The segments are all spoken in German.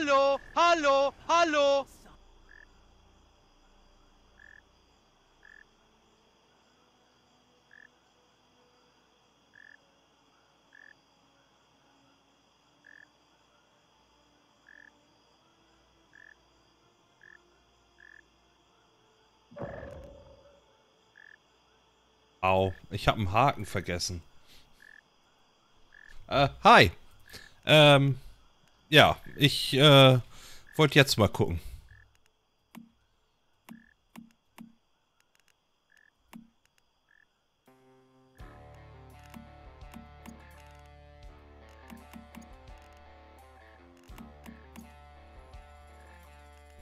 Hallo, hallo, hallo. Au, ich habe einen Haken vergessen. Äh, hi. Ähm, ja, ich äh, wollte jetzt mal gucken.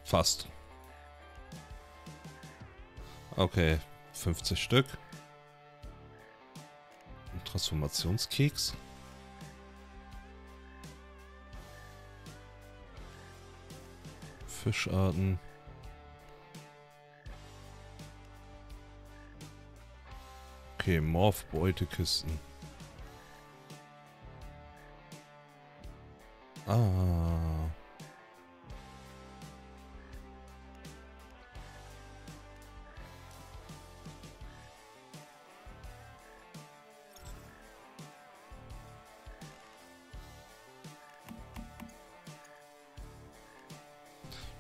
Fast. Okay, 50 Stück. Transformationskeks. Fischarten. Okay, Morph-Beutekisten. Ah.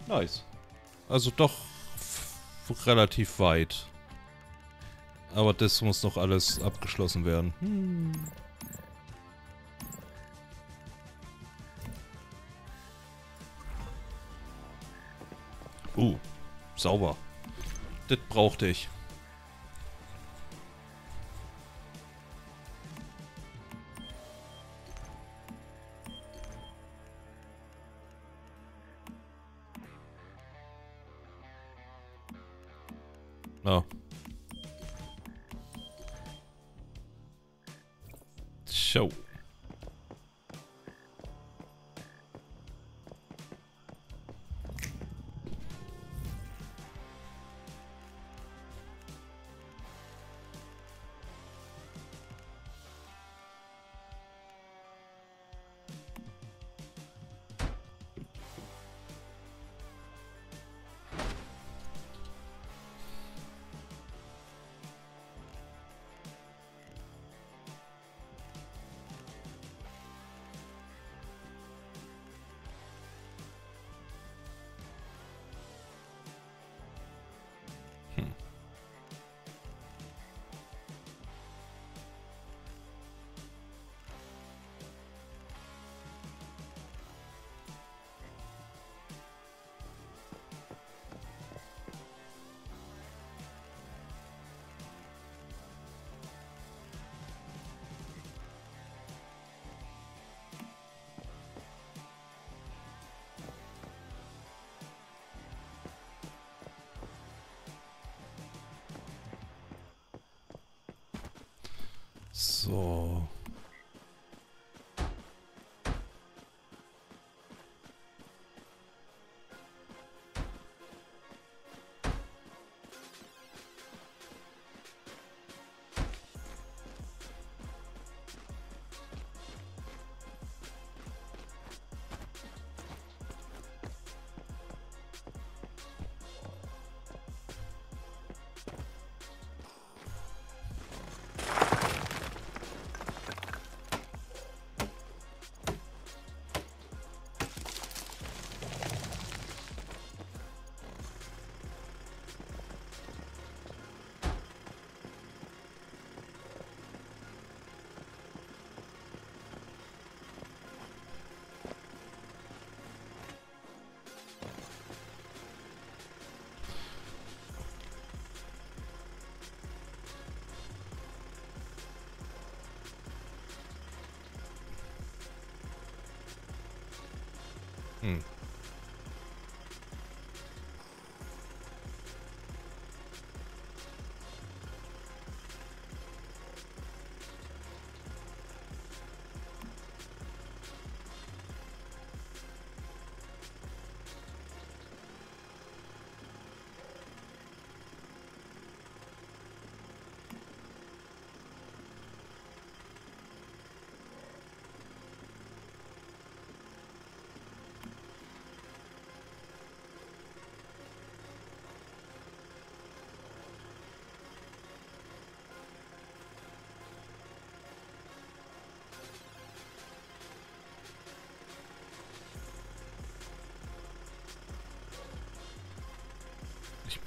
Nice. Also doch relativ weit. Aber das muss noch alles abgeschlossen werden. Hm. Uh, sauber. Das brauchte ich.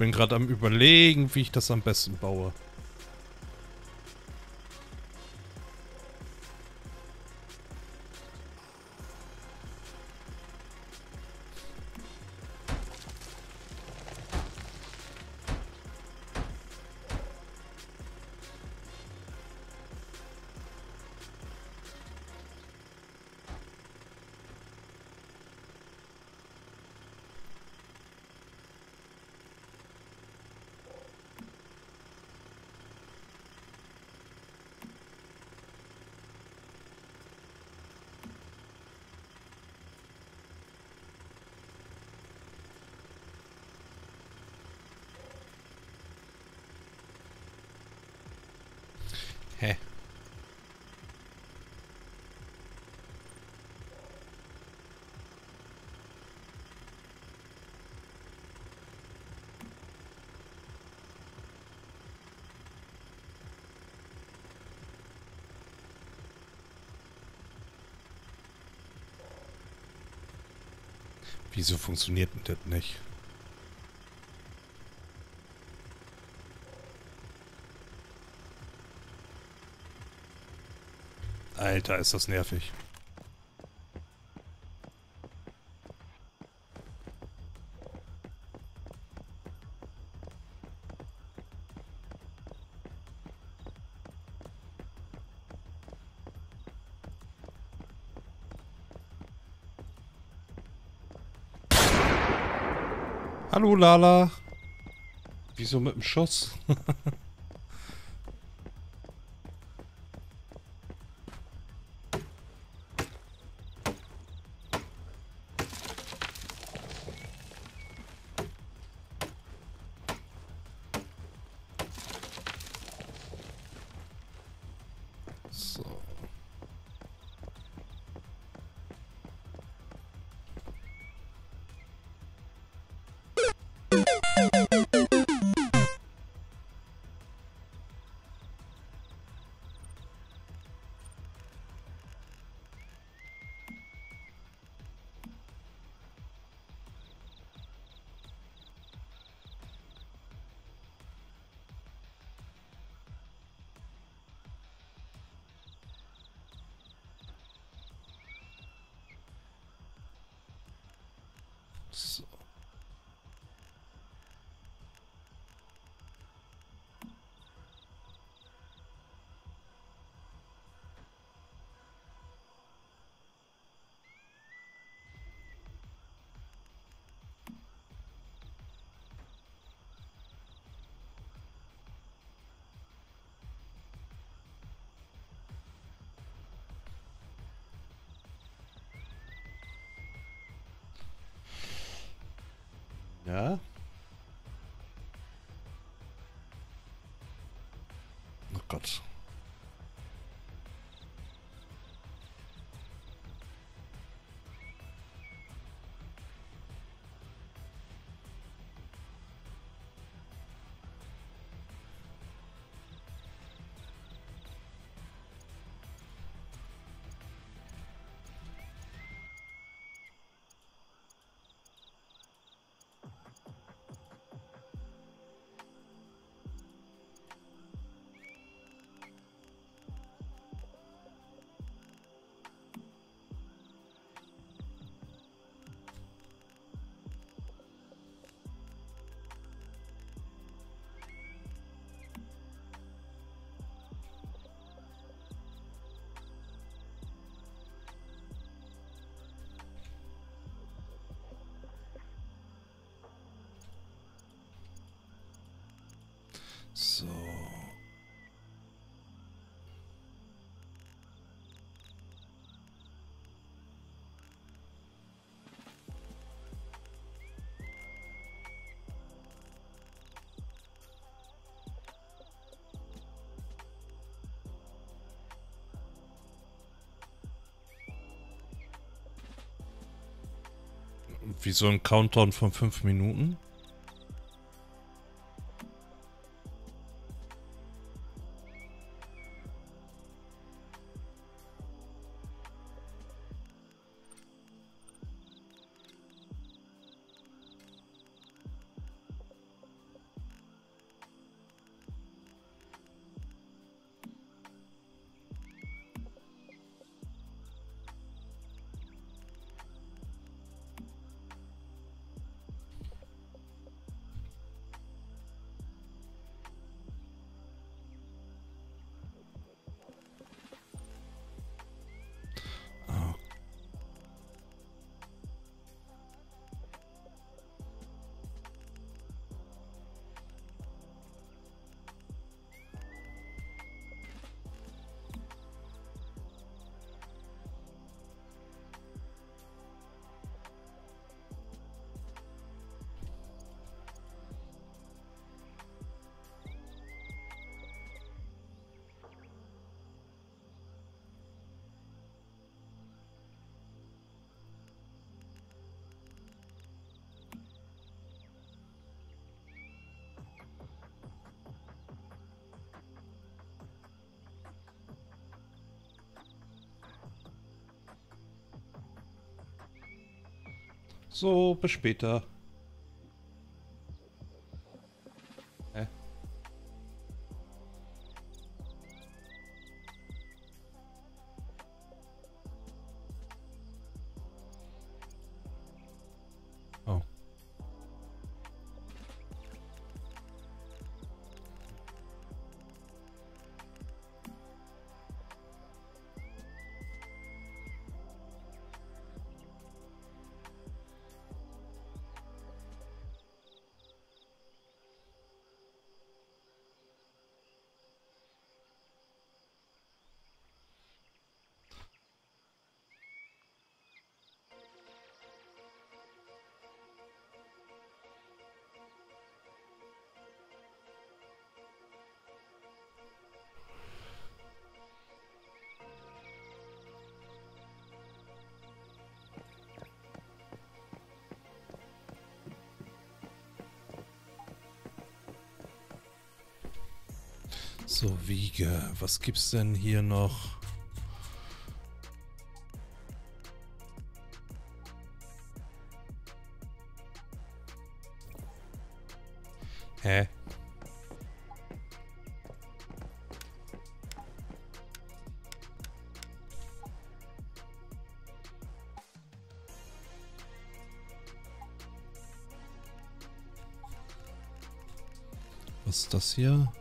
Bin gerade am überlegen, wie ich das am besten baue. Wieso funktioniert denn das nicht? Alter, ist das nervig. Hallo Lala. Wieso mit dem Schuss? Wie so ein Countdown von fünf Minuten? So, bis später. So, Wiege. Was gibt's denn hier noch? Hä? Was ist das hier?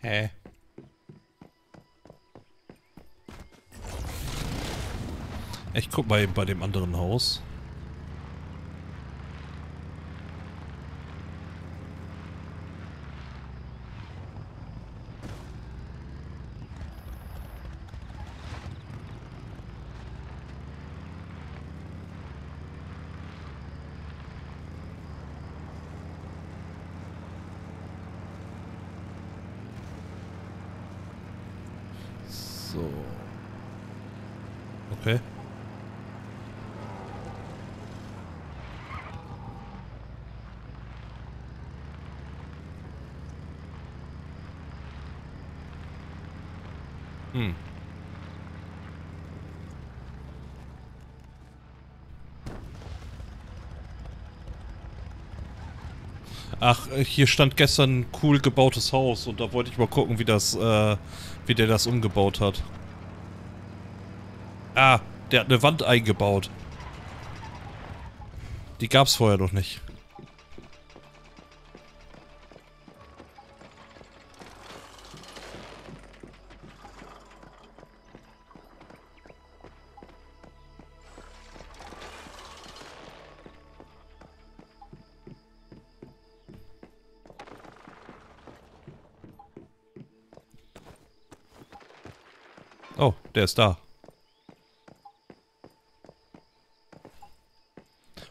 Hä? Ich guck mal eben bei dem anderen Haus. So. Okay. Hm. Ach, hier stand gestern ein cool gebautes Haus und da wollte ich mal gucken, wie das, äh, wie der das umgebaut hat. Ah, der hat eine Wand eingebaut. Die gab's vorher noch nicht. Der ist da.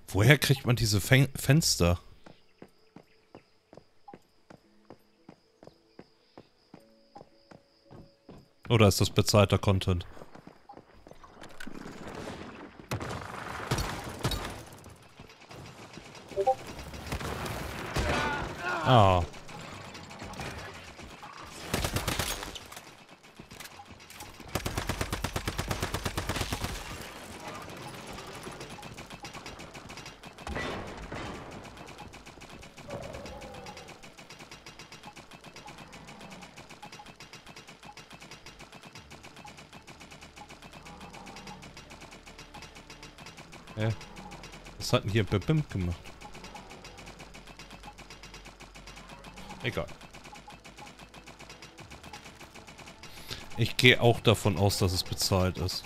Woher kriegt man diese Fen Fenster? Oder ist das bezahlter Content? Ah. Hä? Was hat denn hier Bebim gemacht? Egal. Ich gehe auch davon aus, dass es bezahlt ist.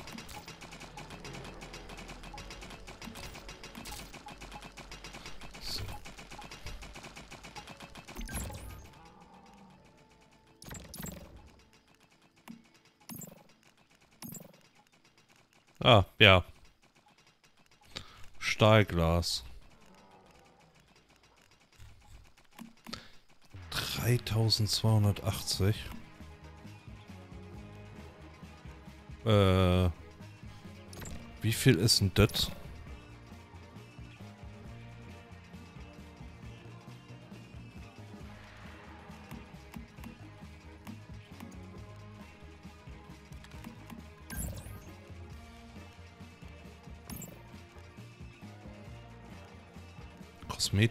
Stahlglas. 3280. Äh. Wie viel ist denn das?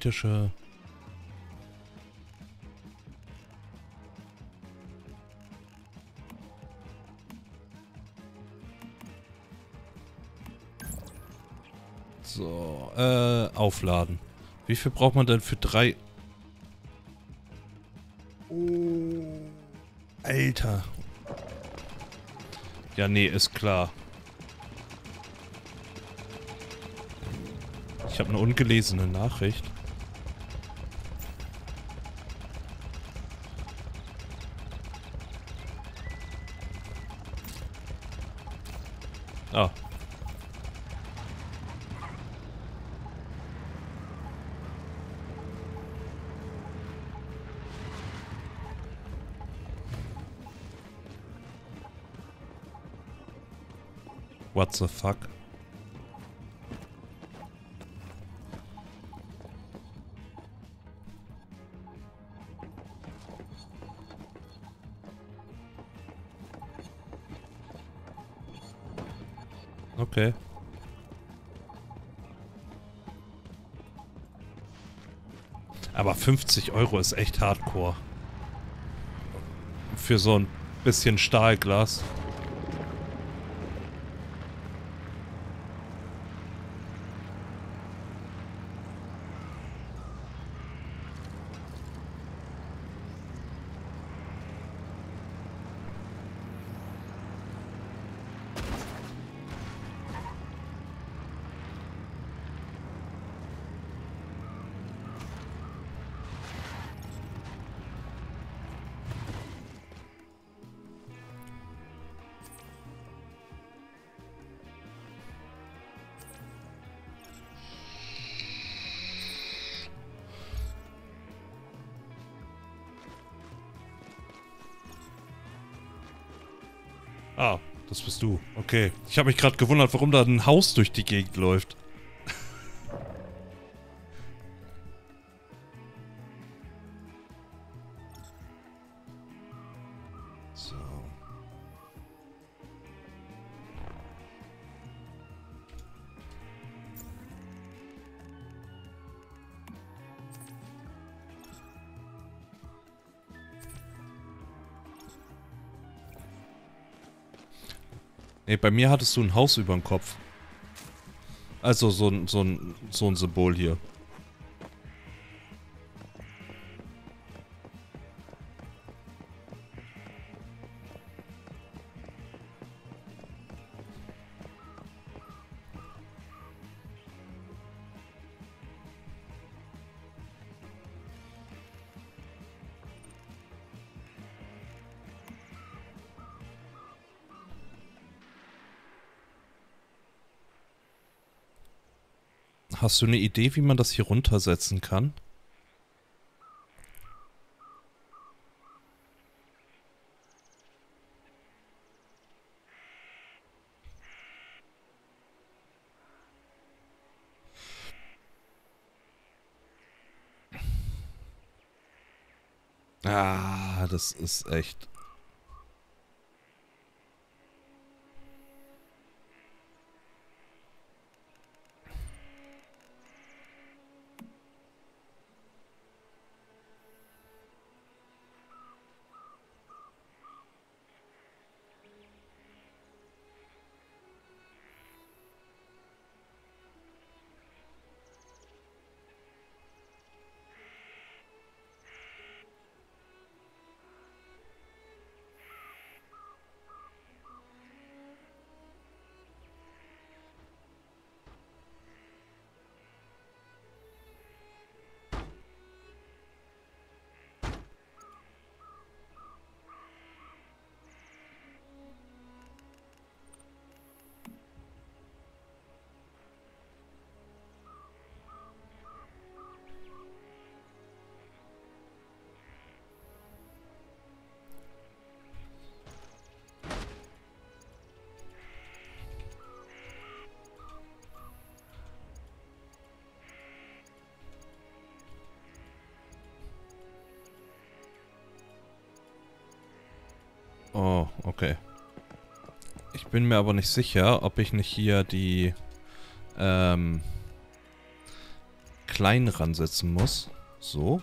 Kosmetische. So, äh, aufladen. Wie viel braucht man denn für drei? Oh, Alter. Ja, nee, ist klar. Ich habe eine ungelesene Nachricht. The fuck? Okay. Aber 50 Euro ist echt hardcore. Für so ein bisschen Stahlglas. Okay. Ich habe mich gerade gewundert, warum da ein Haus durch die Gegend läuft. Bei mir hattest du ein Haus über dem Kopf. Also so ein, so so ein Symbol hier. Hast du eine Idee, wie man das hier runtersetzen kann? Ah, das ist echt bin mir aber nicht sicher, ob ich nicht hier die ähm, kleinen ransetzen muss. So.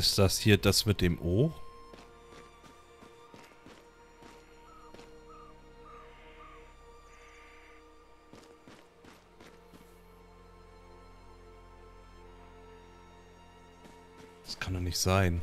Ist das hier das mit dem O? Das kann doch nicht sein.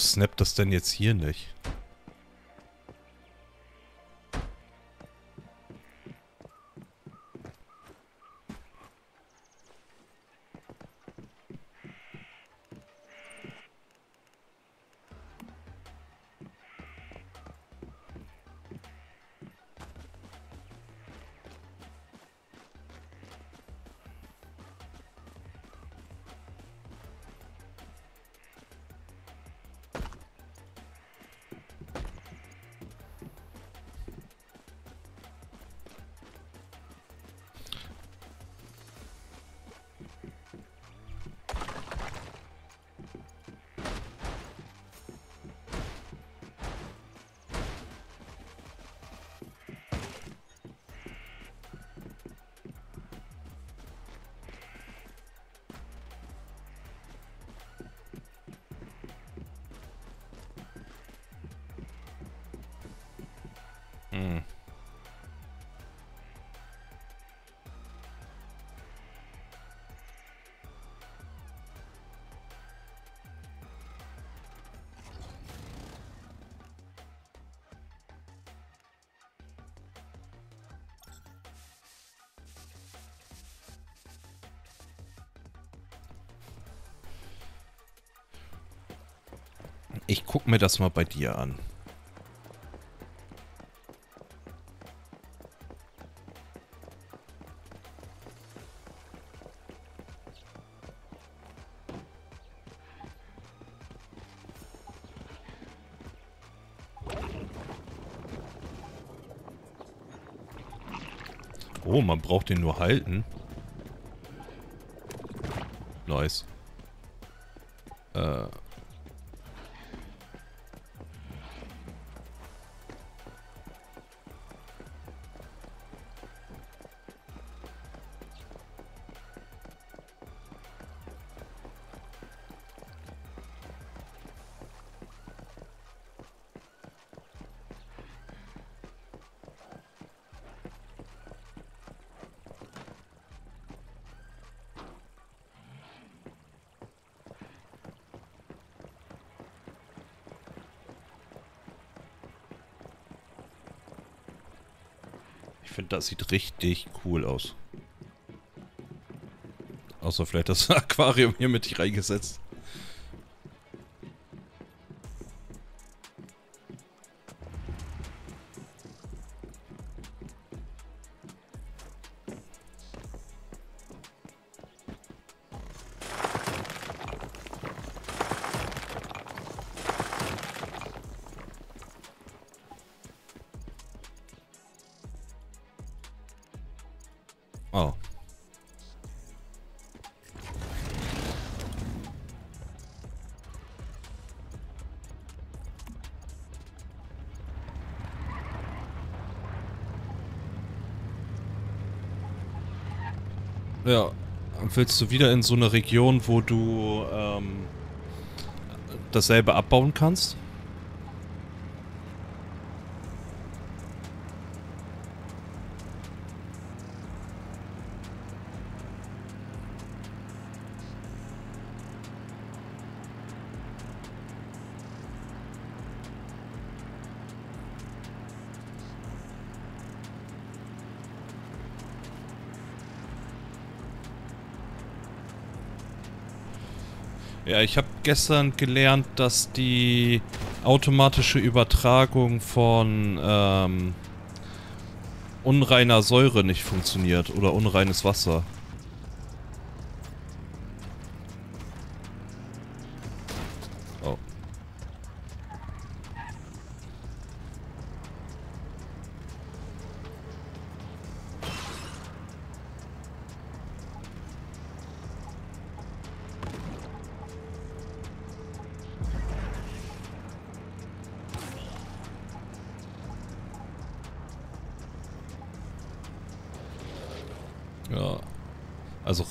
Snappt das denn jetzt hier nicht? Guck mir das mal bei dir an. Oh, man braucht den nur halten. Nice. Äh. Das sieht richtig cool aus. Außer vielleicht das Aquarium hier mit reingesetzt. Willst du wieder in so eine Region, wo du ähm, dasselbe abbauen kannst? Ja, ich habe gestern gelernt, dass die automatische Übertragung von ähm, unreiner Säure nicht funktioniert oder unreines Wasser.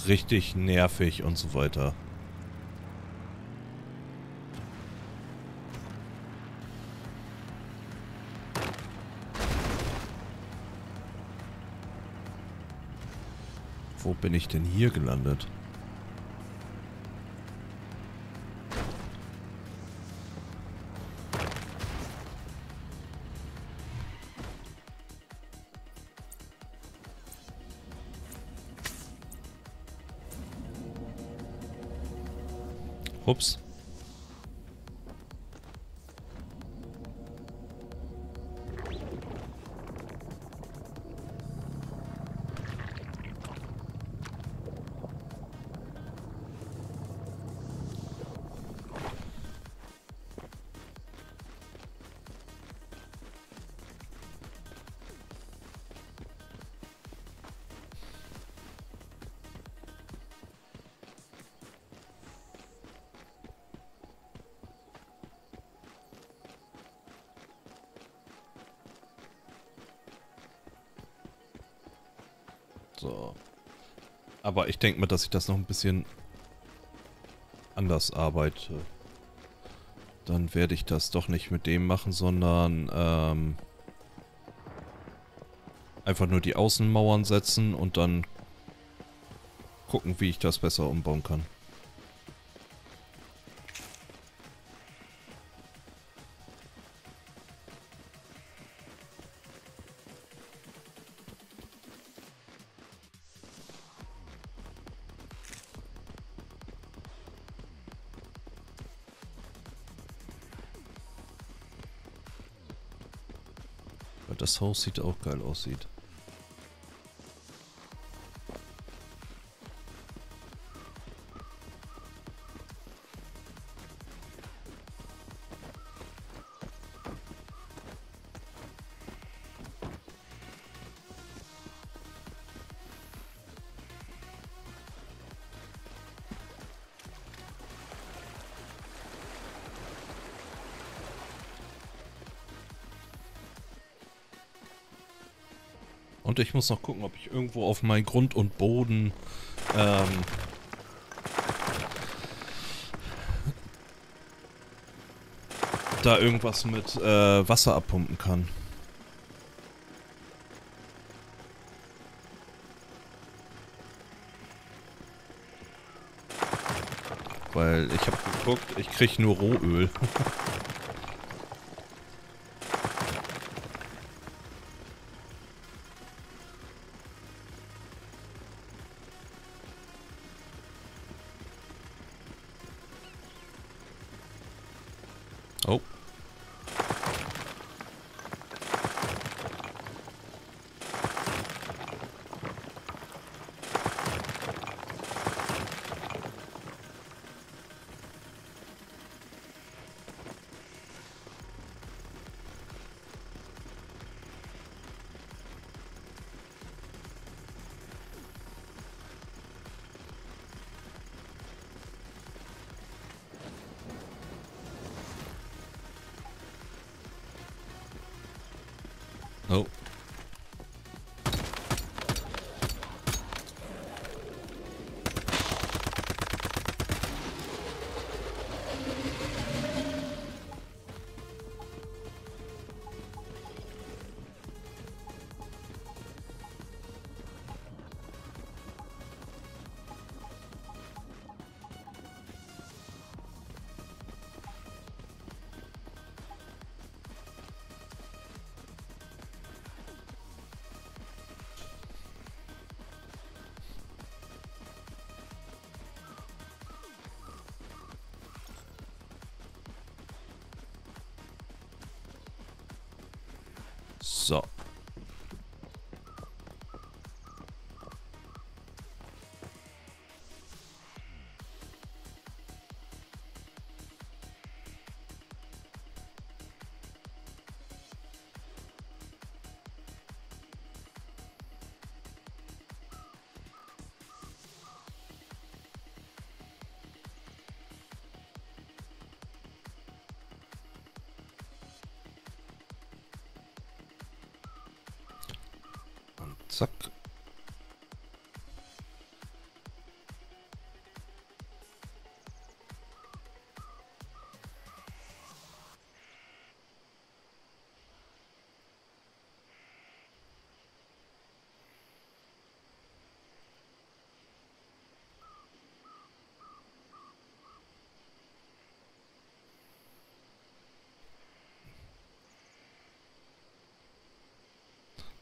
Richtig nervig und so weiter. Wo bin ich denn hier gelandet? Ich denke mal, dass ich das noch ein bisschen anders arbeite. Dann werde ich das doch nicht mit dem machen, sondern ähm, einfach nur die Außenmauern setzen und dann gucken, wie ich das besser umbauen kann. Das Haus sieht auch geil aussieht. Und ich muss noch gucken, ob ich irgendwo auf meinen Grund und Boden ähm, da irgendwas mit äh, Wasser abpumpen kann. Weil ich habe geguckt, ich krieg nur Rohöl.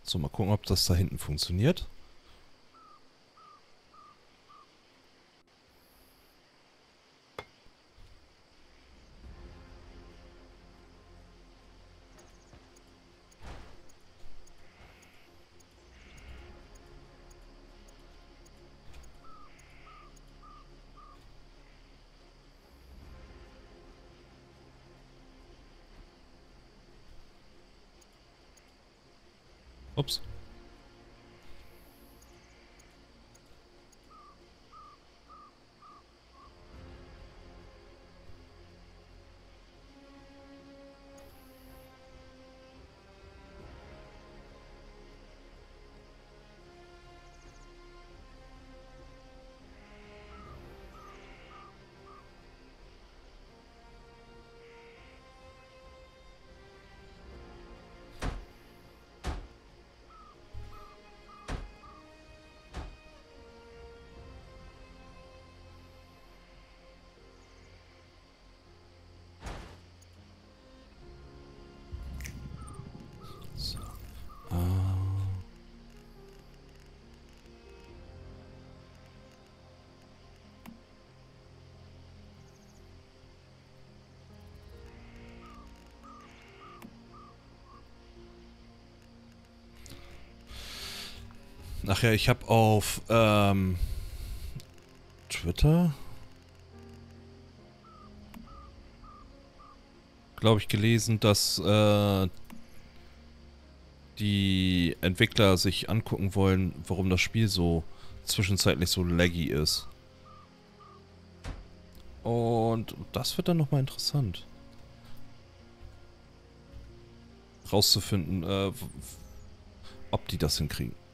So, mal gucken, ob das da hinten funktioniert. Ach ja, ich habe auf ähm, Twitter, glaube ich, gelesen, dass äh, die Entwickler sich angucken wollen, warum das Spiel so zwischenzeitlich so laggy ist. Und das wird dann nochmal interessant. Rauszufinden, äh, ob die das hinkriegen.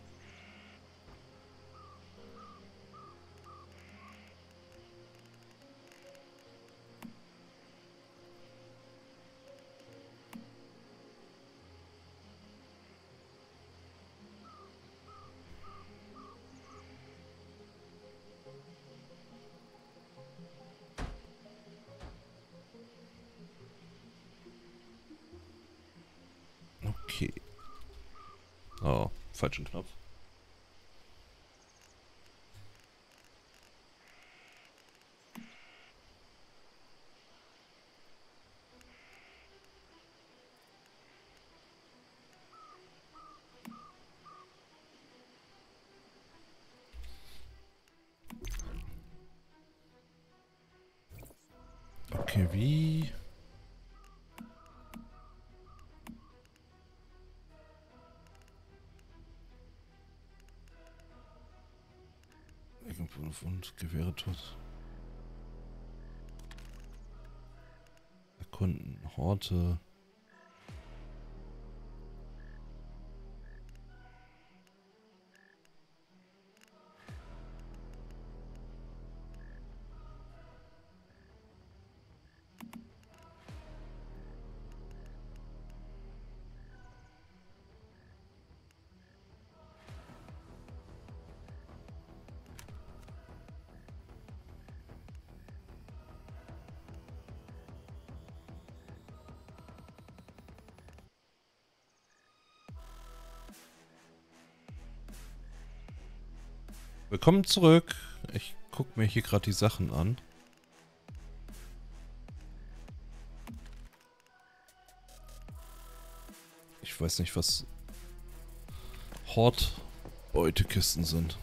Falschen Knopf. Okay, wie? Und Gewehre tot. Erkunden, Horte. Willkommen zurück. Ich guck mir hier gerade die Sachen an. Ich weiß nicht, was Hort-Beutekisten sind.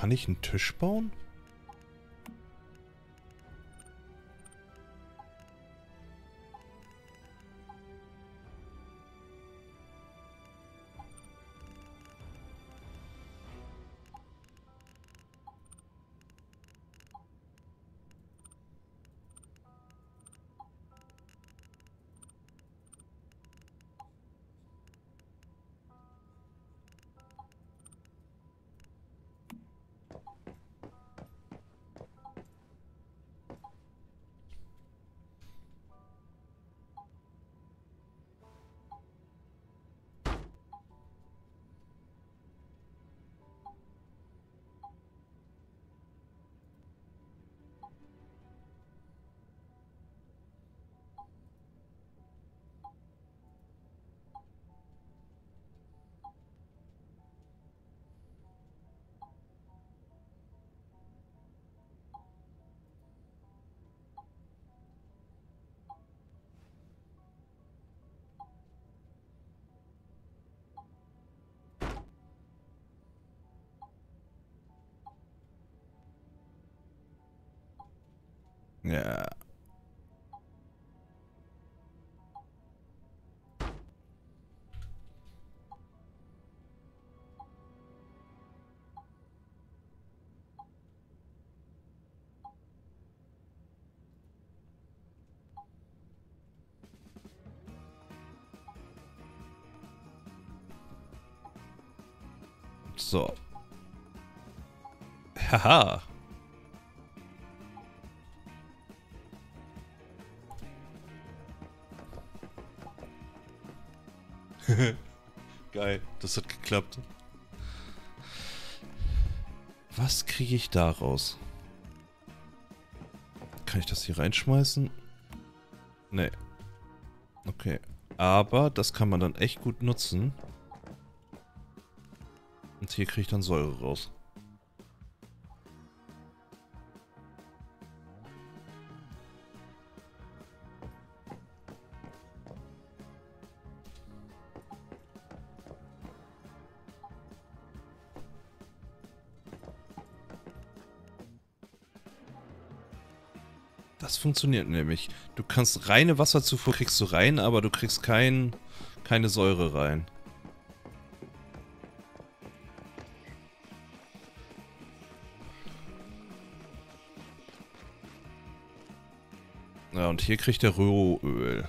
Kann ich einen Tisch bauen? Ja. So. Haha. Geil, das hat geklappt. Was kriege ich daraus? Kann ich das hier reinschmeißen? Nee. Okay. Aber das kann man dann echt gut nutzen. Und hier kriege ich dann Säure raus. Funktioniert nämlich. Du kannst reine Wasserzufuhr kriegst du rein, aber du kriegst kein, keine Säure rein. Ja, und hier kriegt der Rohöl.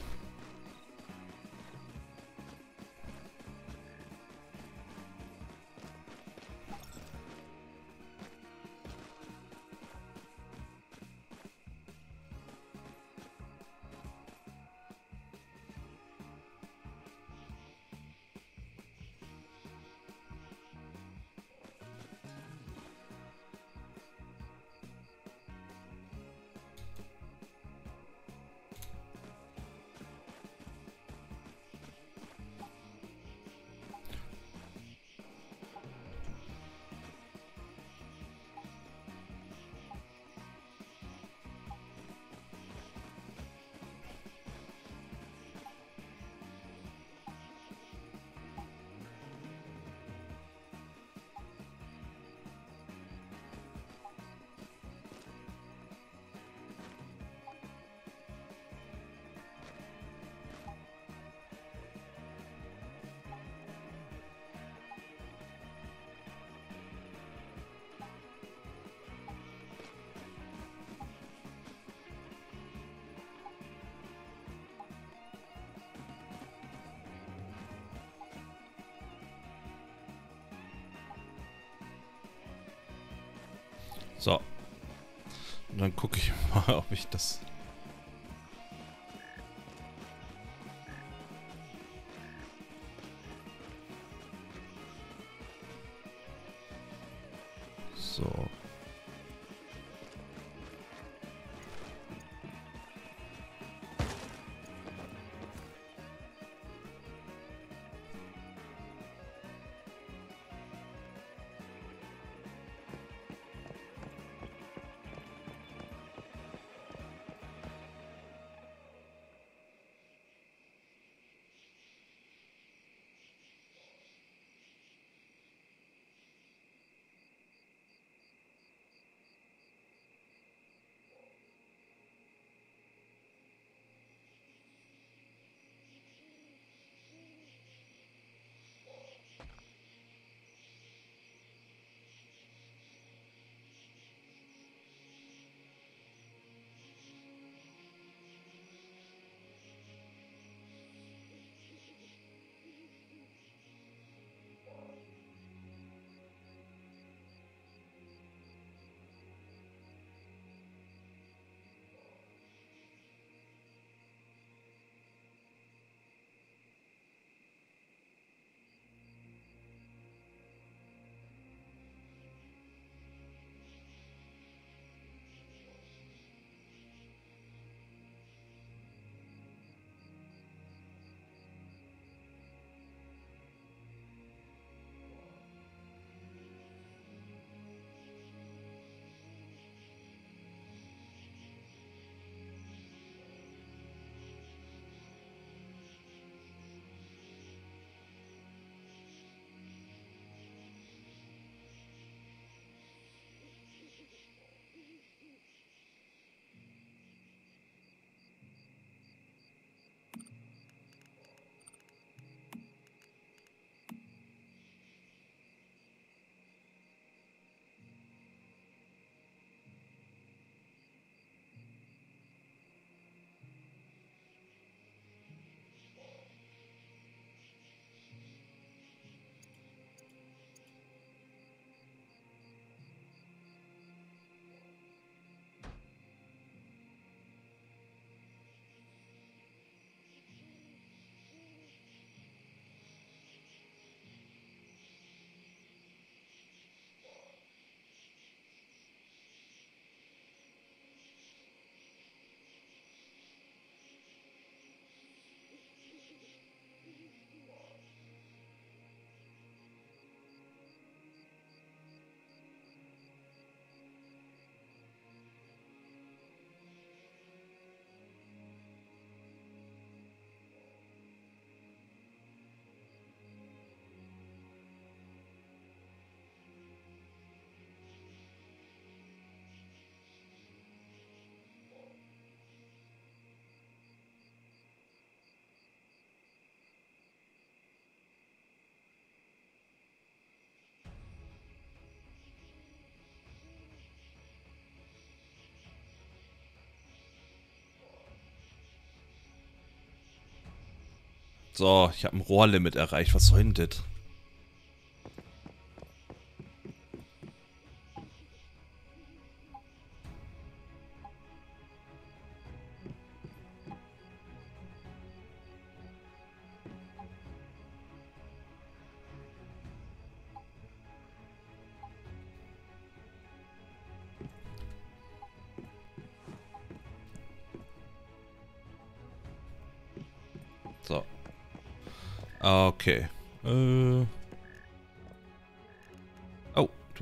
So, ich habe ein Rohrlimit erreicht. Was soll denn das?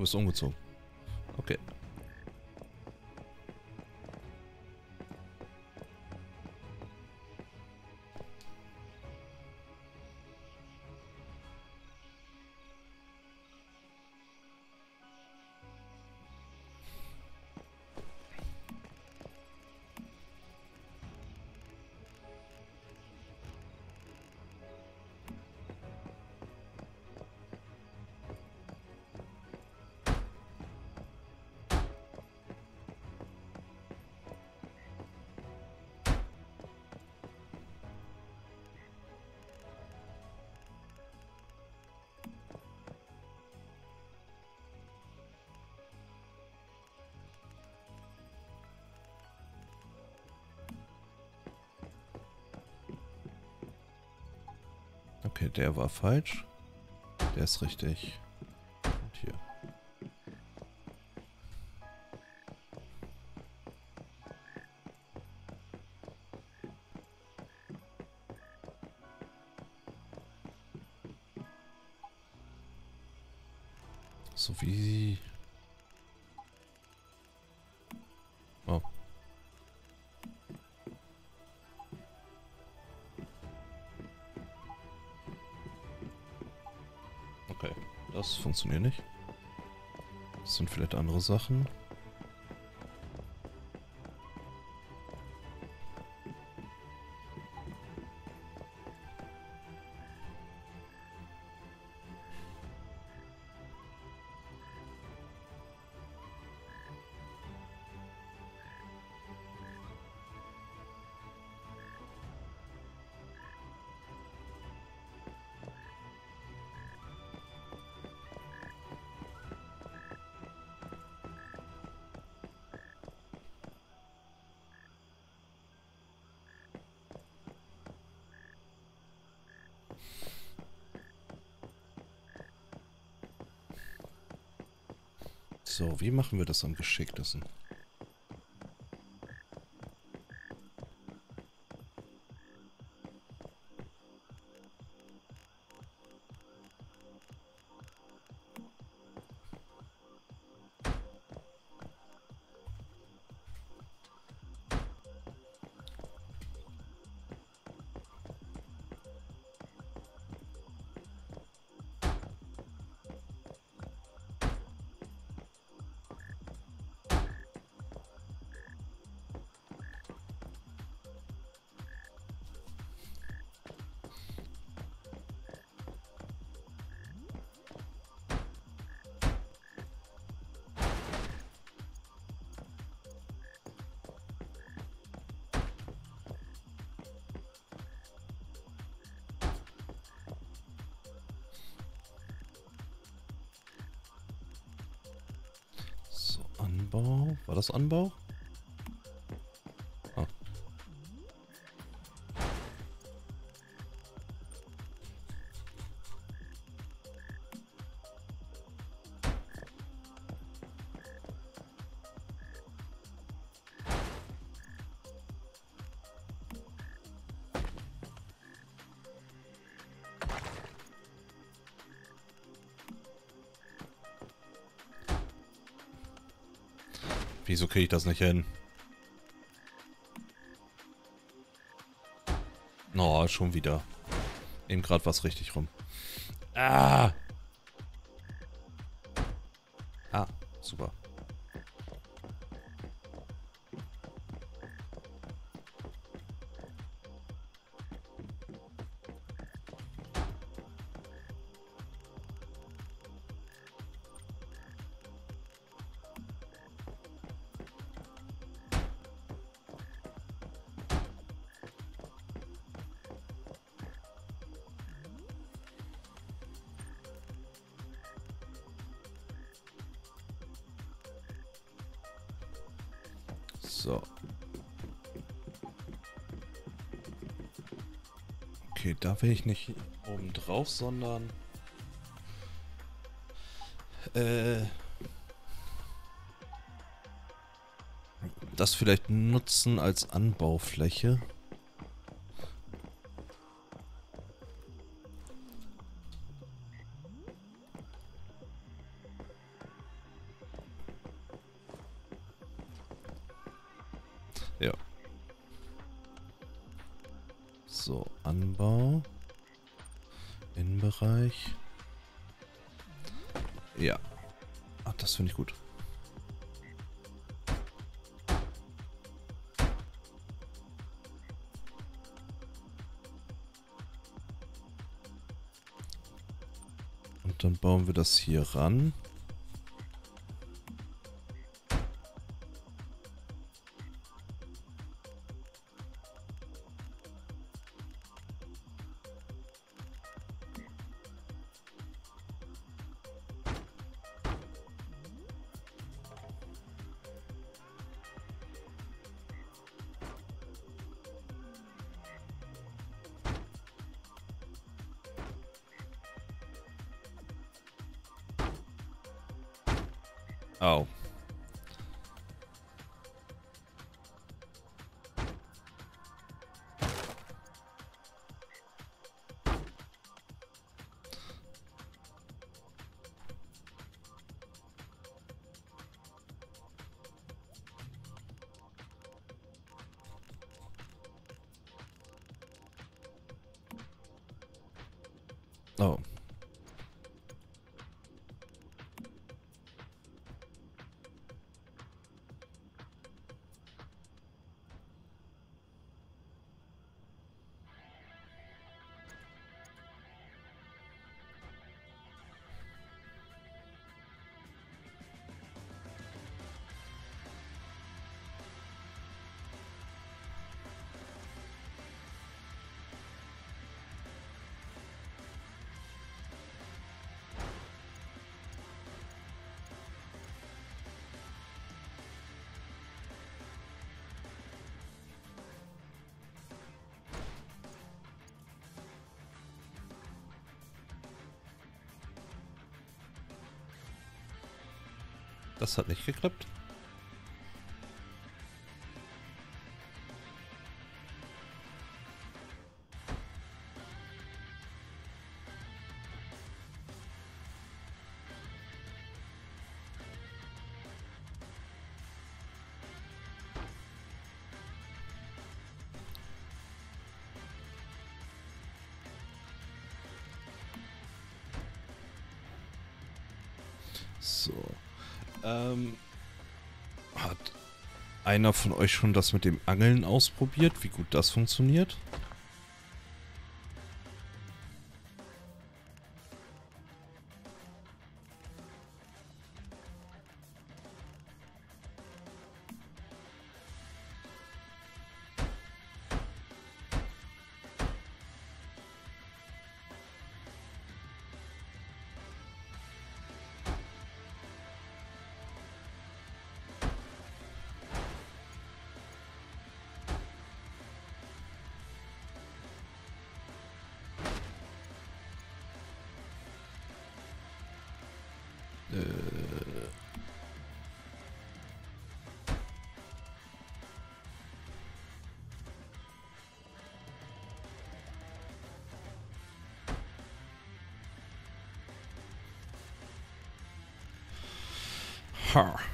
Bist umgezogen. Der war falsch. Der ist richtig. Das funktioniert nicht. Das sind vielleicht andere Sachen. So, wie machen wir das am geschicktesten? Anbau. Wieso kriege ich das nicht hin? Oh, schon wieder. Eben gerade was richtig rum. Ah! Ah, super. Da will ich nicht oben drauf, sondern... Äh... Das vielleicht nutzen als Anbaufläche. Hier ran. Das hat nicht geklappt. Ähm, hat einer von euch schon das mit dem Angeln ausprobiert, wie gut das funktioniert? Huh.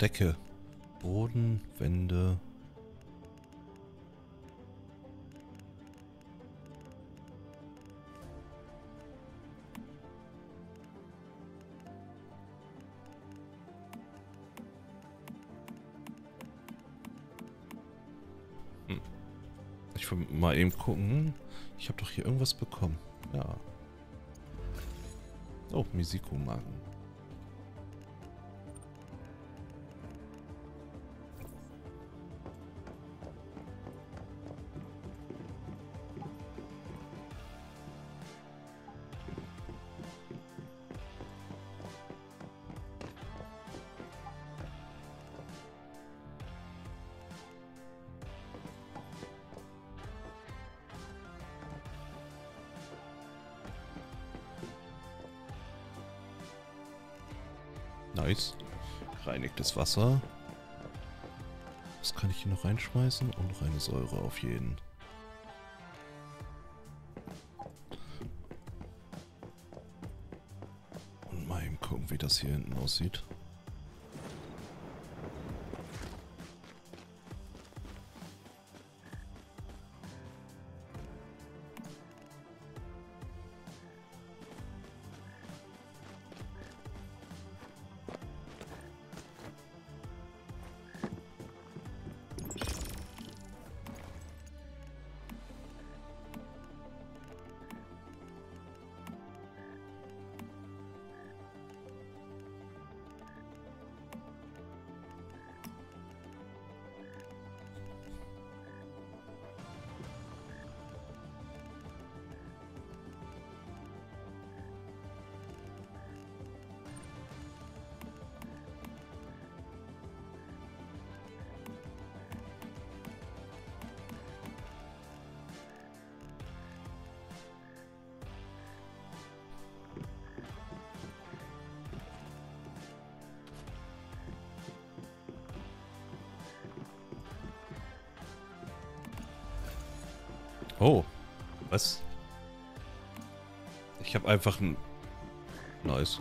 Decke. Boden, Wände. Hm. Ich will mal eben gucken. Ich habe doch hier irgendwas bekommen. Ja. Oh, Misiko-Magen. Reinigtes Wasser. Was kann ich hier noch reinschmeißen? Und noch eine Säure auf jeden. Und mal eben gucken, wie das hier hinten aussieht. Ich habe einfach ein... Nice.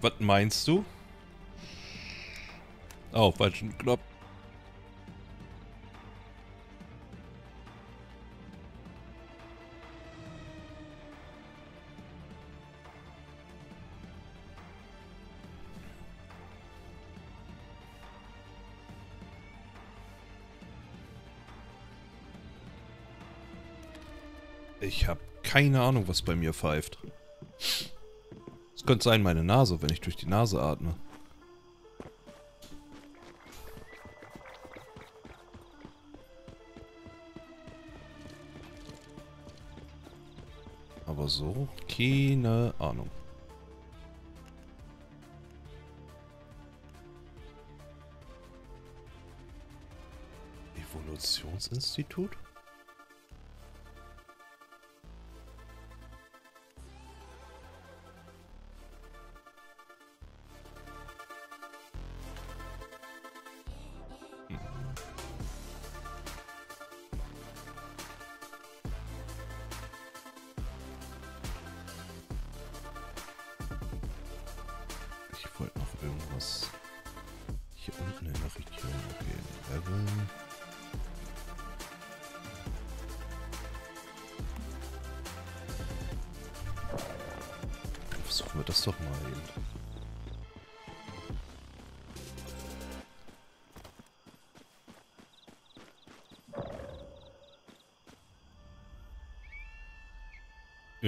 Was meinst du? Oh, falschen Knopf. Ich habe keine Ahnung, was bei mir pfeift. Könnte sein, meine Nase, wenn ich durch die Nase atme. Aber so, keine Ahnung. Evolutionsinstitut?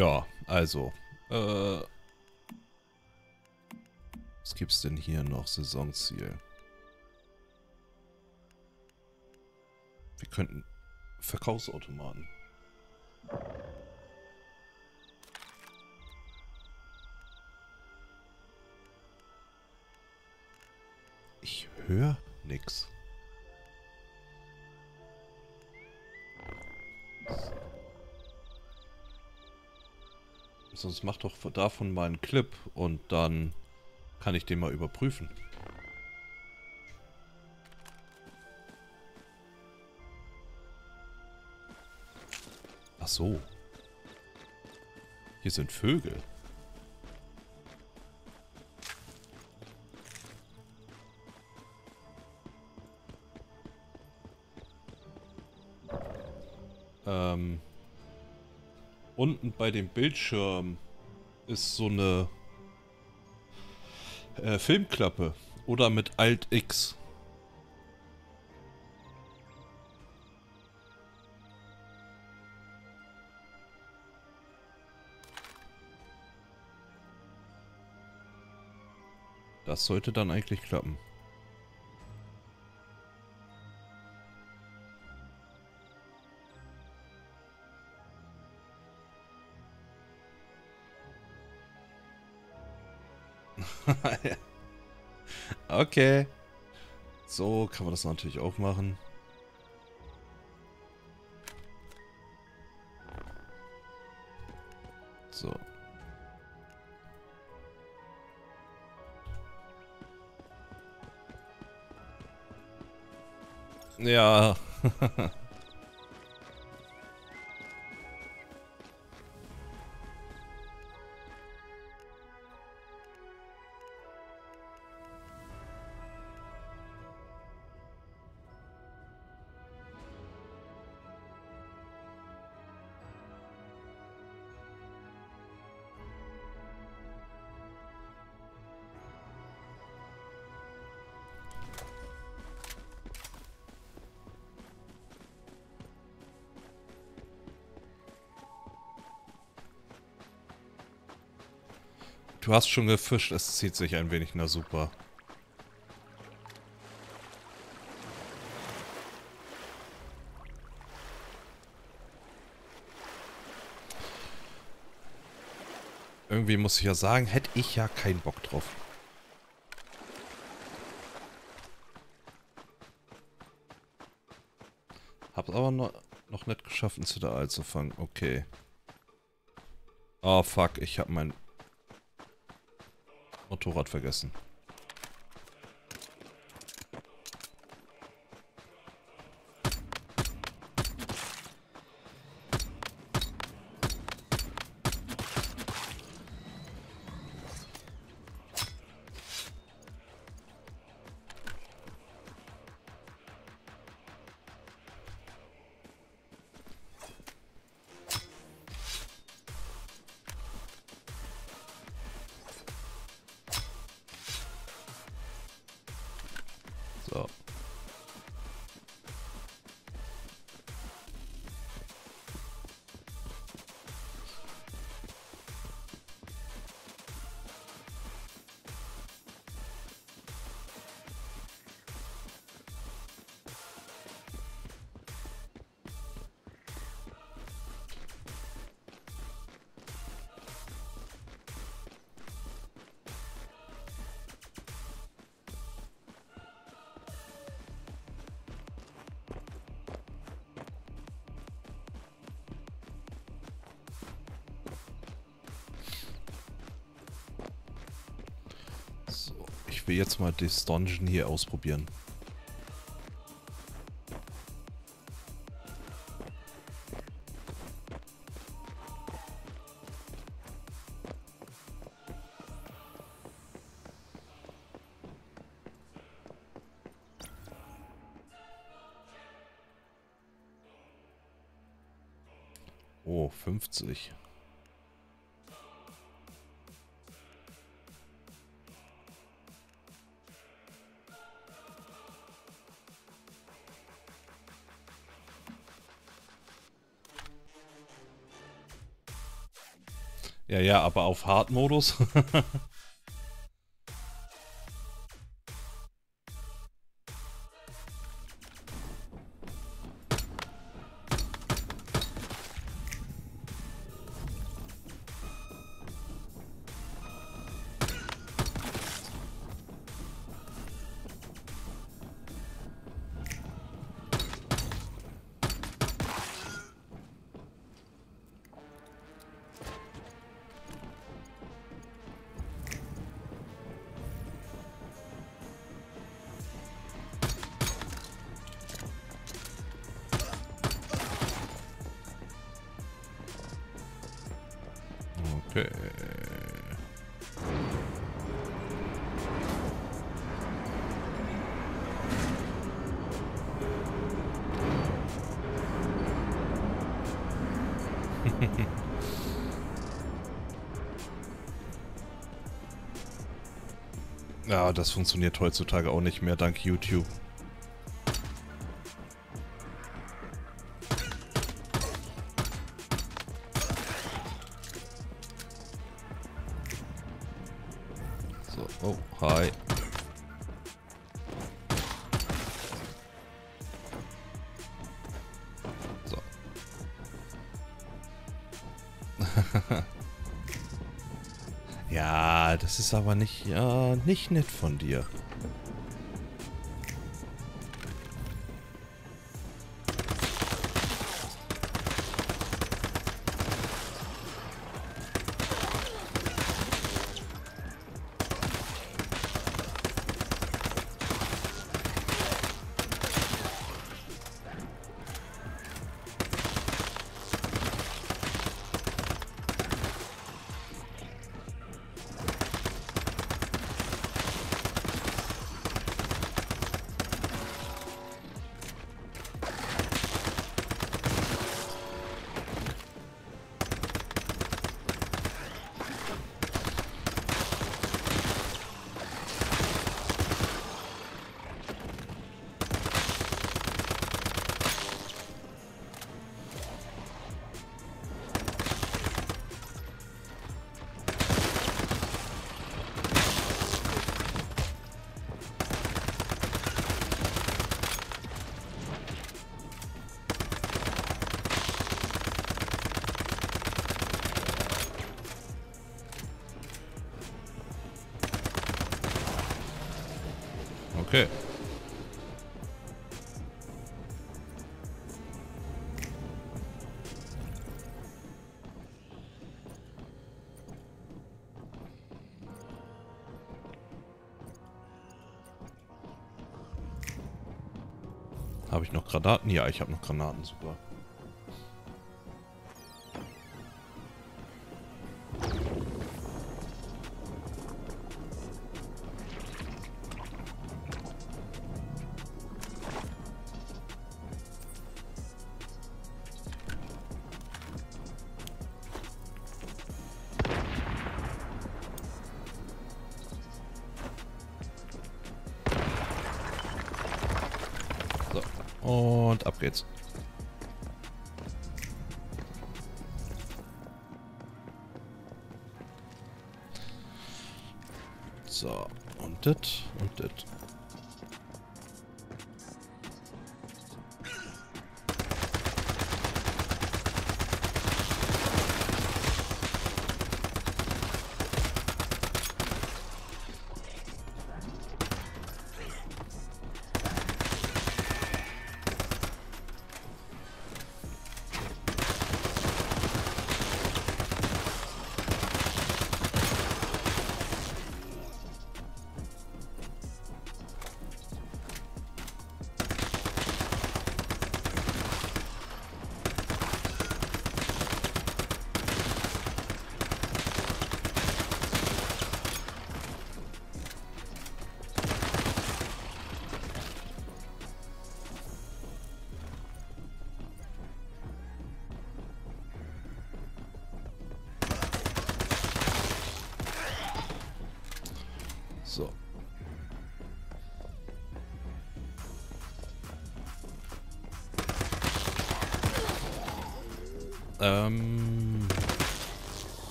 Ja, also. Äh, was gibt's denn hier noch? Saisonziel. Wir könnten Verkaufsautomaten. Ich höre nix. Sonst mach doch davon mal einen Clip und dann kann ich den mal überprüfen. Ach so. Hier sind Vögel. Unten bei dem Bildschirm ist so eine äh, Filmklappe oder mit Alt X. Das sollte dann eigentlich klappen. Okay. So kann man das natürlich auch machen. So. Ja. Du hast schon gefischt, es zieht sich ein wenig, na super. Irgendwie muss ich ja sagen, hätte ich ja keinen Bock drauf. Hab's aber noch, noch nicht geschafft, ein Zitteraal zu fangen. Okay. Oh fuck, ich hab mein Motorrad vergessen. Will jetzt mal das Dungeon hier ausprobieren. Ja, ja, aber auf Hard-Modus. das funktioniert heutzutage auch nicht mehr dank YouTube. Nicht, ja, nicht nett von dir. Granaten? Ja, ich habe noch Granaten, super.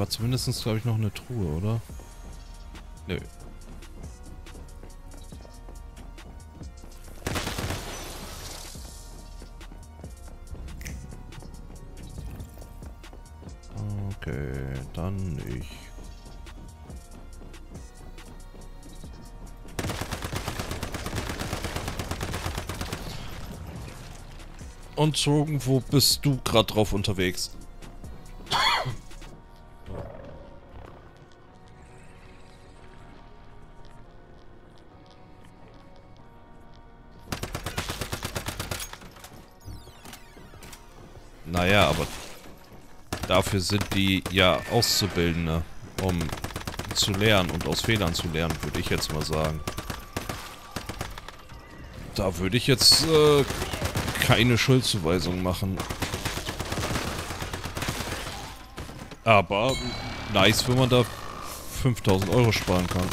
War zumindest, glaube ich, noch eine Truhe, oder? Nö. Okay, dann nicht. Und Zogen, wo bist du gerade drauf unterwegs? Naja, aber dafür sind die ja Auszubildende, um zu lernen und aus Fehlern zu lernen, würde ich jetzt mal sagen. Da würde ich jetzt äh, keine Schuldzuweisung machen. Aber nice, wenn man da 5000 Euro sparen kann.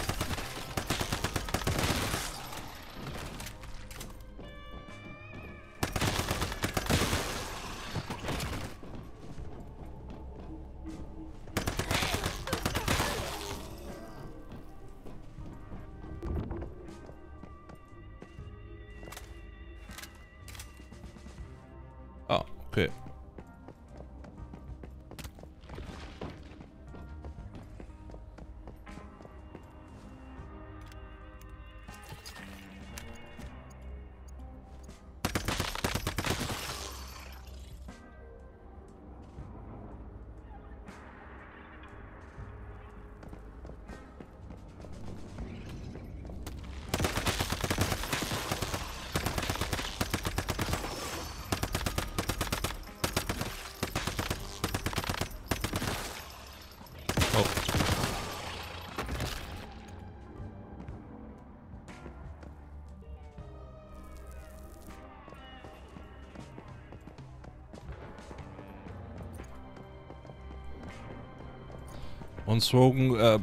Slogan, äh,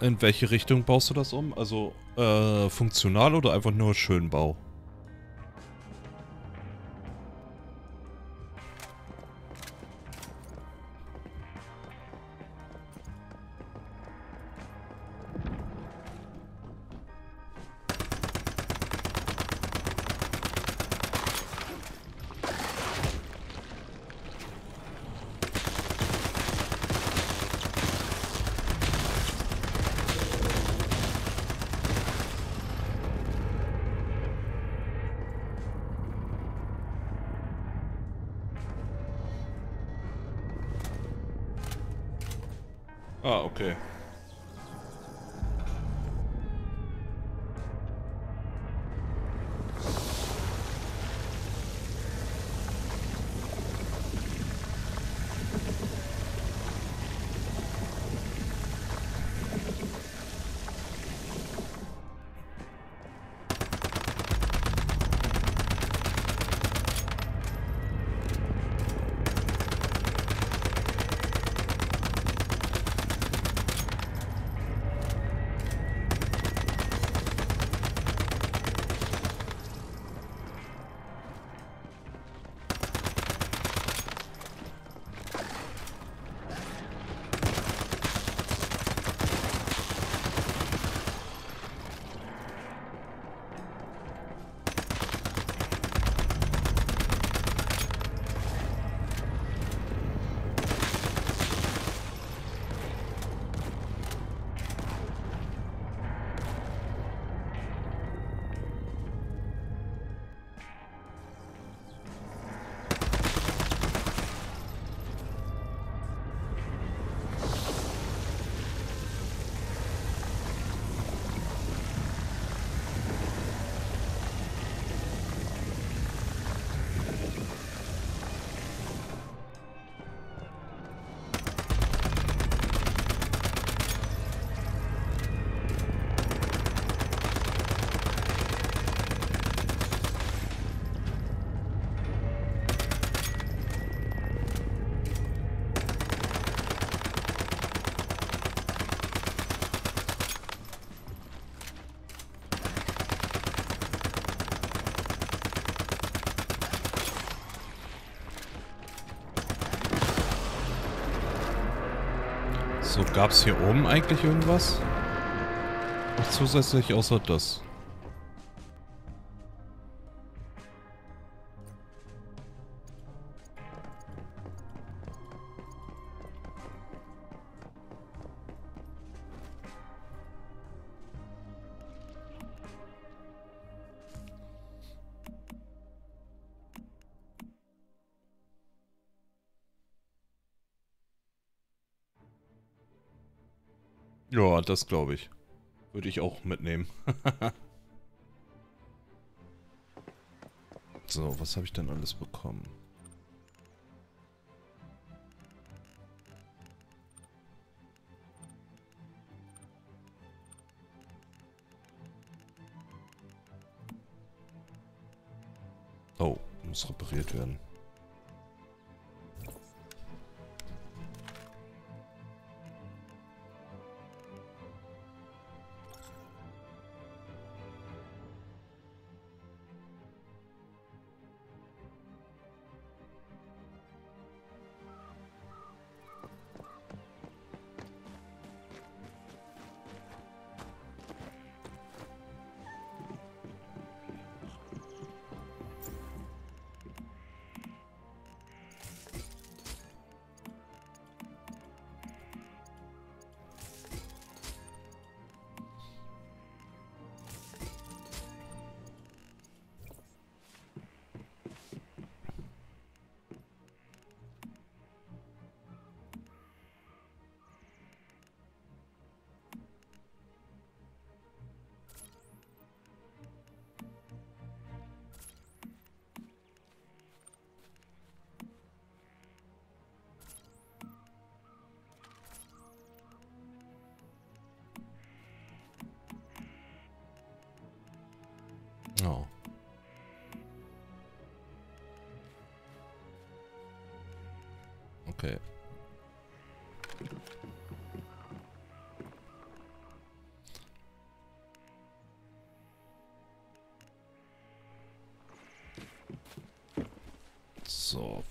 in welche Richtung baust du das um? Also, äh, funktional oder einfach nur Schönbau? So, gab's hier oben eigentlich irgendwas? Noch zusätzlich außer das. Das glaube ich. Würde ich auch mitnehmen. so, was habe ich denn alles bekommen?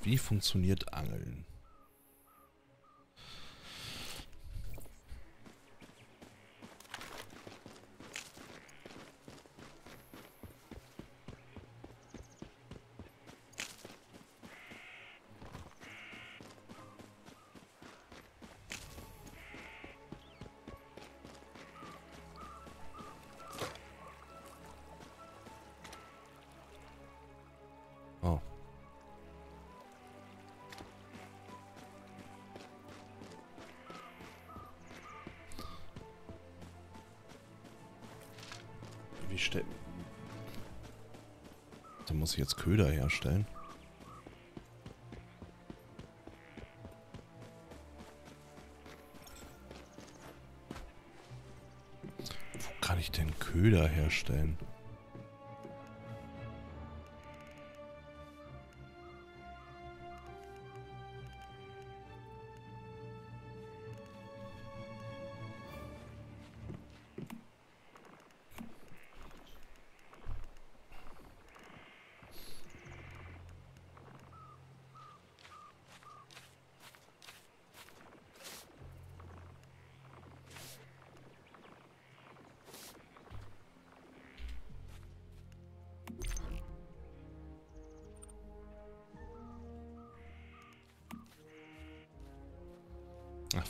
Wie funktioniert Angeln? Ich jetzt Köder herstellen. Wo kann ich denn Köder herstellen?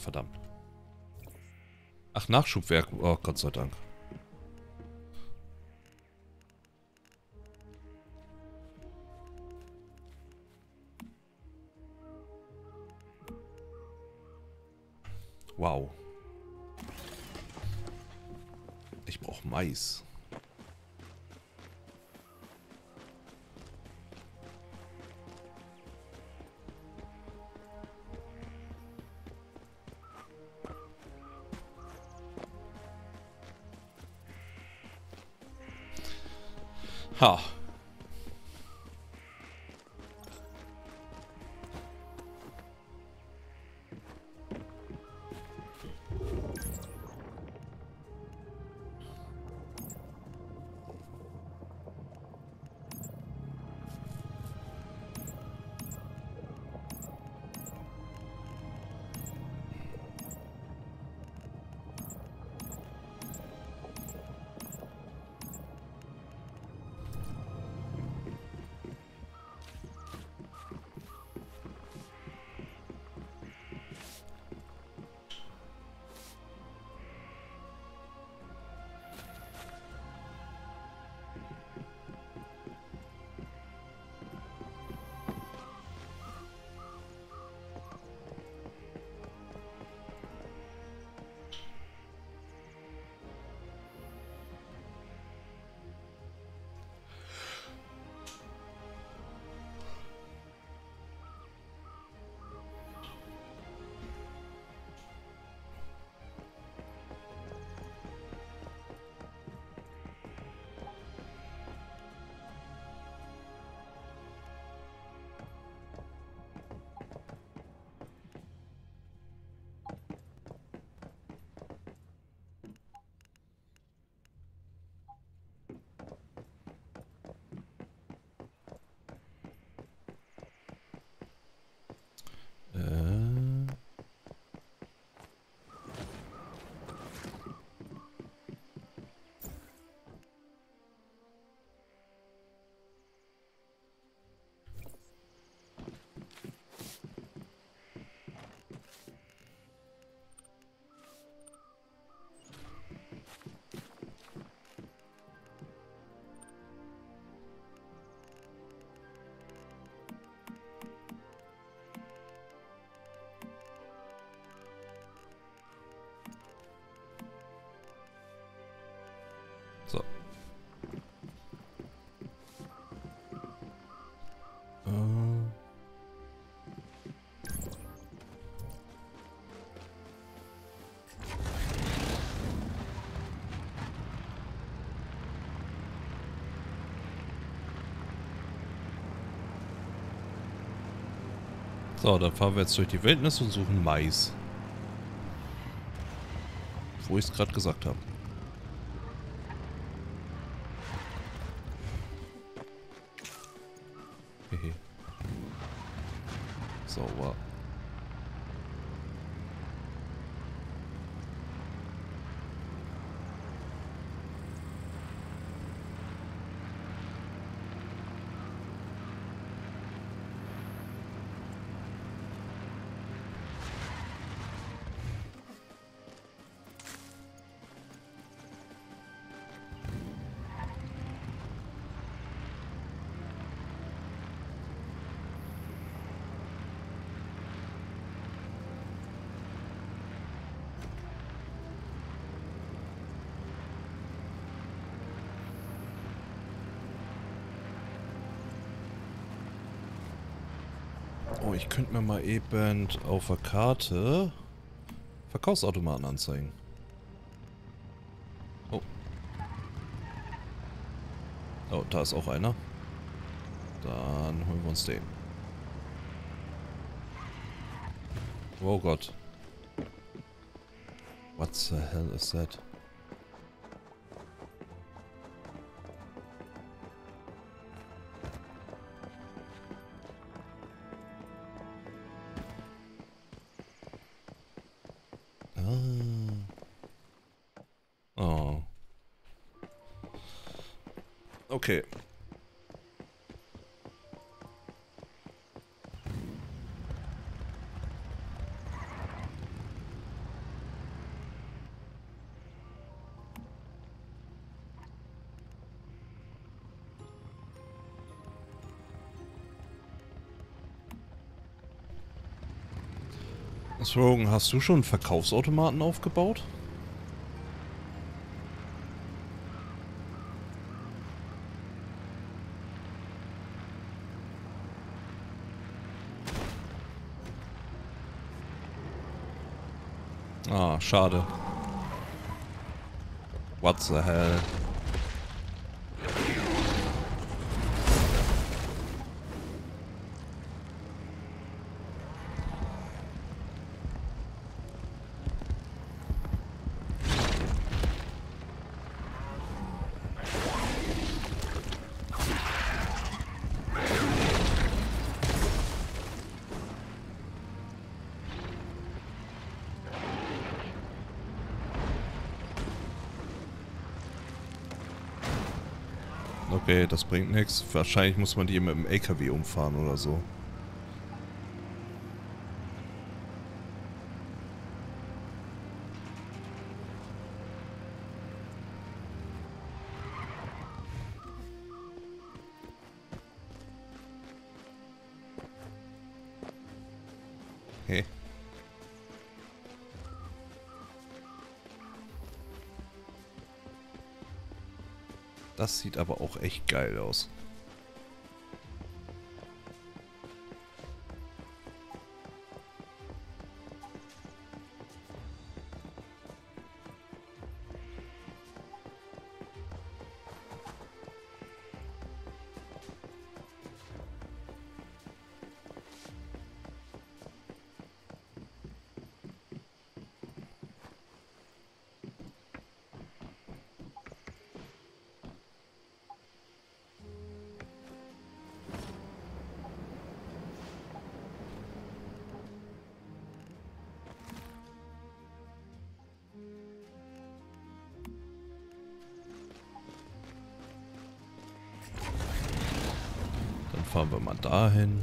Verdammt. Ach, Nachschubwerk. Oh, Gott sei Dank. Wow. Ich brauche Mais. Oh, So, dann fahren wir jetzt durch die Wildnis und suchen Mais. Wo ich es gerade gesagt habe. Mir mal eben auf der Karte Verkaufsautomaten anzeigen. Oh. Oh, da ist auch einer. Dann holen wir uns den. Oh Gott. What the hell is that? Slogan, hast du schon Verkaufsautomaten aufgebaut? Ah, schade. What the hell? Das bringt nichts. Wahrscheinlich muss man die mit dem LKW umfahren oder so. Dahin.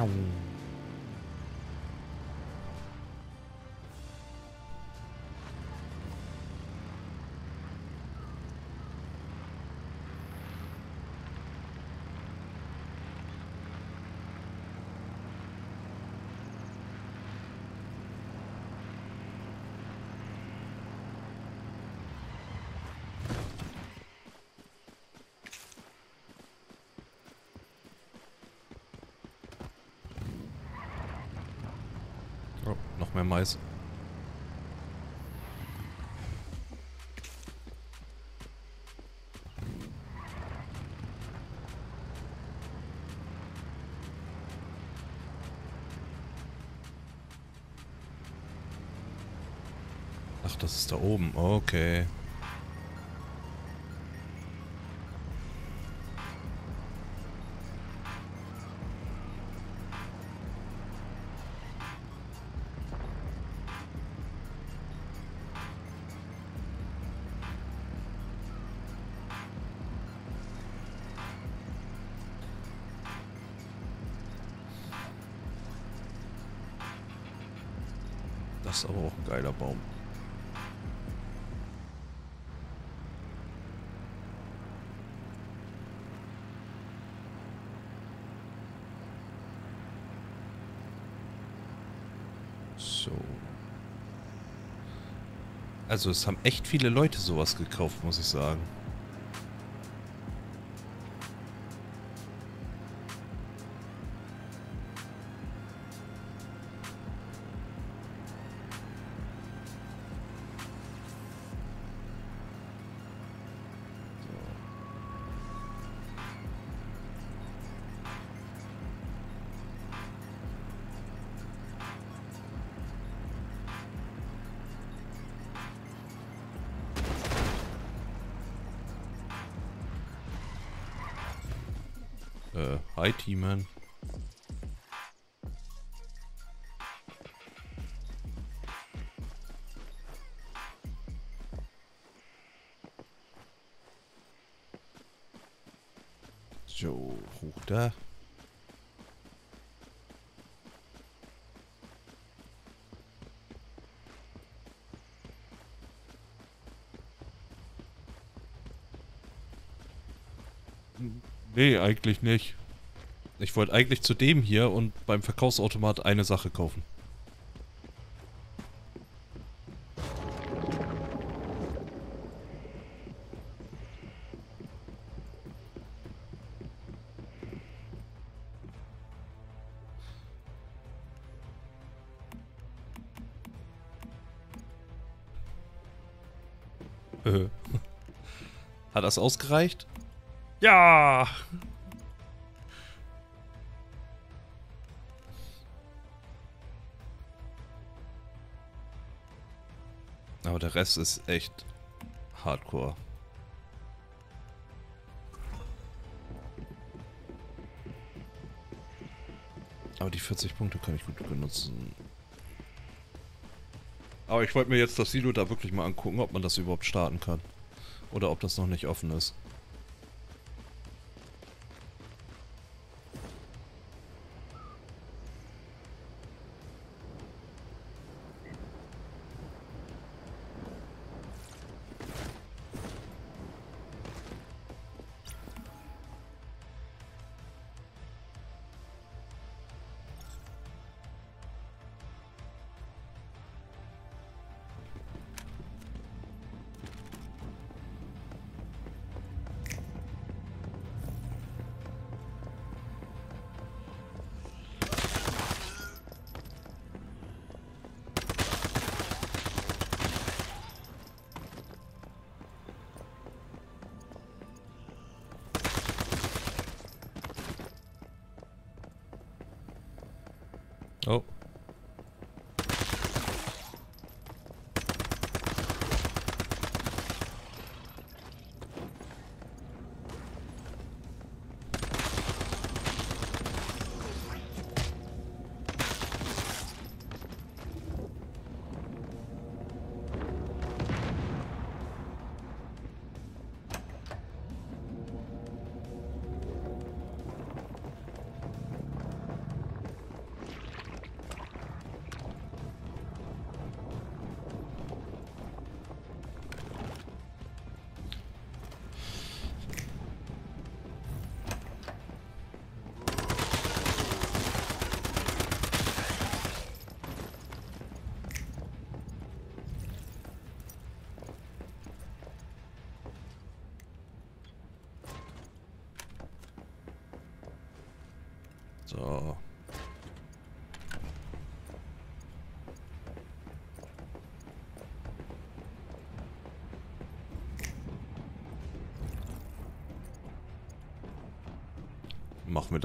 Oh, mehr Mais. Ach, das ist da oben. Okay. Also es haben echt viele Leute sowas gekauft, muss ich sagen. Hi Teaman. So, hoch da. Nee, eigentlich nicht. Ich wollte eigentlich zu dem hier und beim Verkaufsautomat eine Sache kaufen. Äh. Hat das ausgereicht? Ja! Der Rest ist echt hardcore. Aber die 40 Punkte kann ich gut benutzen. Aber ich wollte mir jetzt das Silo da wirklich mal angucken, ob man das überhaupt starten kann. Oder ob das noch nicht offen ist.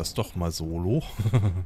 Das doch mal solo.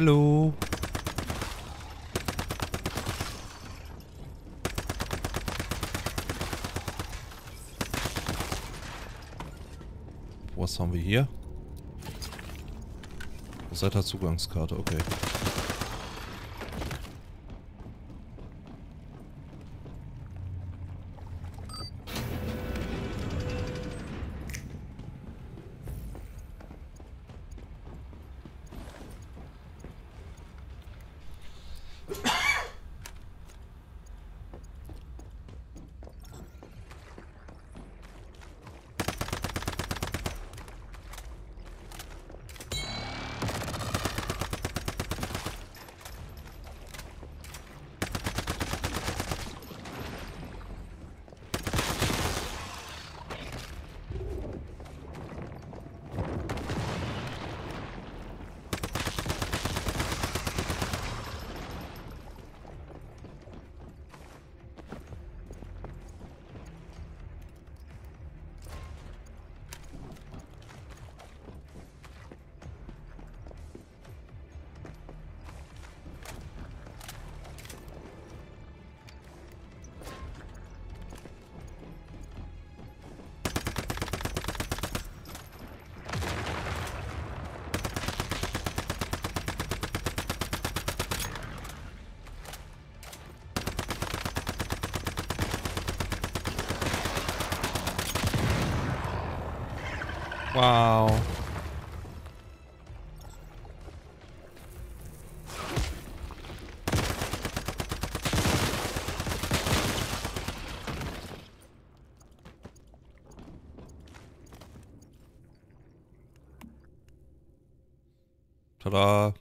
Hallo. Was haben wir hier? Seiter Zugangskarte, okay. Tada.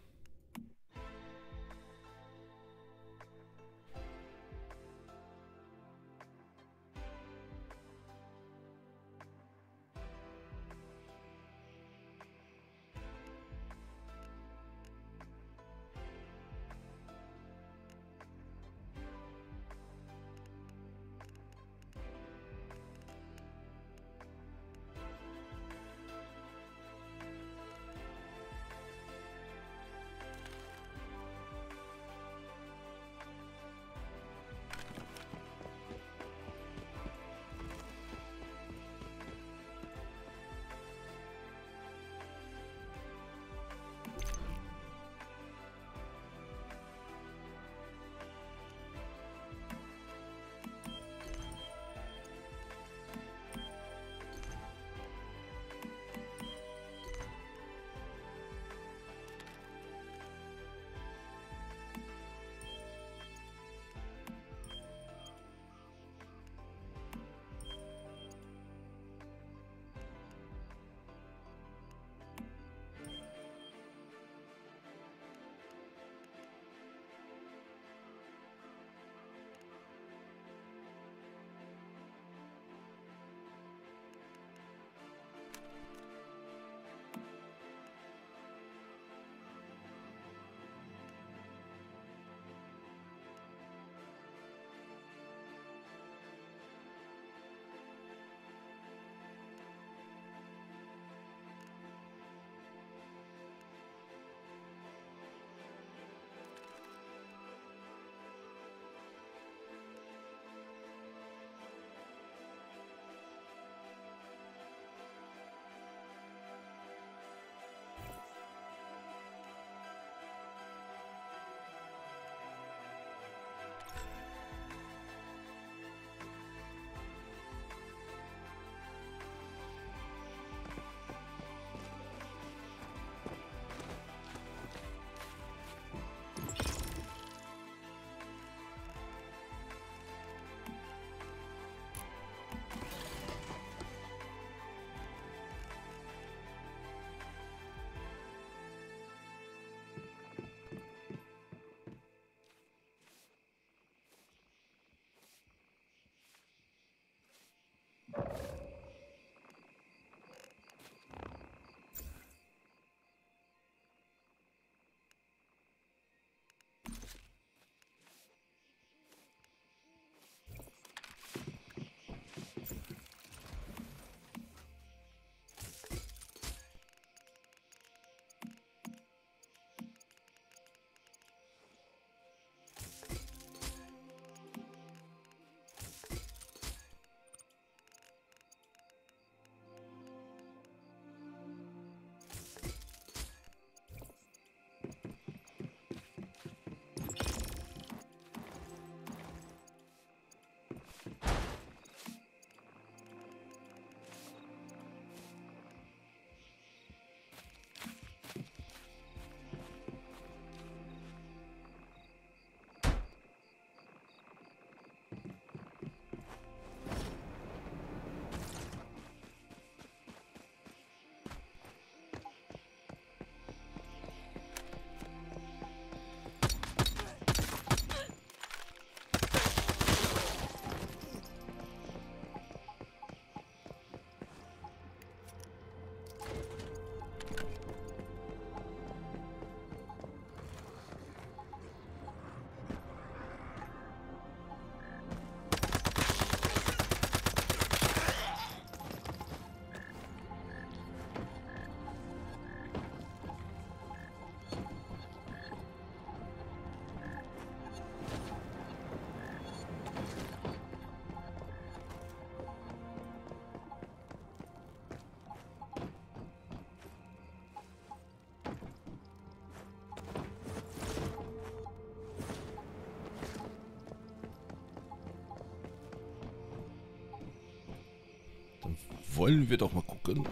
Dann wollen wir doch mal gucken.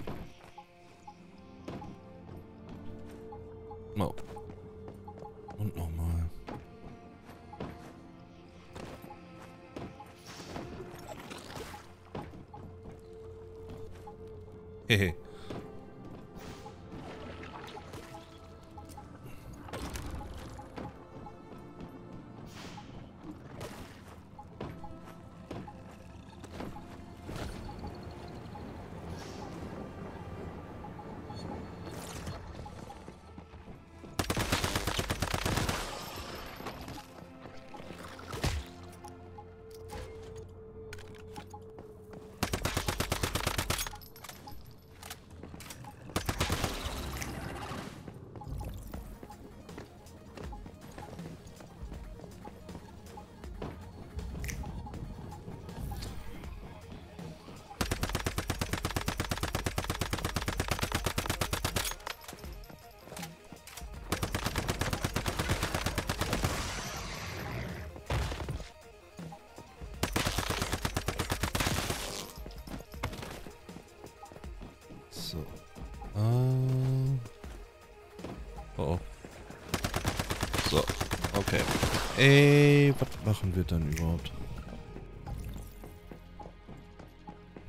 Ey, was machen wir dann überhaupt?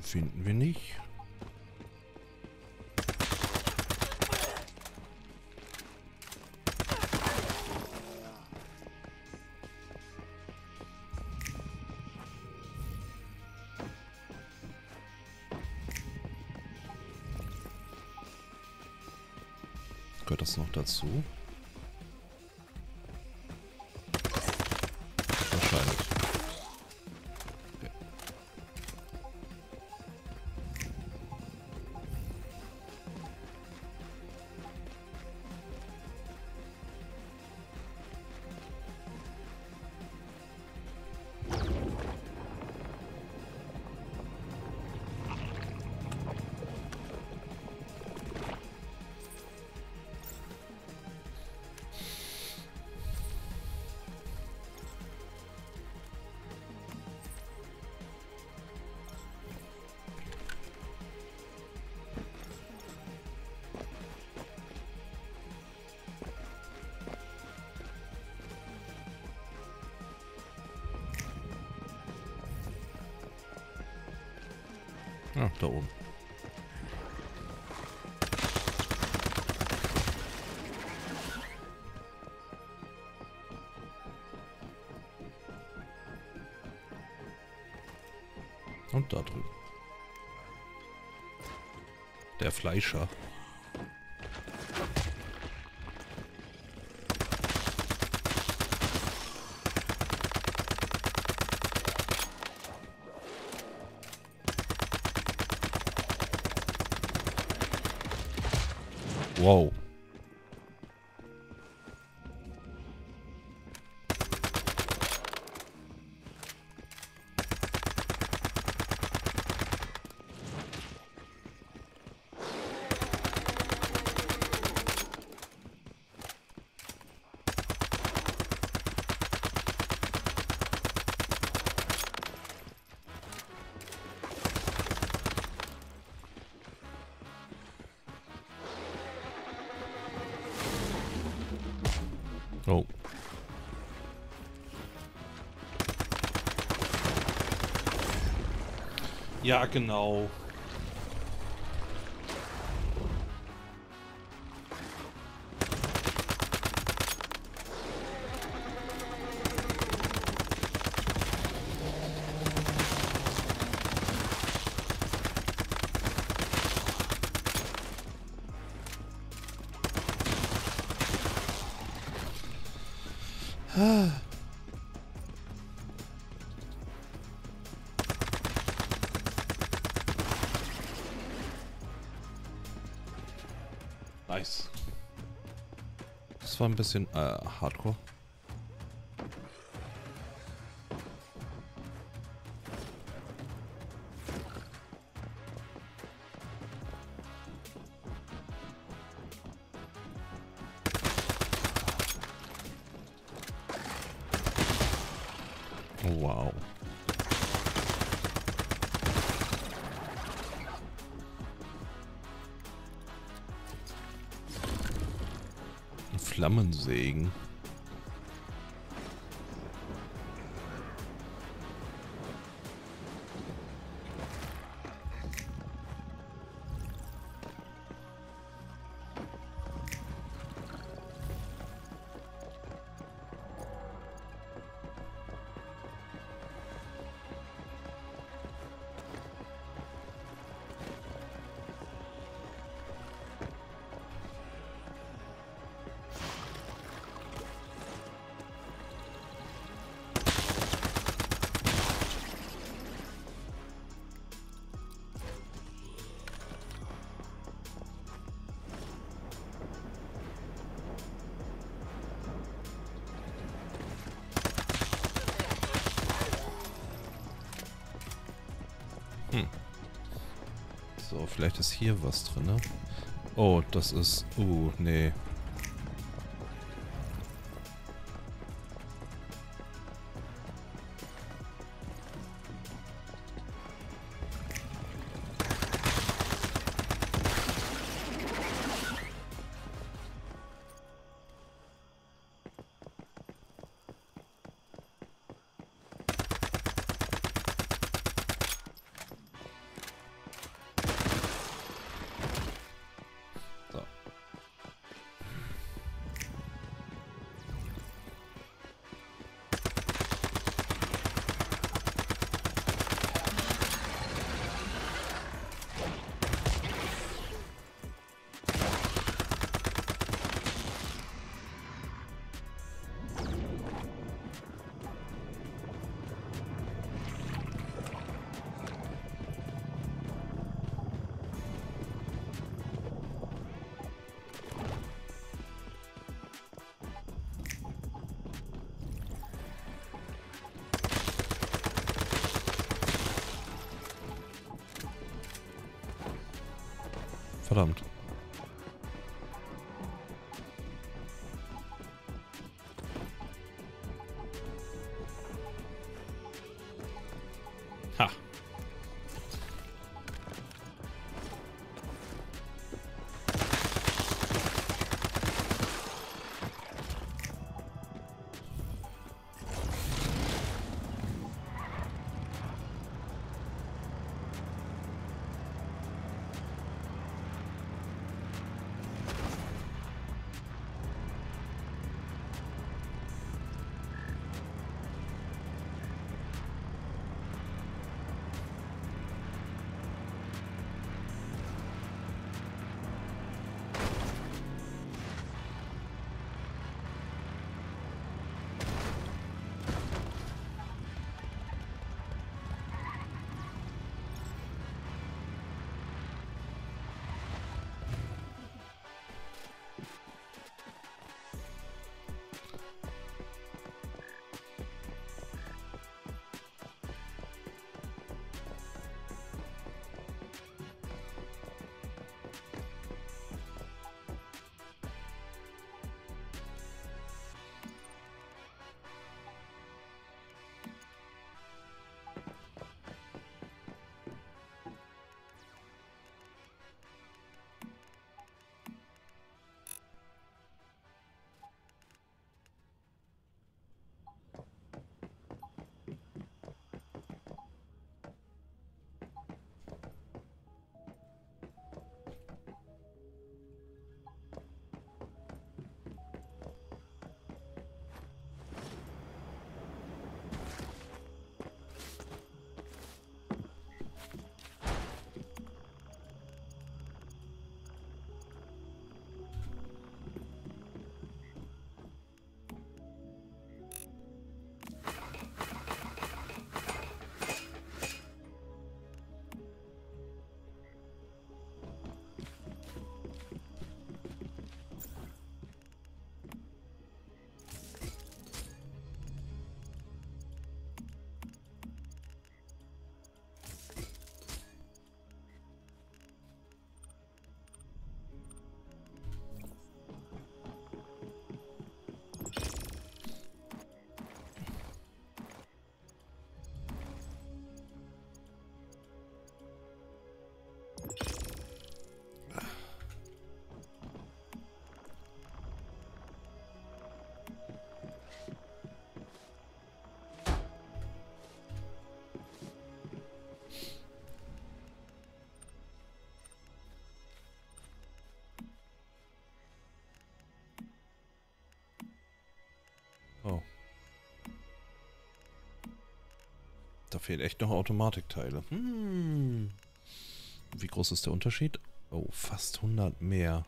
Finden wir nicht. Gehört das noch dazu? Und da drüben. Der Fleischer. Ja, genau. Ein bisschen äh, hardcore. Segen. So, vielleicht ist hier was drin. Ne? Oh, das ist... Uh, nee. Da fehlen echt noch Automatikteile. Hm. Wie groß ist der Unterschied? Oh, fast 100 mehr.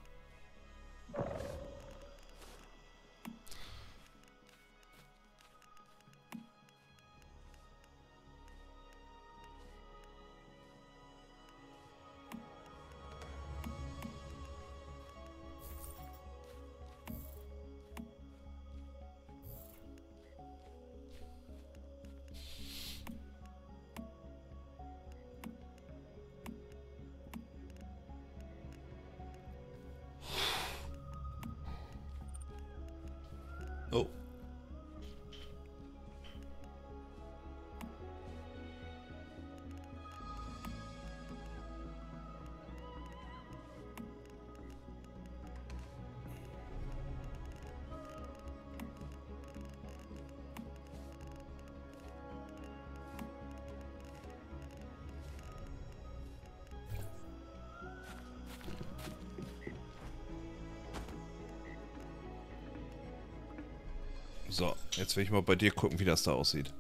Jetzt will ich mal bei dir gucken, wie das da aussieht.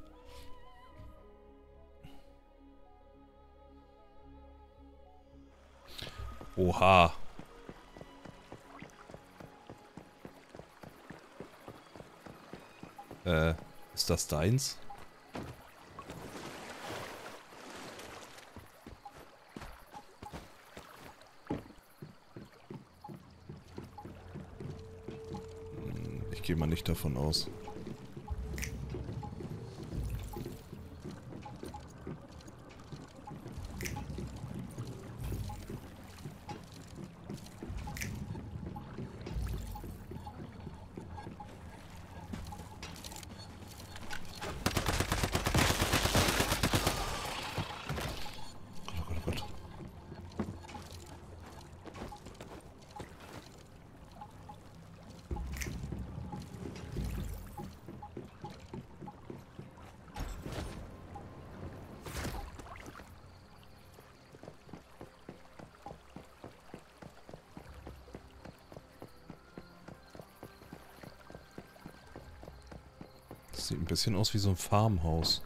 Oha. Äh, ist das deins? Hm, Ich gehe mal nicht davon aus. Bisschen aus wie so ein Farmhaus.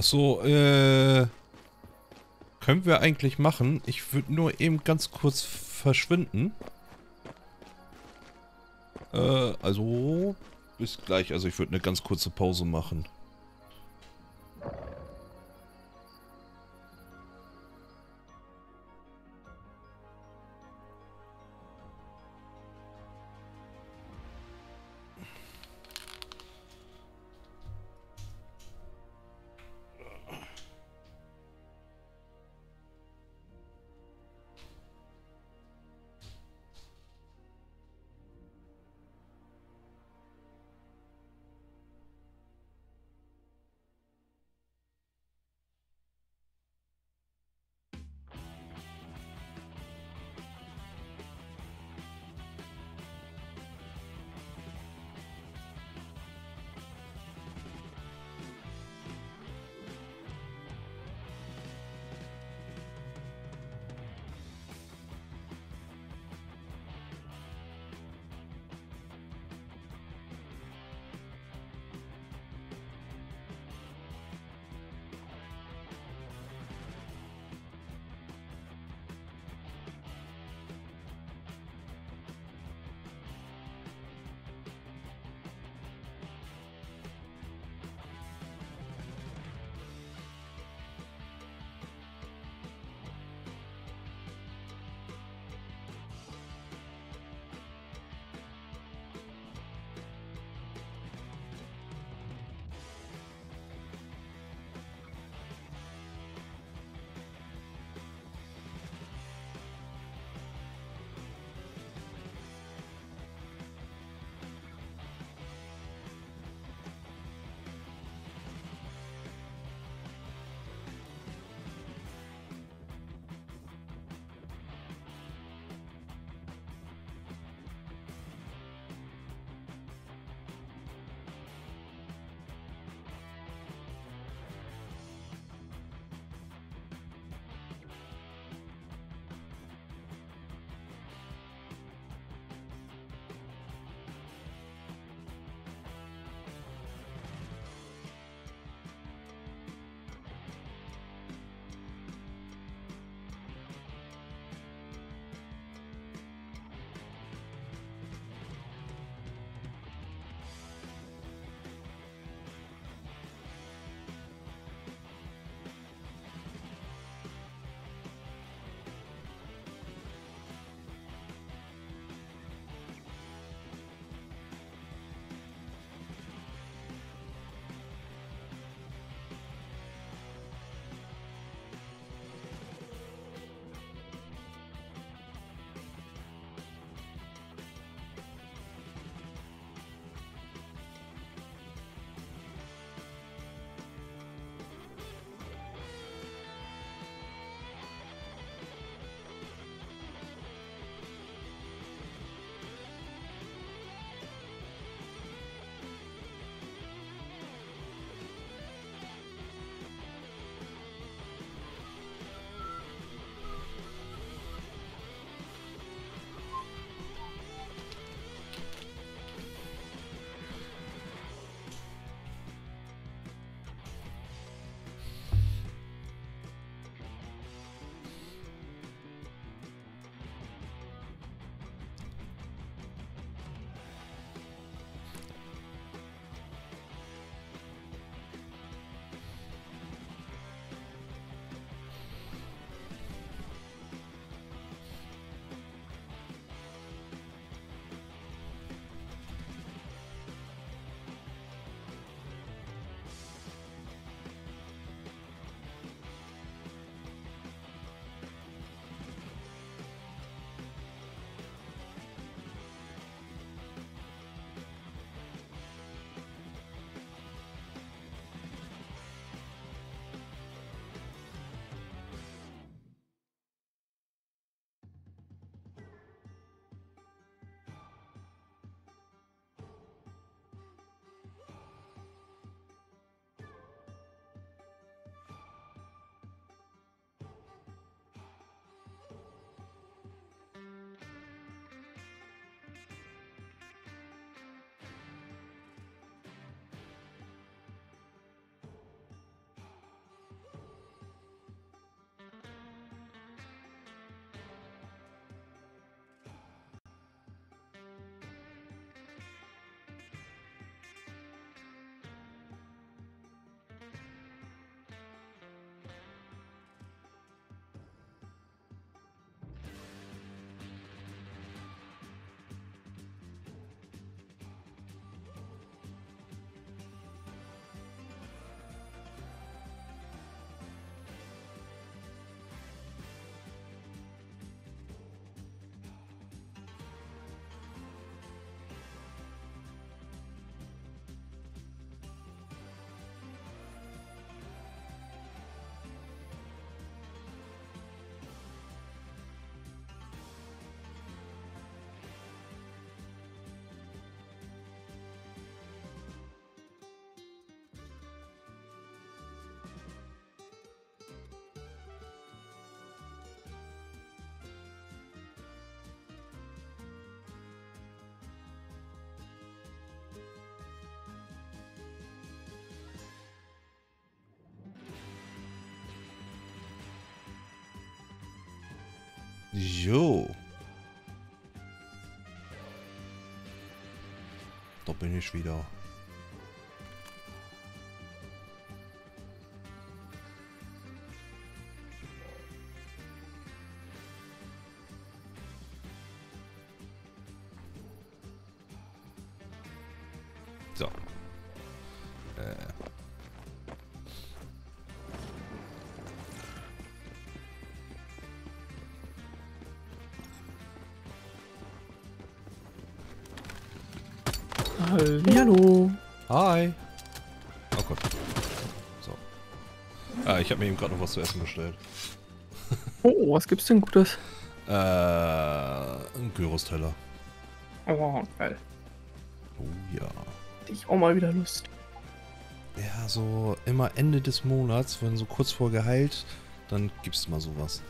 Ach so, äh... Können wir eigentlich machen. Ich würde nur eben ganz kurz verschwinden. Äh, also... Bis gleich. Also ich würde eine ganz kurze Pause machen. Jo. Da bin ich wieder. Ich habe mir eben gerade noch was zu essen bestellt. Oh, was gibt's denn Gutes? Äh, ein Gyros-Teller. Oh, geil. Oh ja. Hätte ich auch mal wieder Lust. Ja, so immer Ende des Monats, wenn so kurz vor geheilt, dann gibt's mal sowas.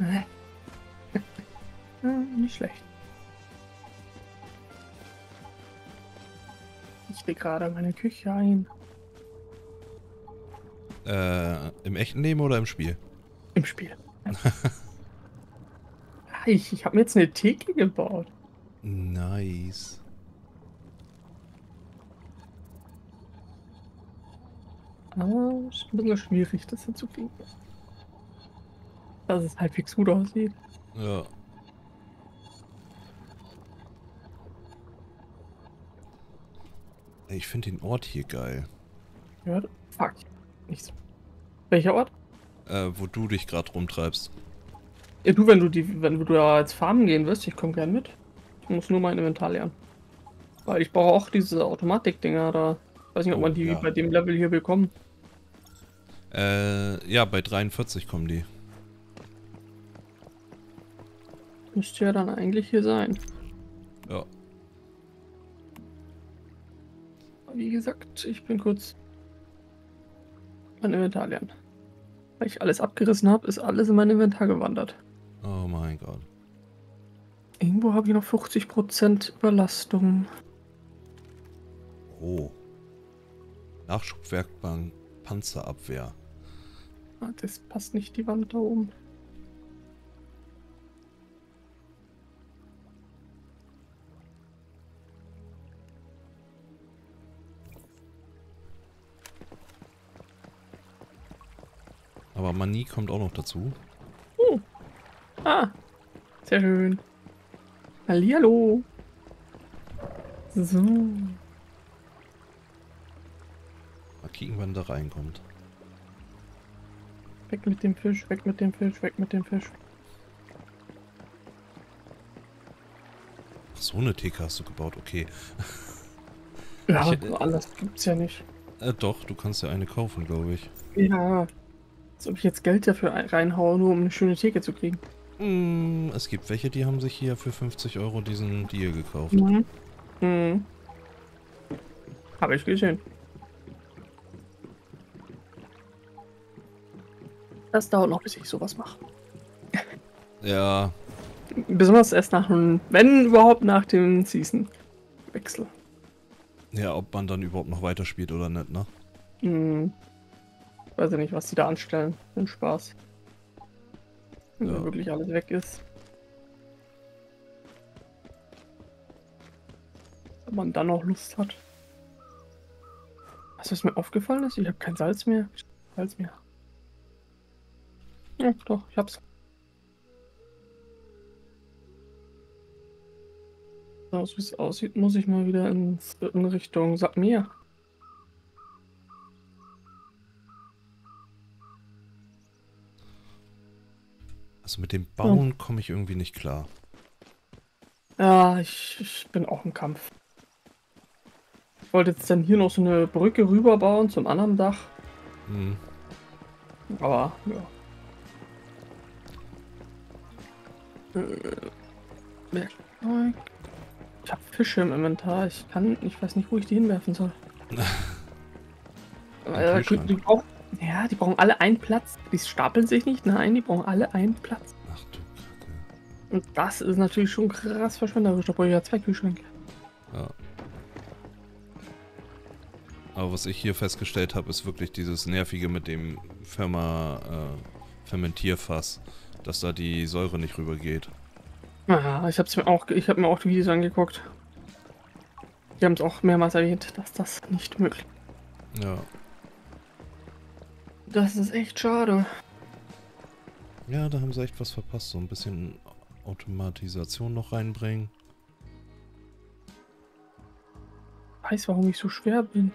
Äh. ja, nicht schlecht. Ich stehe gerade meine Küche ein. Äh, im echten Leben oder im Spiel? Im Spiel. Ja, ich ich habe mir jetzt eine Theke gebaut. Nice. Aber ist ein bisschen schwierig, das hinzukriegen. Dass es halbwegs gut aussieht. Ja. Ich finde den Ort hier geil. Ja, fuck. Nichts. Welcher Ort? Äh, wo du dich gerade rumtreibst. Ja, du, wenn du die, wenn du da jetzt farmen gehen wirst, ich komme gern mit. Ich muss nur mein Inventar lernen. Weil ich brauche auch diese Automatik-Dinger da. Weiß nicht, ob Oh, man die ja. bei dem Level hier bekommt. Äh, ja, bei 43 kommen die. Müsste ja dann eigentlich hier sein. Ja. Wie gesagt, ich bin kurz mein Inventar lernen. Weil ich alles abgerissen habe, ist alles in mein Inventar gewandert. Oh mein Gott. Irgendwo habe ich noch 50% Überlastung. Oh. Nachschubwerkbank Panzerabwehr. Ah, das passt nicht, die Wand da oben. Aber Manie kommt auch noch dazu. Ah, sehr schön. Hallihallo. So. Mal kicken, wann da reinkommt. Weg mit dem Fisch, weg mit dem Fisch, weg mit dem Fisch. Ach, so eine Theke hast du gebaut, okay. Ja, Ich- anders gibt's ja nicht. Äh, doch, du kannst ja eine kaufen, glaube ich. Ja. Als ob ich jetzt Geld dafür ein- reinhaue, nur um eine schöne Theke zu kriegen. Mm, es gibt welche, die haben sich hier für 50 Euro diesen Deal gekauft. Mhm. Mhm. Habe ich gesehen. Das dauert noch, bis ich sowas mache. Ja, Besonders erst nach dem, wenn überhaupt nach dem Season-Wechsel. ja, ob man dann überhaupt noch weiterspielt oder nicht, ne? Hm. Weiß ja nicht, was die da anstellen. Einen Spaß. Wenn Ja. da wirklich alles weg ist. Wenn man dann noch Lust hat. Was was mir aufgefallen ist? Ich habe kein Salz mehr. Salz mehr. Ja, doch, ich hab's. So wie es aussieht, muss ich mal wieder ins, in Richtung Sa- Also mit dem Bauen komme ich irgendwie nicht klar. Ja, ich, ich bin auch im Kampf. Ich wollte jetzt dann hier noch so eine Brücke rüberbauen zum anderen Dach. Hm. Aber, ja. Äh. Ich habe Fische im Inventar. Ich kann, ich weiß nicht, wo ich die hinwerfen soll. Äh, die brauchen, ja, die brauchen alle einen Platz. Die stapeln sich nicht. Nein, die brauchen alle einen Platz. Ach du Kacke. Und das ist natürlich schon krass verschwenderisch. Da brauche ich ja zwei Kühlschränke. Ja. Aber was ich hier festgestellt habe, ist wirklich dieses Nervige mit dem Firma äh, Fermentierfass. dass da die Säure nicht rübergeht. Ah, ich hab's mir auch, ich habe mir auch die Videos angeguckt. Die haben es auch mehrmals erwähnt, dass das nicht möglich ist. Ja. Das ist echt schade. Ja, da haben sie echt was verpasst. So ein bisschen Automatisation noch reinbringen. weiß, warum ich so schwer bin.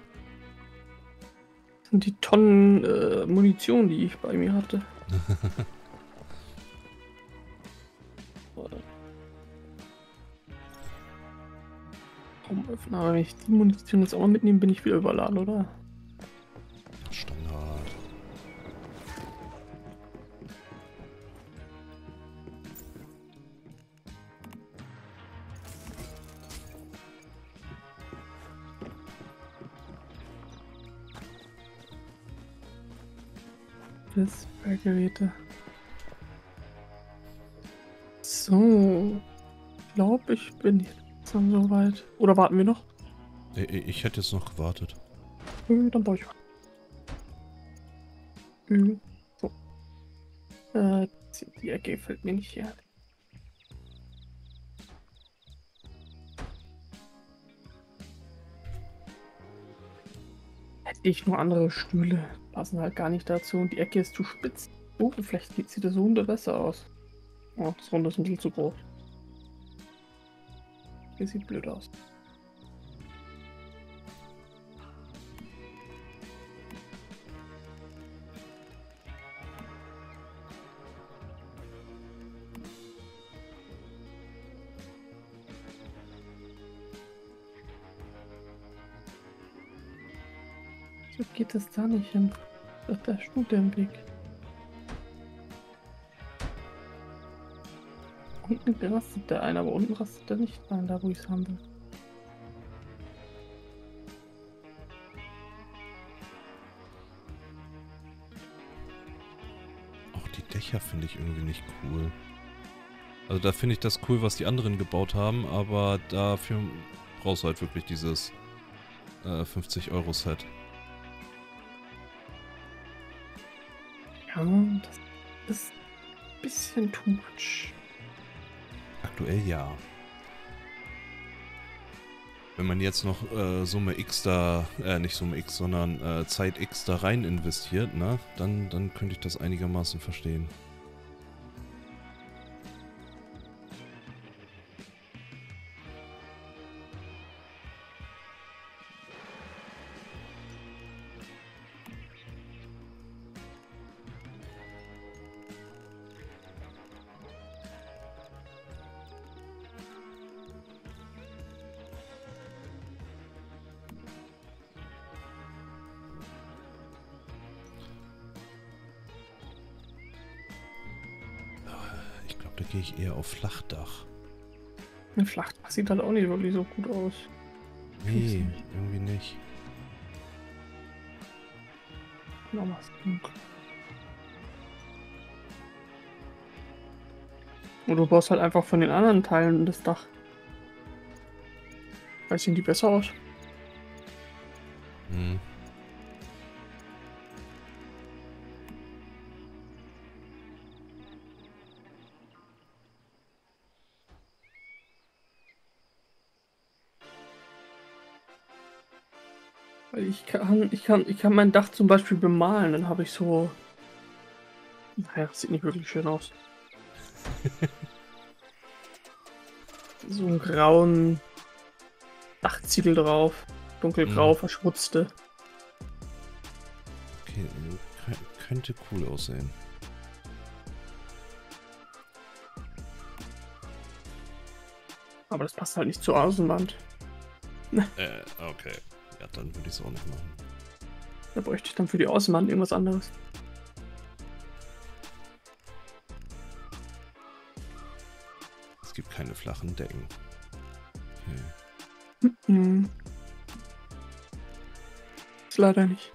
Das sind die Tonnen äh, Munition, die ich bei mir hatte. Raumöffner, aber wenn ich die Munition jetzt auch mal mitnehme, bin ich wieder überladen, oder? Standard. Display-Geräte. So. Ich glaube, ich bin jetzt dann soweit. Oder warten wir noch? Ich, ich hätte jetzt noch gewartet. Dann baue ich. Äh, so. Äh, die- Ecke gefällt mir nicht hier. Hätte ich nur andere Stühle. Passen halt gar nicht dazu. Und die Ecke ist zu spitz. Oh, vielleicht sieht- das Runde besser aus. Oh, das Runde ist ein bisschen zu groß. Hier sieht blöd aus. Es da nicht hin. Da ist der Weg. Unten rastet der ein, aber unten rastet der nicht ein, da wo ich es haben will. Auch die Dächer finde ich irgendwie nicht cool. Also da finde ich das cool, was die anderen gebaut haben, aber dafür brauchst du halt wirklich dieses äh, 50-Euro-Set. Ja, das ist ein bisschen too much. Aktuell ja. Wenn man jetzt noch äh, Summe X da, äh, nicht Summe X, sondern äh, Zeit X da rein investiert, ne, dann, dann könnte ich das einigermaßen verstehen. Da gehe ich eher auf Flachdach. Ein Flachdach sieht halt auch nicht wirklich so gut aus. Nee, irgendwie nicht. Nochmal dunkel. Und du baust halt einfach von den anderen Teilen das Dach. Weiß sehen die besser aus? Ich kann, ich kann mein Dach zum Beispiel bemalen, dann habe ich so. Naja, das sieht nicht wirklich schön aus. so einen grauen Dachziegel drauf. Dunkelgrau, Mhm. verschmutzte. Okay, kö- könnte cool aussehen. Aber das passt halt nicht zur Außenwand. Äh, okay. Ja, dann würde ich es auch nicht machen. Da bräuchte ich dann für die Außenwand irgendwas anderes. Es gibt keine flachen Decken. Okay. Hm. Ist leider nicht.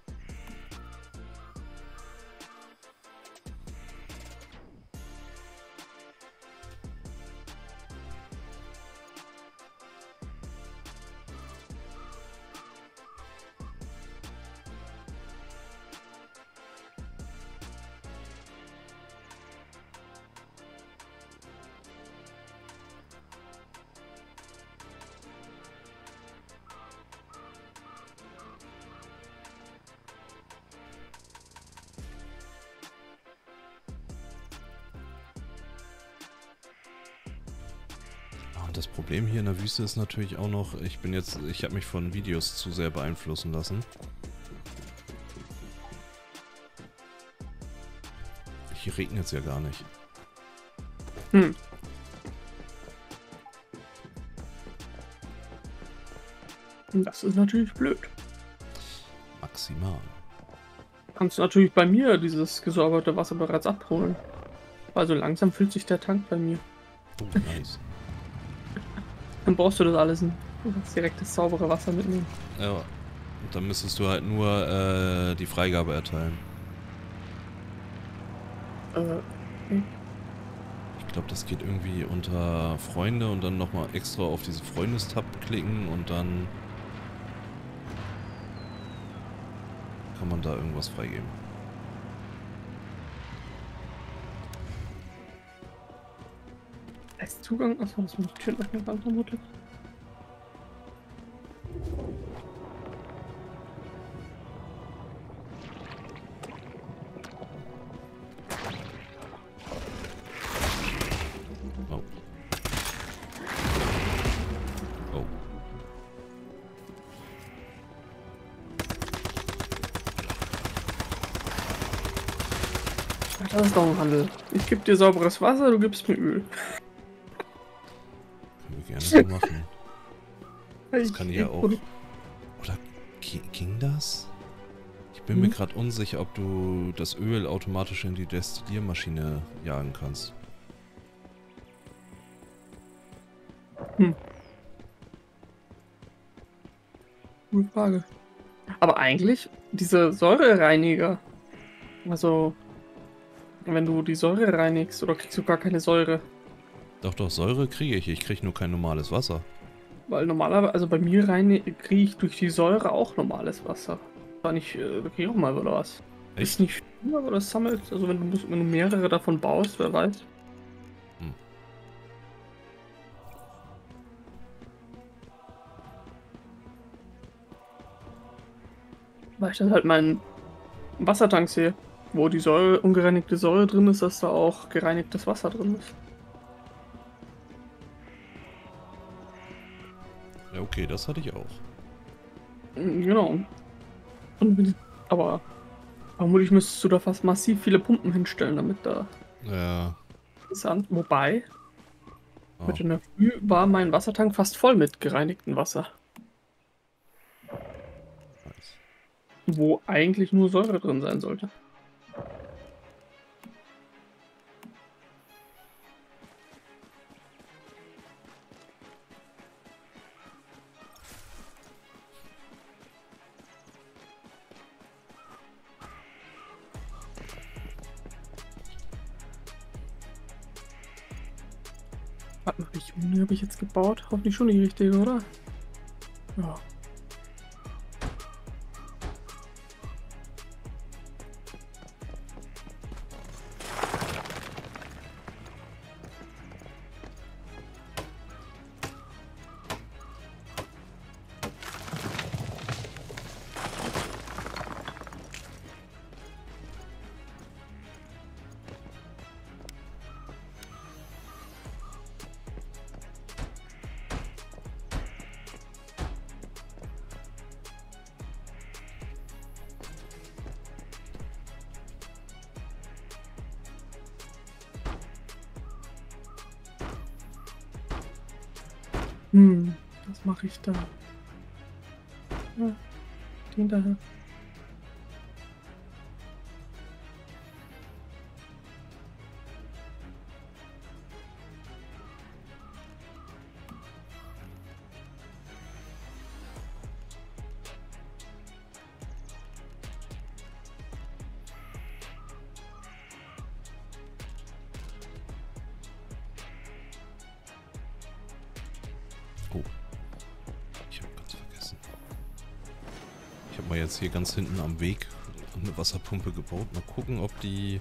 Wüste ist natürlich auch noch, ich bin jetzt, ich habe mich von Videos zu sehr beeinflussen lassen. Hier regnet es ja gar nicht. Hm. Das ist natürlich blöd. Maximal. Kannst du natürlich bei mir dieses gesäuberte Wasser bereits abholen. Also langsam füllt sich der Tank bei mir. Oh, nice. Dann brauchst du das alles nicht. Du kannst direkt das saubere Wasser mitnehmen. ja, und dann müsstest du halt nur äh, die Freigabe erteilen. Äh, Ich glaube, das geht irgendwie unter Freunde und dann nochmal extra auf diese Freundestab klicken und dann kann man da irgendwas freigeben. Als Zugang. Achso, das muss ich Tür öffnen, ganz vermutlich. Das ist doch ein Handel. Ich gebe dir sauberes Wasser, du gibst mir Öl. Können wir gerne so machen. Das kann ich ja auch. Oder gi- ging das? Ich bin mir Hm? gerade unsicher, ob du das Öl automatisch in die Destilliermaschine jagen kannst. Gute Frage. Aber eigentlich, diese Säurereiniger. Also, wenn du die Säure reinigst, oder kriegst du gar keine Säure? Doch, doch, Säure kriege ich. Ich kriege nur kein normales Wasser. Weil normalerweise, also bei mir rein kriege ich durch die Säure auch normales Wasser. War nicht, äh, da krieg ich auch mal oder was? Ist Echt? nicht viel, aber das sammelt. Also wenn du, musst- wenn du mehrere davon baust, wer weiß. Hm. Weil ich dann halt meinen Wassertank sehe, wo die Säure, ungereinigte Säure drin ist, dass da auch gereinigtes Wasser drin ist. Okay, das hatte ich auch. Genau. Und aber vermutlich müsstest du da fast massiv viele Pumpen hinstellen, damit da Ja. interessant. Wobei, Oh. heute in der Früh war mein Wassertank fast voll mit gereinigtem Wasser. nice. Wo eigentlich nur Säure drin sein sollte. Habe ich jetzt gebaut? Hoffentlich schon die richtige, oder? Ja. Was mache ich da? Ja, den da. Jetzt hier ganz hinten am Weg eine Wasserpumpe gebaut. Mal gucken, ob die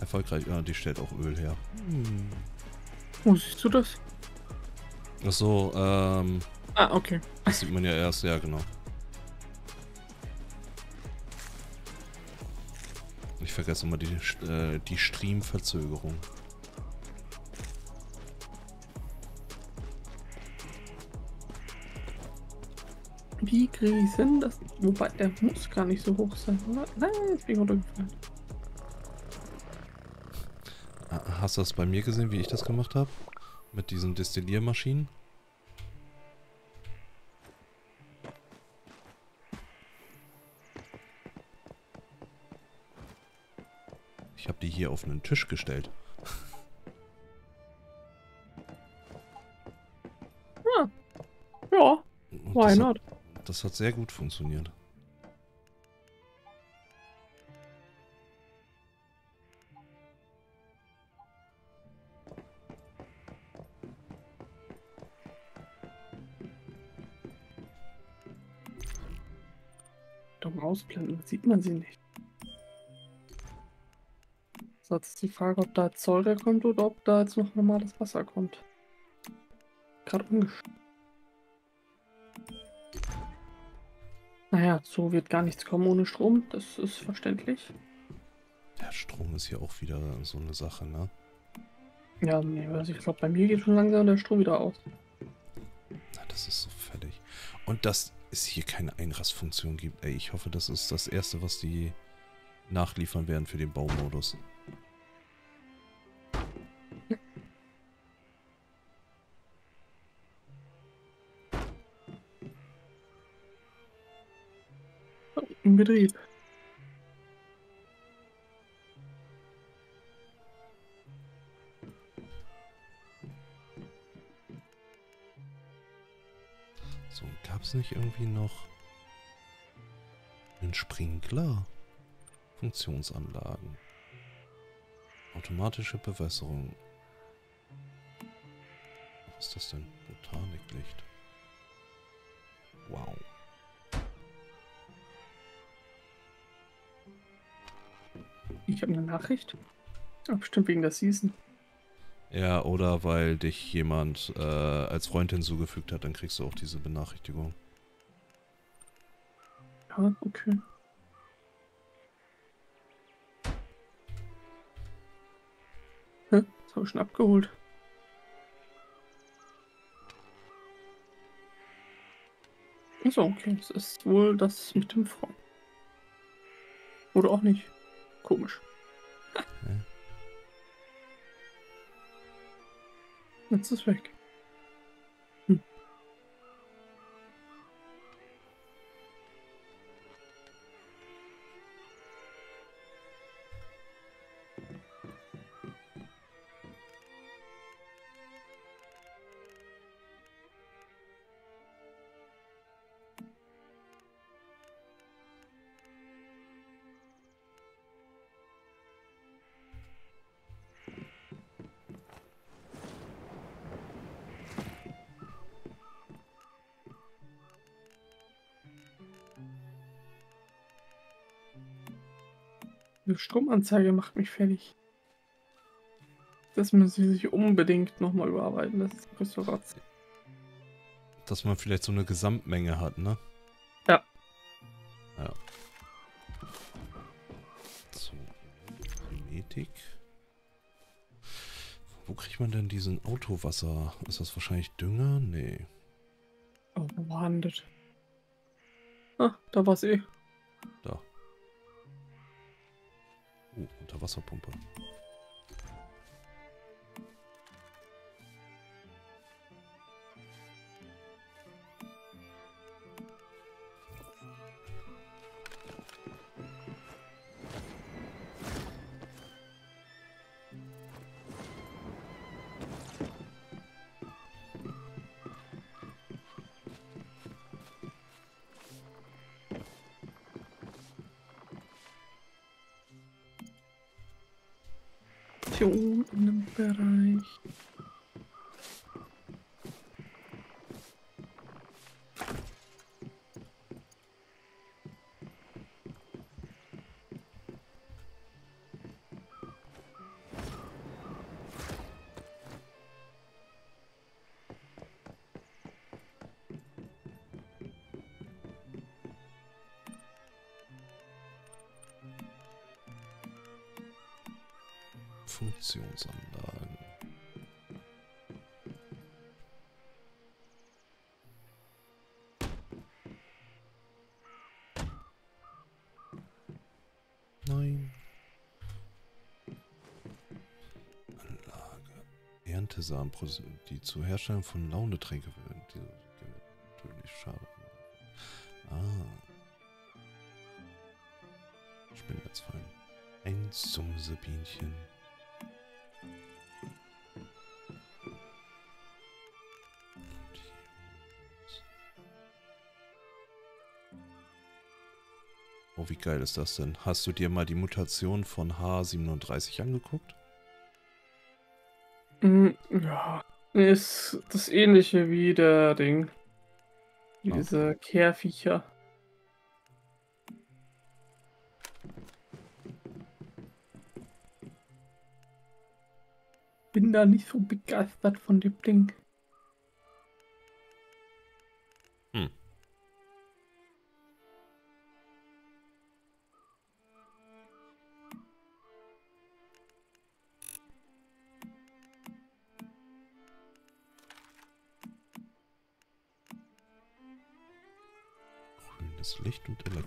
erfolgreich... Ja, die stellt auch Öl her. Hm. Wo siehst du das? Achso, ähm... Ah, okay. Das sieht man ja erst, ja genau. Ich vergesse immer die, äh, die Stream-Verzögerung. Wie kriege ich hin? Das, wobei, der muss gar nicht so hoch sein, oder? Nein, jetzt bin ich runtergefallen. Ah, Hast du das bei mir gesehen, wie ich das gemacht habe? Mit diesen Destilliermaschinen? Ich habe die hier auf einen Tisch gestellt. Ja, Und why not? Das hat sehr gut funktioniert. Dumm ausblenden, sieht man sie nicht. So, jetzt ist die Frage, ob da Säure kommt oder ob da jetzt noch normales Wasser kommt. Gerade umgestellt. Naja, so wird gar nichts kommen ohne Strom, das ist verständlich. Der Strom ist hier auch wieder so eine Sache, ne? Ja, nee, also ich glaube, bei mir geht schon langsam der Strom wieder aus. Na, das ist so fertig. Und dass es hier keine Einrastfunktion gibt. Ey, ich hoffe, das ist das Erste, was die nachliefern werden für den Baumodus. Betrieb. So, gab es nicht irgendwie noch einen Sprinkler? Funktionsanlagen. Automatische Bewässerung. Was ist das denn? Botaniklicht. Wow. Ich habe eine Nachricht. Ah, bestimmt wegen der Season. Ja, oder weil dich jemand äh, als Freund hinzugefügt hat, dann kriegst du auch diese Benachrichtigung. Ja, okay. Hä? Das habe ich schon abgeholt. Achso, okay. Das ist wohl das mit dem Frau. Oder auch nicht. Komisch. Jetzt ist weg. Die Stromanzeige macht mich fertig. Das müssen sie sich unbedingt nochmal überarbeiten. Das ist Restauration. Dass man vielleicht so eine Gesamtmenge hat, ne? Ja. Ja. So. Hermetik. Wo kriegt man denn diesen Autowasser? Ist das wahrscheinlich Dünger? Nee. Oh, das? Ah, da war's eh. Da. Oh, Unterwasserpumpe. Erntesamen, die zur Herstellung von Launetränke. Die natürlich schade. Ah. Spinnerzweig. Ein Sumsebienchen. Oh, wie geil ist das denn? Hast du dir mal die Mutation von H37 angeguckt? Ja, ist das ähnliche wie der Ding. Wie diese Kehrviecher. Bin da nicht so begeistert von dem Ding.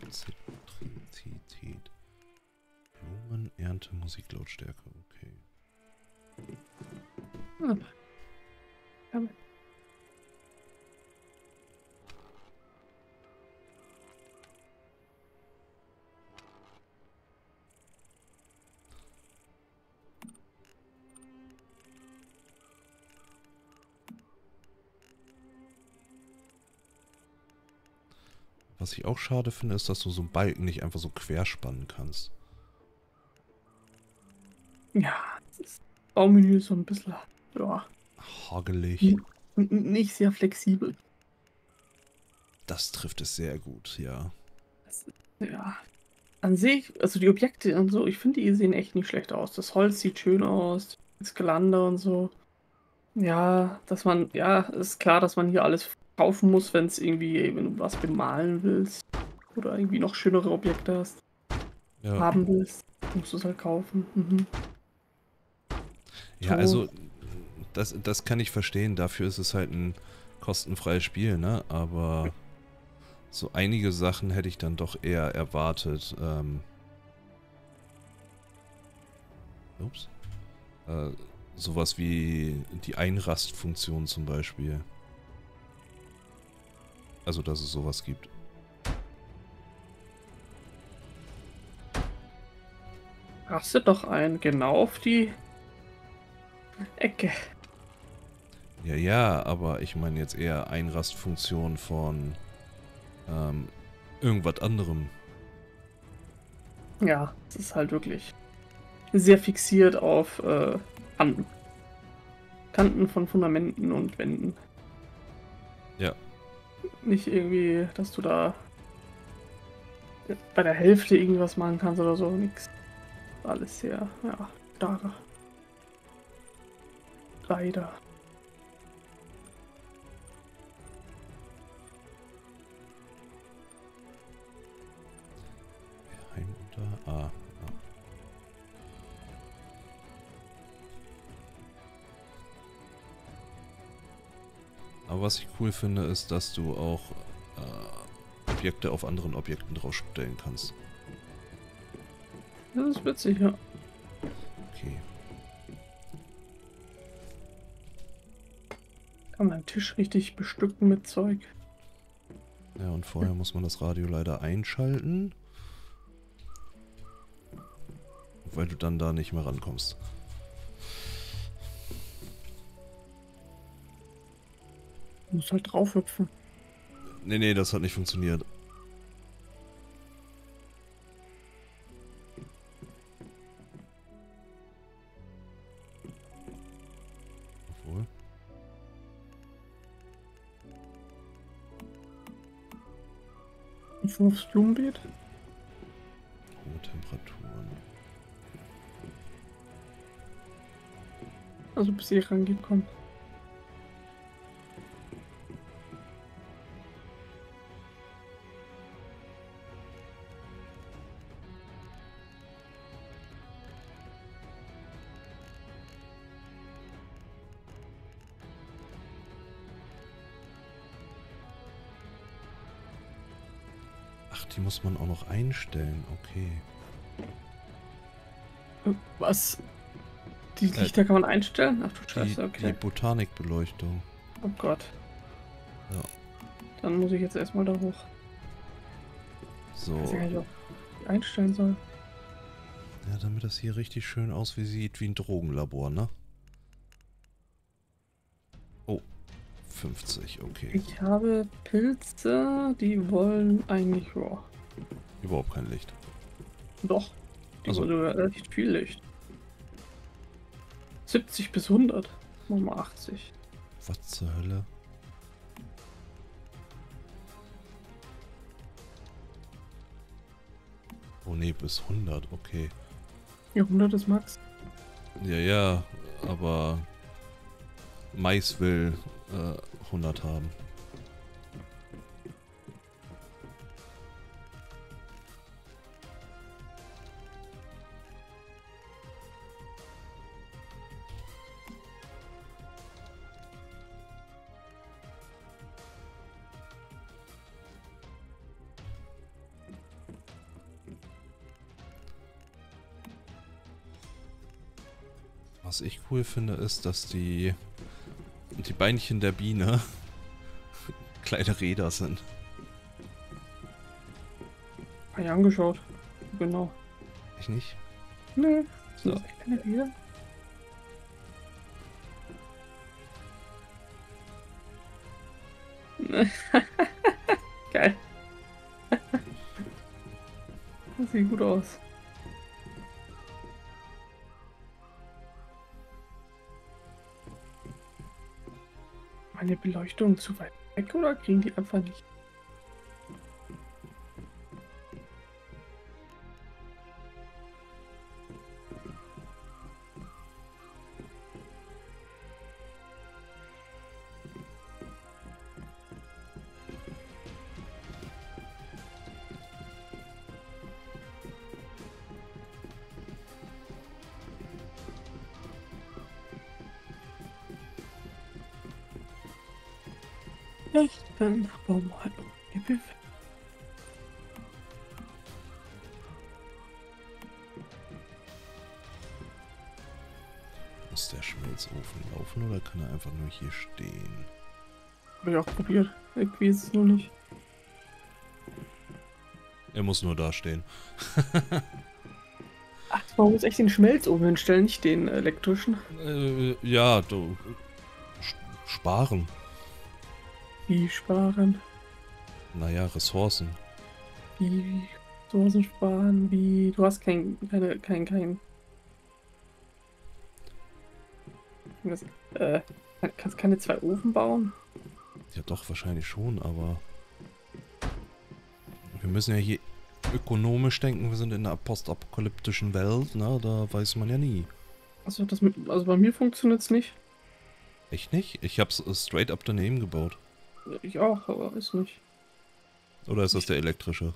Elektrizität. Blumen, Ernte, Musiklautstärke, okay. Ah. Ja, Was ich auch schade finde, ist, dass du so einen Balken nicht einfach so querspannen kannst. Ja, das Baumenü ist so ein bisschen, ja, Hagelig. N- nicht sehr flexibel. Das trifft es sehr gut, ja. Das, ja, an sich, also die Objekte und so, ich finde, die sehen echt nicht schlecht aus. Das Holz sieht schön aus, das Gelande und so. Ja, dass man, ja, ist klar, dass man hier alles kaufen muss, wenn es irgendwie, wenn du was bemalen willst oder irgendwie noch schönere Objekte hast, Ja, haben willst, musst du es halt kaufen. Mhm. ja so. also das, das kann ich verstehen. Dafür ist es halt ein kostenfreies Spiel, ne? Aber so einige Sachen hätte ich dann doch eher erwartet. Ähm, ups. Äh, sowas wie die Einrastfunktion zum Beispiel. Also, dass es sowas gibt. Rastet doch ein, genau auf die Ecke. Ja, ja, aber ich meine jetzt eher Einrastfunktion von ähm, irgendwas anderem. Ja, es ist halt wirklich sehr fixiert auf äh. Kanten von Fundamenten und Wänden. Ja. Nicht irgendwie, dass du da bei der Hälfte irgendwas machen kannst oder so. Nix. Alles sehr, ja, starrer. Leider. Heim unter A. Ja. Aber was ich cool finde, ist, dass du auch äh, Objekte auf anderen Objekten draufstellen kannst. Das ist witzig, ja. Okay. Kann man den Tisch richtig bestücken mit Zeug. Ja, und vorher muss man das Radio leider einschalten. Weil du dann da nicht mehr rankommst. Muss halt draufhüpfen. Nee, nee, das hat nicht funktioniert. Obwohl. Und aufs Blumenbeet. Hohe Temperaturen. Also bis ihr rangekommen. Muss man auch noch einstellen. Okay. Was? Die Äh, Lichter kann man einstellen? Ach du Die, Scheiße, die okay. Botanikbeleuchtung. Oh Gott. Ja. Dann muss ich jetzt erstmal da hoch. So. Ich weiß nicht, ob ich einstellen soll. Ja, damit das hier richtig schön aussieht wie ein Drogenlabor, ne? Oh. 50, okay. Ich habe Pilze, die wollen eigentlich, ja, Überhaupt kein Licht. doch. Also- recht viel Licht. 70 bis 100. Machen wir 80. Was zur Hölle? Oh ne, bis 100, okay. Ja, 100 ist Max. Ja, ja, aber Mais will äh, 100 haben. Cool finde, ist, dass die, die Beinchen der Biene kleine Räder sind. Hab ich angeschaut. Genau. Ich nicht? Nö. Sind So. das echt keine Räder? Geil. Das sieht gut aus. Beleuchtung zu weit weg oder kriegen die einfach nicht? Dann halt Büffel. Muss der Schmelzofen laufen oder kann er einfach nur hier stehen? Hab ich auch probiert. Irgendwie ist es nur nicht. Er muss nur da stehen. Ach, man muss echt den Schmelzofen hinstellen, nicht den elektrischen. Äh, ja, du. sch- Sparen. Wie sparen, Naja, Ressourcen. wie Ressourcen sparen, wie. Du hast kein, keine, kein, kein. Was, äh, kannst keine zwei Ofen bauen? Ja, doch, wahrscheinlich schon, aber. Wir müssen ja hier ökonomisch denken. Wir sind in einer postapokalyptischen Welt, ne? Da weiß man ja nie. Also, das also bei mir funktioniert es nicht. Echt nicht? Ich hab's äh, straight up daneben gebaut. Ich auch, aber ist nicht. Oder ist das der elektrische?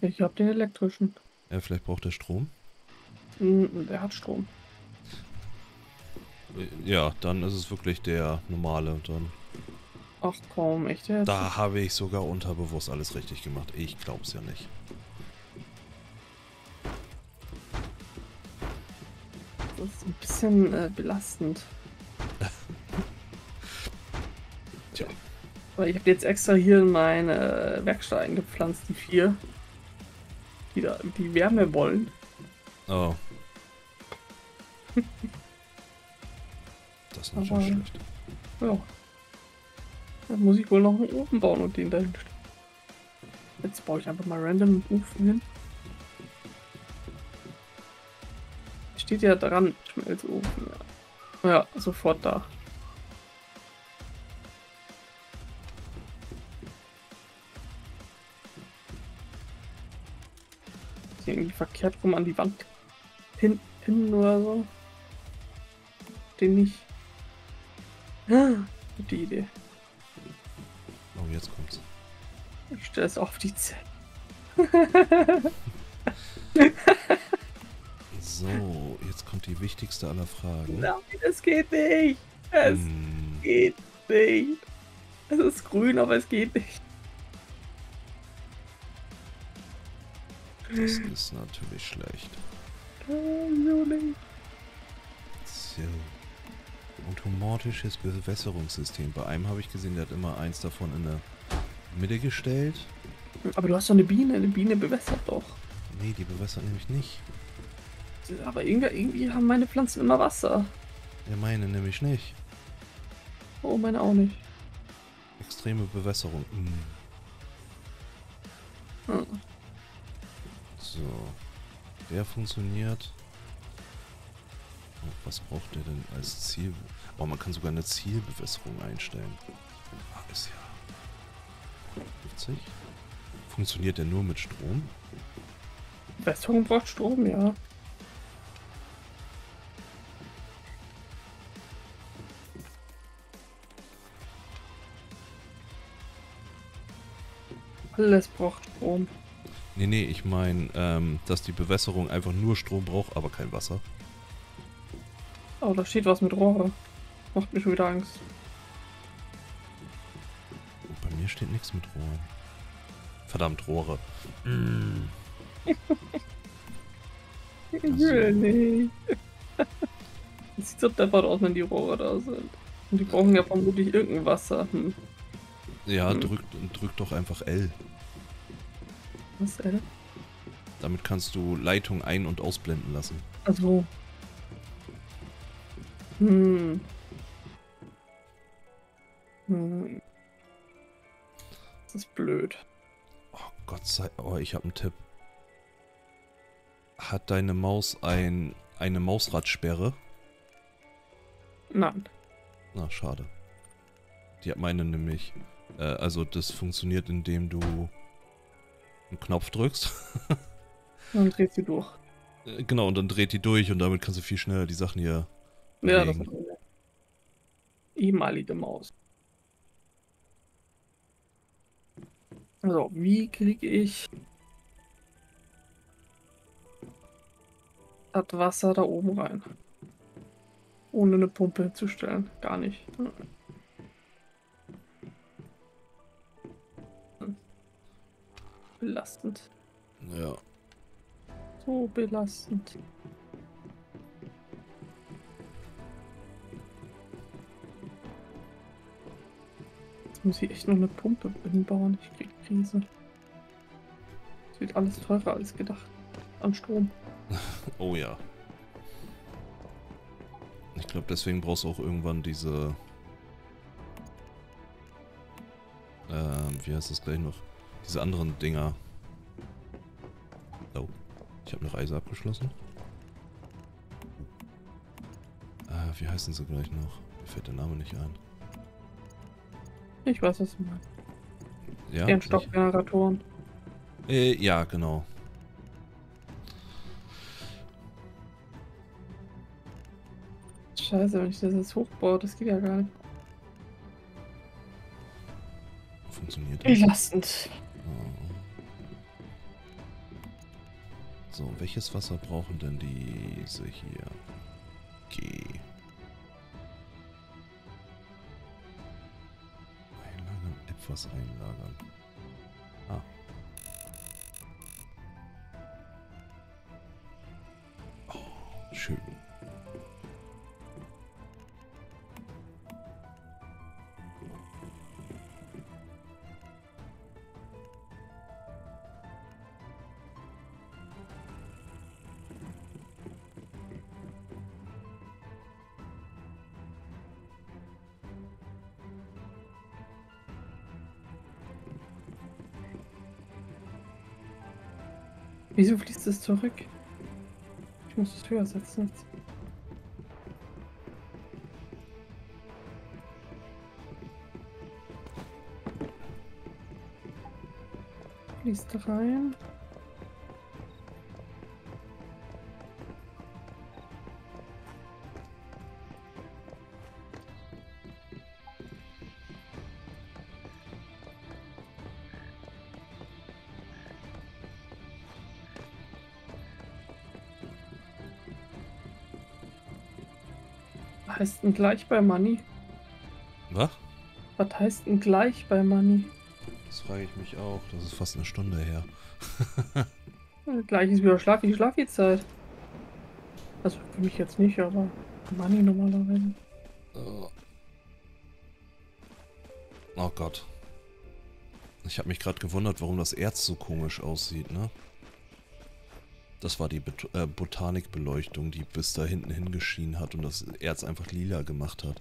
Ich habe den elektrischen. Ja, vielleicht braucht der Strom. Hm, Der hat Strom. Ja, dann ist es wirklich der normale. Dann. Ach komm, echt jetzt? Da habe ich sogar unterbewusst alles richtig gemacht. Ich glaub's ja nicht. Das ist ein bisschen äh, belastend. Ich habe jetzt extra hier in meine äh, Werkstatt eingepflanzt, die vier. Die, da, die Wärme wollen. Oh. Das ist natürlich Aber- schlecht. Ja. Dann muss ich wohl noch einen Ofen bauen und den dahin stellen. Jetzt baue ich einfach mal random einen Ofen hin. Steht ja dran, Schmelzofen. Ja, ja sofort da. Verkehrt rum an die Wand hin, hin oder so. Den nicht. Ah, gute Idee. Oh, jetzt kommt's. Ich stelle es auf die Zelle. So, jetzt kommt die wichtigste aller Fragen. Nein, es geht nicht. Es Hm, geht nicht. Es ist grün, aber es geht nicht. Das ist natürlich schlecht. so. Automatisches Bewässerungssystem. Bei einem habe ich gesehen, der hat immer eins davon in der Mitte gestellt. Aber du hast doch eine Biene. Eine Biene bewässert doch. Nee, die bewässert nämlich nicht. Aber irgendwie, irgendwie haben meine Pflanzen immer Wasser. Ja, meine nämlich nicht. Oh, meine auch nicht. Extreme Bewässerung. Mm. Hm. So. Der funktioniert. Oh, was braucht der denn als Ziel? Oh, man kann sogar eine Zielbewässerung einstellen. Ah, ist ja witzig. Funktioniert der nur mit Strom? Bewässerung braucht Strom, ja. Alles braucht Strom. Nee, nee, ich meine, ähm, dass die Bewässerung einfach nur Strom braucht, aber kein Wasser. Oh, da steht was mit Rohre. Macht mir schon wieder Angst. Und bei mir steht nichts mit Rohren. Verdammt, Rohre. Mm. Ich will nicht. Es sieht so deppert aus, wenn die Rohre da sind. Und die brauchen ja vermutlich irgendein Wasser. Hm. Ja, Hm. drück, drück doch einfach L. Was, ey? Damit kannst du Leitung ein- und ausblenden lassen. Also. Hm. Hm. Das ist blöd. Oh Gott sei Oh, ich habe einen Tipp. Hat deine Maus ein, eine Mausradsperre? Nein. Na, schade. Die hat meine nämlich. Äh, also das funktioniert, indem du einen Knopf drückst. Dann dreht sie durch. Äh, genau, und dann dreht die durch und damit kannst du viel schneller die Sachen hier Ja, das bewegen. ist eine ehemalige Maus. Also, wie kriege ich das Wasser da oben rein? Ohne eine Pumpe hinzustellen. Gar nicht. Hm. Belastend. Ja. So belastend. Jetzt muss ich echt noch eine Pumpe hinbauen. Ich krieg Krise. Es wird alles teurer als gedacht. An Strom. Oh ja. Ich glaube, deswegen brauchst du auch irgendwann diese. Ähm, wie heißt das gleich noch? Diese anderen Dinger. Oh. Ich habe eine Reise abgeschlossen. Äh, wie heißen sie gleich noch? Mir fällt der Name nicht ein. Ich weiß, du meinst. Ja? Kernstoffgeneratoren. Äh, ja, genau. Scheiße, wenn ich das jetzt hochbaue, das geht ja gar nicht. Funktioniert das? Belastend. Welches Wasser brauchen denn diese hier? G. Einlagern, etwas einlagern. Wieso fließt es zurück? Ich muss es höher setzen. Fließt rein. Heißt denn gleich bei Money? Was? Was heißt denn gleich bei Money? Das frage ich mich auch. Das ist fast eine Stunde her. Gleich ist wieder Schlafi, Schlafi-Zeit. Also für mich jetzt nicht, aber Money normalerweise. Äh. Oh Gott. Ich habe mich gerade gewundert, warum das Erz so komisch aussieht, ne? Das war die Bet äh, Botanikbeleuchtung, die bis da hinten hingeschienen hat und das Erz einfach lila gemacht hat.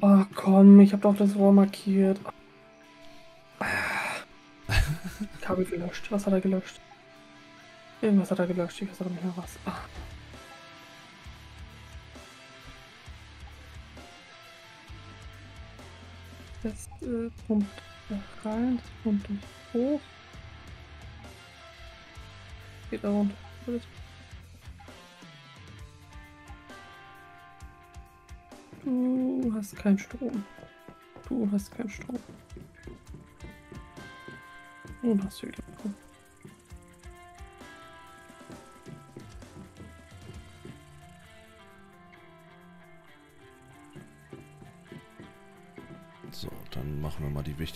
Oh komm, ich habe doch das Rohr markiert. Kabel gelöscht. Was hat er gelöscht? Irgendwas hat er gelöscht. Ich weiß aber nicht mehr was. Ah. Da rein, das nicht hoch. Geht da runter. Du hast keinen Strom. Du hast keinen Strom. Und hast wieder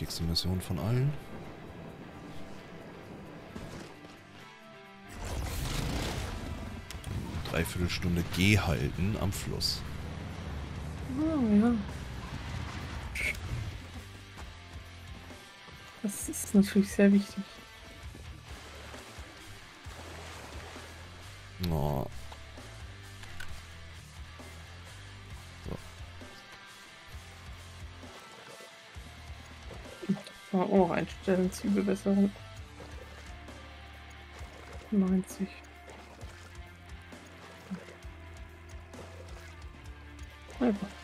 wichtigste Mission von allen. Dreiviertelstunde G halten am Fluss. Ah, ja. Das ist natürlich sehr wichtig. Einstellen, Zielbewässerung. 90. Einfach.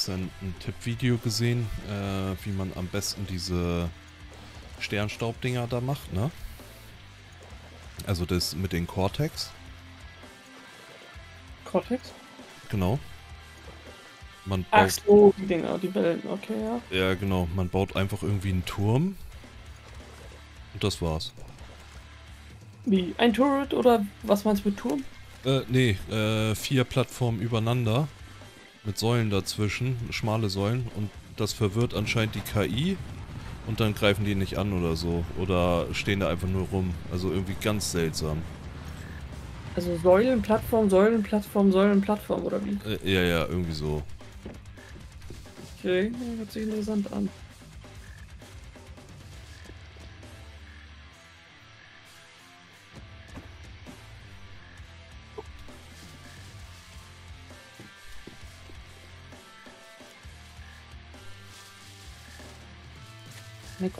Gestern ein Tippvideo gesehen, äh, wie man am besten diese Sternstaubdinger da macht, ne? Also das mit den Cortex, Cortex? genau. Man Ach baut, so, die Dinger, die Wellen, okay, ja. ja genau, man baut einfach irgendwie einen Turm und das war's. Wie, ein Turret oder was meinst du mit Turm? Äh, nee, äh, vier Plattformen übereinander mit Säulen dazwischen, schmale Säulen und das verwirrt anscheinend die KI und dann greifen die nicht an oder so oder stehen da einfach nur rum. Also irgendwie ganz seltsam. Also Säulenplattform, Säulenplattform, Säulenplattform oder wie? Äh, ja, ja, irgendwie so. Okay, hört sich interessant an.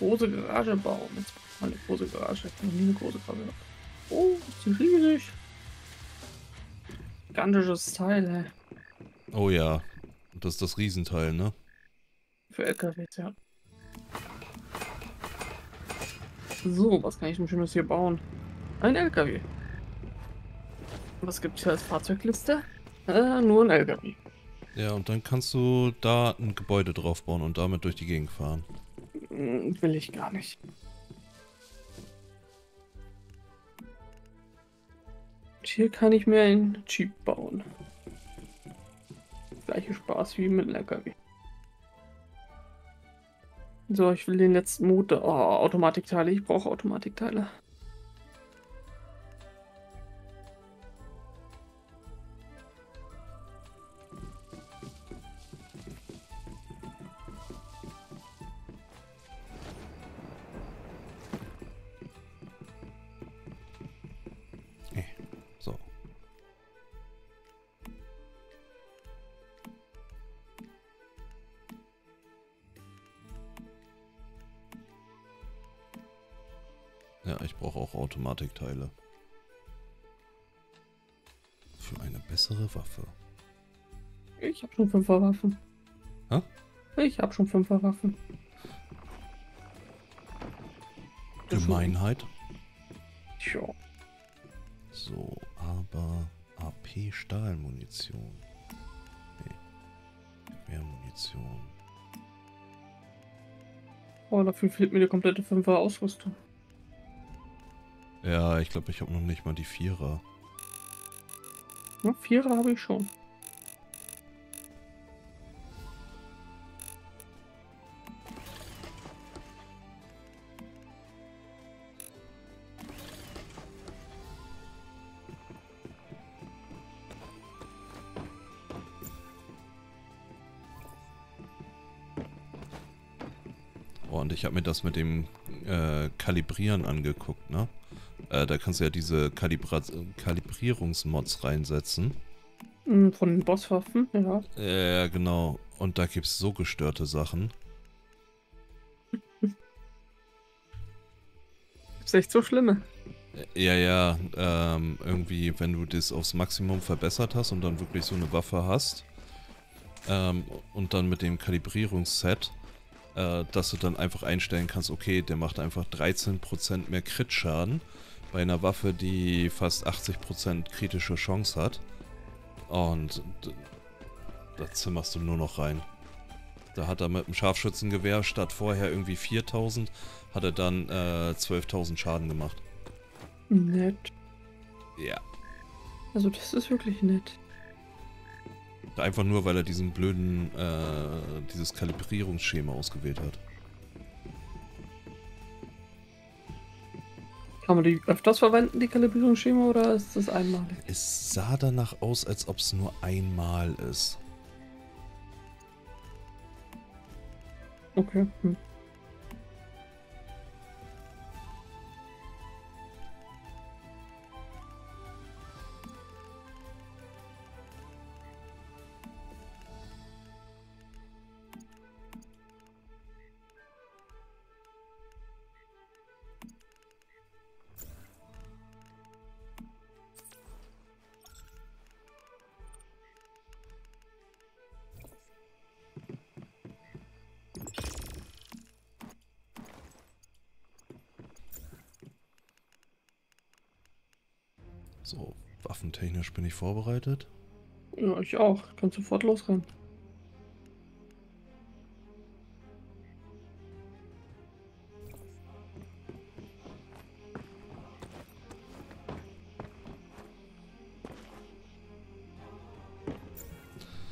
Große Garage bauen. Jetzt braucht man eine große Garage. Ich noch nie eine große Garage. Oh, ist die riesig. Gigantisches Teil, ey. Oh ja, das ist das Riesenteil, ne? Für LKWs, ja. So, was kann ich denn Schönes hier bauen? Ein LKW. Was gibt's hier als Fahrzeugliste? Äh, nur ein LKW. Ja, und dann kannst du da ein Gebäude drauf bauen und damit durch die Gegend fahren. Hm, Will ich gar nicht. Und Hier kann ich mir einen Jeep bauen. Gleiche Spaß wie mit LKW. So, ich will den letzten Motor. Oh, Automatikteile. Ich brauche Automatikteile. Automatikteile. Für eine bessere Waffe. Ich habe schon fünfer Waffen. Hä? Ich habe schon fünfer Waffen. Gemeinheit. Tja. So, aber AP Stahlmunition. Nee. Gewehrmunition. Oh, dafür fehlt mir die komplette 5er Ausrüstung. Ja, ich glaube, ich habe noch nicht mal die Vierer. Ja, Vierer habe ich schon. Oh, und ich habe mir das mit dem äh, Kalibrieren angeguckt, ne? Äh, da kannst du ja diese Kalibra Kalibrierungsmods reinsetzen. Mm, Von den Bosswaffen, ja. Ja, genau. Und da gibt's so gestörte Sachen. Ist echt so schlimme. Äh, Ja, ja, ähm, irgendwie, wenn du das aufs Maximum verbessert hast und dann wirklich so eine Waffe hast, ähm, und dann mit dem Kalibrierungsset, äh, dass du dann einfach einstellen kannst, okay, der macht einfach 13% mehr Crit-Schaden bei einer Waffe, die fast 80% kritische Chance hat. Und da zimmerst du nur noch rein. Da hat er mit dem Scharfschützengewehr statt vorher irgendwie 4000, hat er dann äh, 12.000 Schaden gemacht. Nett. Ja. Also das ist wirklich nett. Einfach nur, weil er diesen blöden, äh, dieses Kalibrierungsschema ausgewählt hat. Kann man die öfters verwenden, die Kalibrierungsschema, oder ist das einmalig? Es sah danach aus, als ob es nur einmal ist. Okay. Hm. Vorbereitet. Ja, ich auch. Kann sofort losrennen.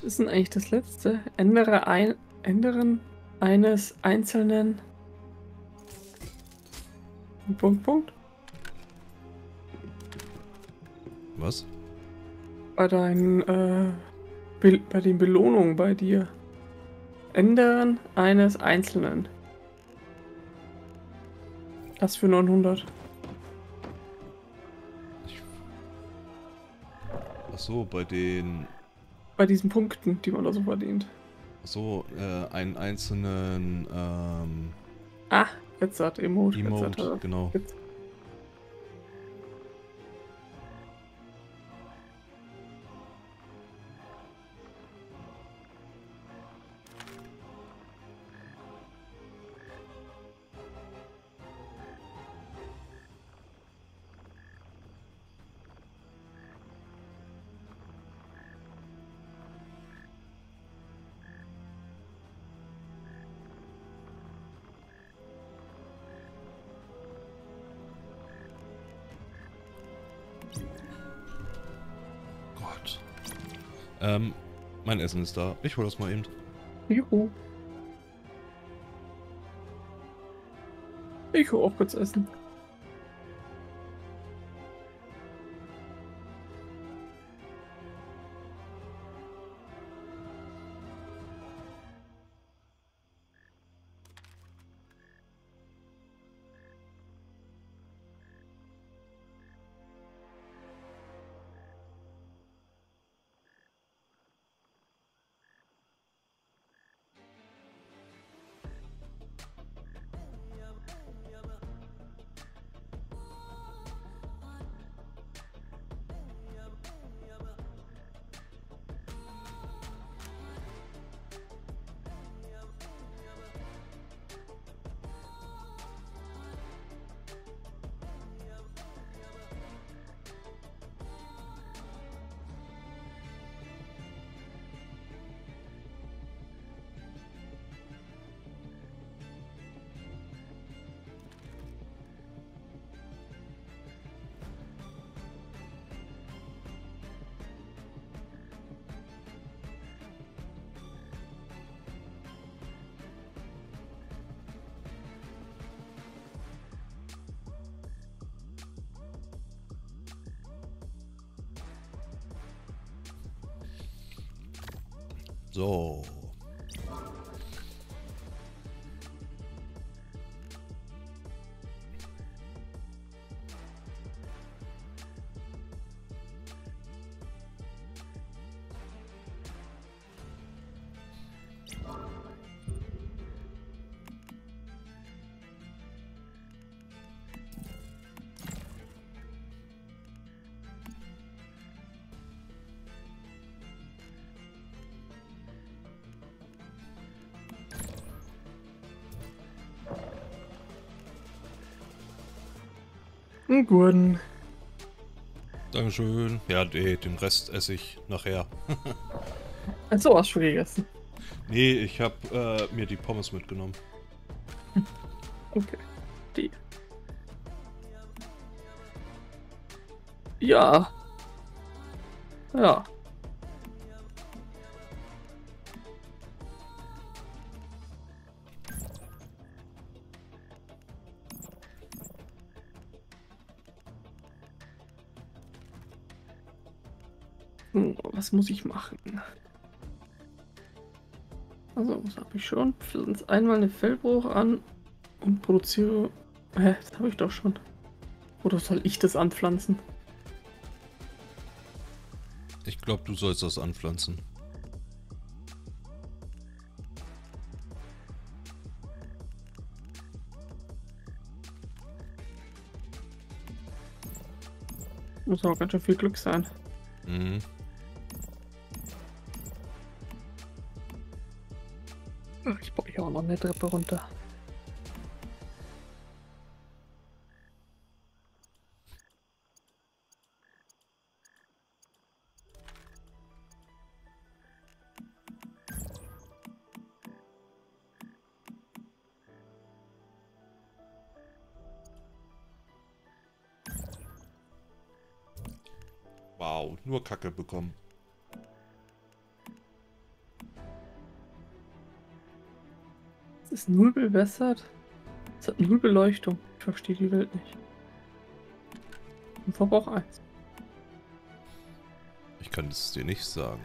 Was ist denn eigentlich das letzte? Ändere ein Ändern eines einzelnen Punkt, Punkt. Was? Bei deinen, äh, Be bei den Belohnungen bei dir. Ändern eines Einzelnen. Das für 900. Ich... Ach so, bei den... Bei diesen Punkten, die man da so verdient. Ach so, äh, einen einzelnen, ähm... Ah, jetzt hat Emote. Jetzt hat Emote, er. genau. Jetzt. Mein Essen ist da. Ich hol das mal eben. Juhu. Ich will auch kurz essen. Ein Gurden. Dankeschön. Ja, nee, den Rest esse ich nachher. Also hast du schon gegessen. Nee, ich habe äh, mir die Pommes mitgenommen. Okay. Die. Ja. Ja. Was muss ich machen? Also, was habe ich schon? Pflanz einmal eine Fellbruch an und produziere. Hä, das habe ich doch schon. Oder soll ich das anpflanzen? Ich glaube, du sollst das anpflanzen. Muss auch ganz schön viel Glück sein. Mhm. Treppe runter. Wow, nur Kacke bekommen. Null bewässert. Es hat null Beleuchtung. Ich verstehe die Welt nicht. Und Verbrauch 1. Ich kann es dir nicht sagen.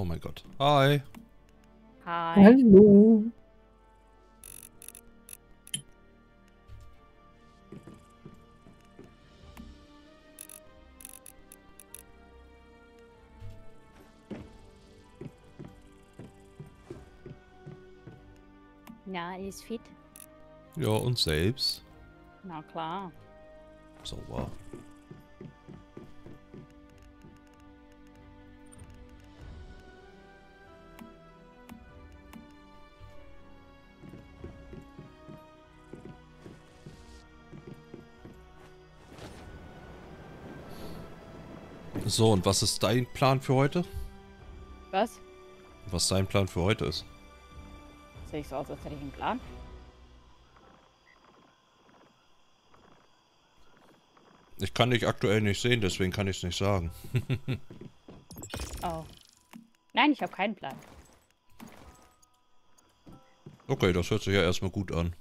Oh mein Gott. Hi. Hi. Hallo. Na, ist fit? Ja, und selbst? Na klar. Sauber. So, und was ist dein Plan für heute? Was? Was dein Plan für heute ist? Sehe ich so aus, als hätte ich einen Plan? Ich kann dich aktuell nicht sehen, deswegen kann ich es nicht sagen. Oh. Nein, ich habe keinen Plan. Okay, das hört sich ja erstmal gut an.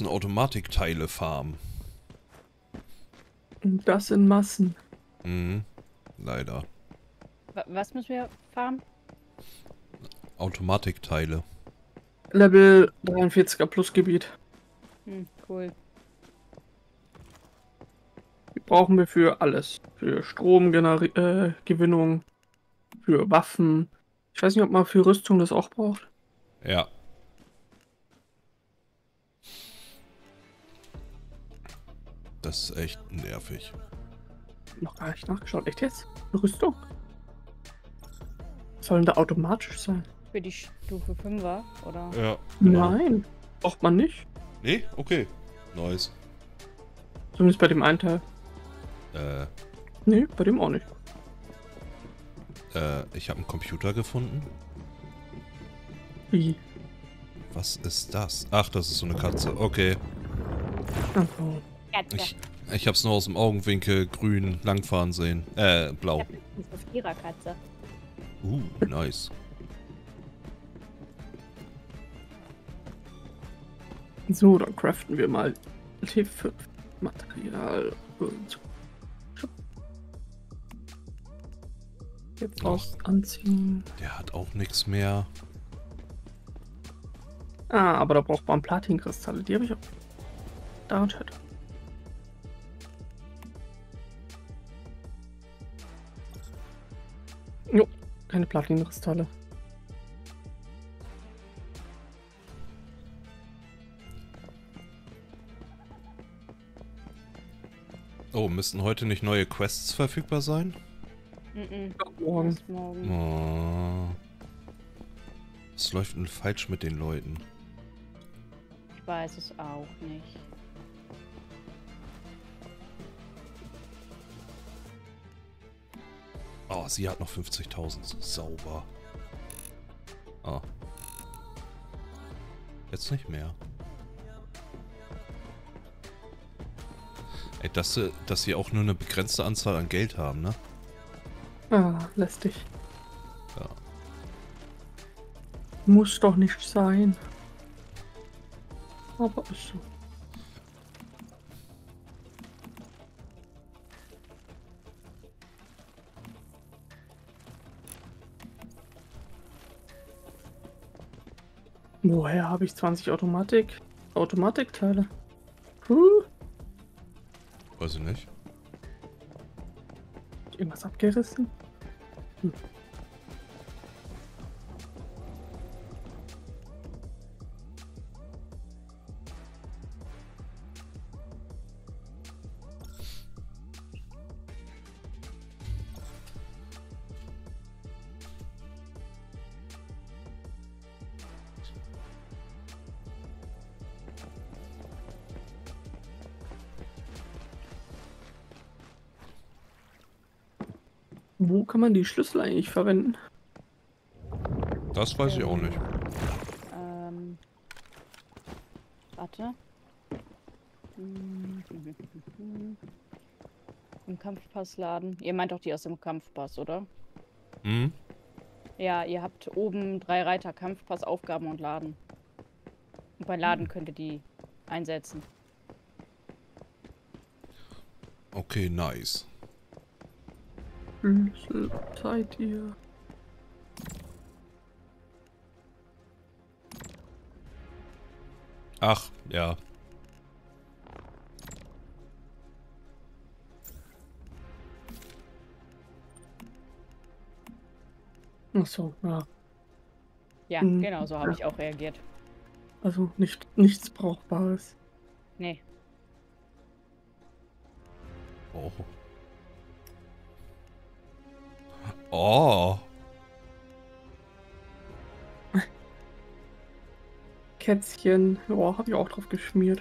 Müssen Automatikteile farmen. Und das in Massen. Mhm. Leider. Wa- Was müssen wir fahren? Automatikteile. Level 43er plus Gebiet. Hm, cool. Die brauchen wir für alles. Für Stromgewinnung, äh, Gewinnung, für Waffen. Ich weiß nicht, ob man für Rüstung das auch braucht. Ja. Das ist echt nervig. Noch gar nicht nachgeschaut. Echt jetzt? Rüstung? Sollen da automatisch sein? Für die Stufe 5er, oder? Ja. Nein. Braucht man nicht. Nee? Okay. Nice. Zumindest bei dem einen Teil. Äh, Nee, bei dem auch nicht. äh, ich habe einen Computer gefunden. Wie? Was ist das? Ach, das ist so eine Katze. Okay. Also, Katze. Ich, ich hab's nur aus dem Augenwinkel grün langfahren sehen. Äh, blau. Ich hab eine Viererkatze. Uh, nice. so, dann craften wir mal T5 Material und jetzt raus anziehen. Der hat auch nichts mehr. Ah, aber da braucht man Platinkristalle. Die habe ich auch. Da und halt. Keine Platinkristalle. Oh, müssten heute nicht neue Quests verfügbar sein? Mhm. Morgen. Morgen. Oh. Was läuft denn falsch mit den Leuten? Ich weiß es auch nicht. Oh, sie hat noch 50.000. Sauber. Ah. Jetzt nicht mehr. Ey, dass sie, dass sie auch nur eine begrenzte Anzahl an Geld haben, ne? Ah, lästig. Ja. Muss doch nicht sein. Aber ist so. Woher habe ich 20 Automatik? Automatikteile? Huh, Weiß ich nicht. irgendwas abgerissen? Hm. Man die Schlüssel eigentlich verwenden? Das weiß ich auch nicht. Ähm. Warte. Hm, Im Kampfpass laden. Ihr meint doch die aus dem Kampfpass, oder? Hm? Ja, ihr habt oben drei Reiter Kampfpass, Aufgaben und Laden. Und bei Laden könnt ihr die einsetzen. Okay, nice. Schlüssel seid ihr. Ach, ja. Ach so, ja. Ja, Hm, genau, so habe ja. ich auch reagiert. Also nicht, nichts Brauchbares. Nee. Oh. Oh. Kätzchen, ja, hab ich auch drauf geschmiert.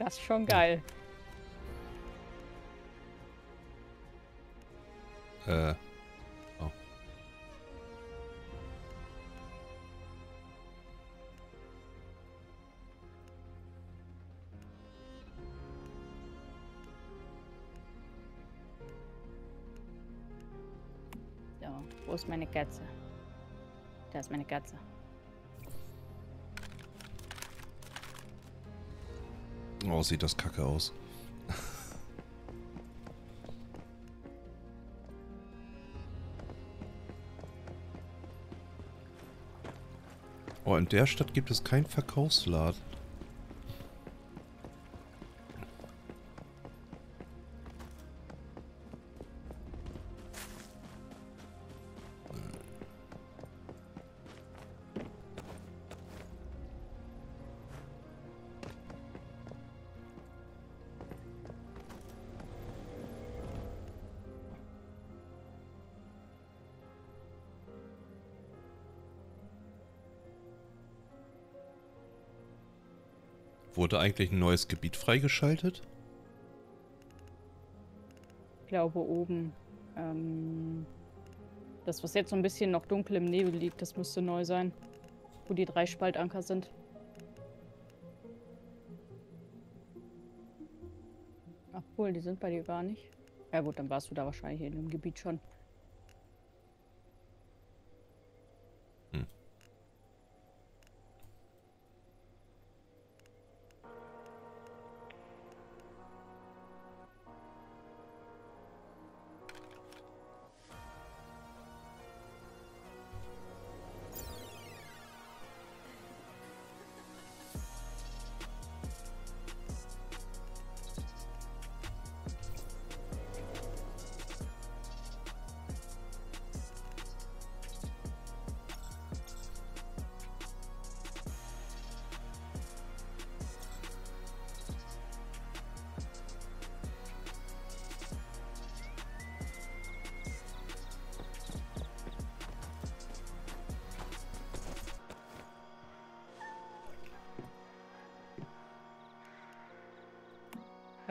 Das ist schon geil. Äh. Ist meine Katze? Da ist meine Katze. Oh, sieht das kacke aus. Oh, in der Stadt gibt es keinen Verkaufsladen. Eigentlich ein neues Gebiet freigeschaltet? Ich glaube oben. Ähm, das, was jetzt so ein bisschen noch dunkel im Nebel liegt, das müsste neu sein. Wo die drei Spaltanker sind. Obwohl, die sind bei dir gar nicht. Ja gut, dann warst du da wahrscheinlich in dem Gebiet schon.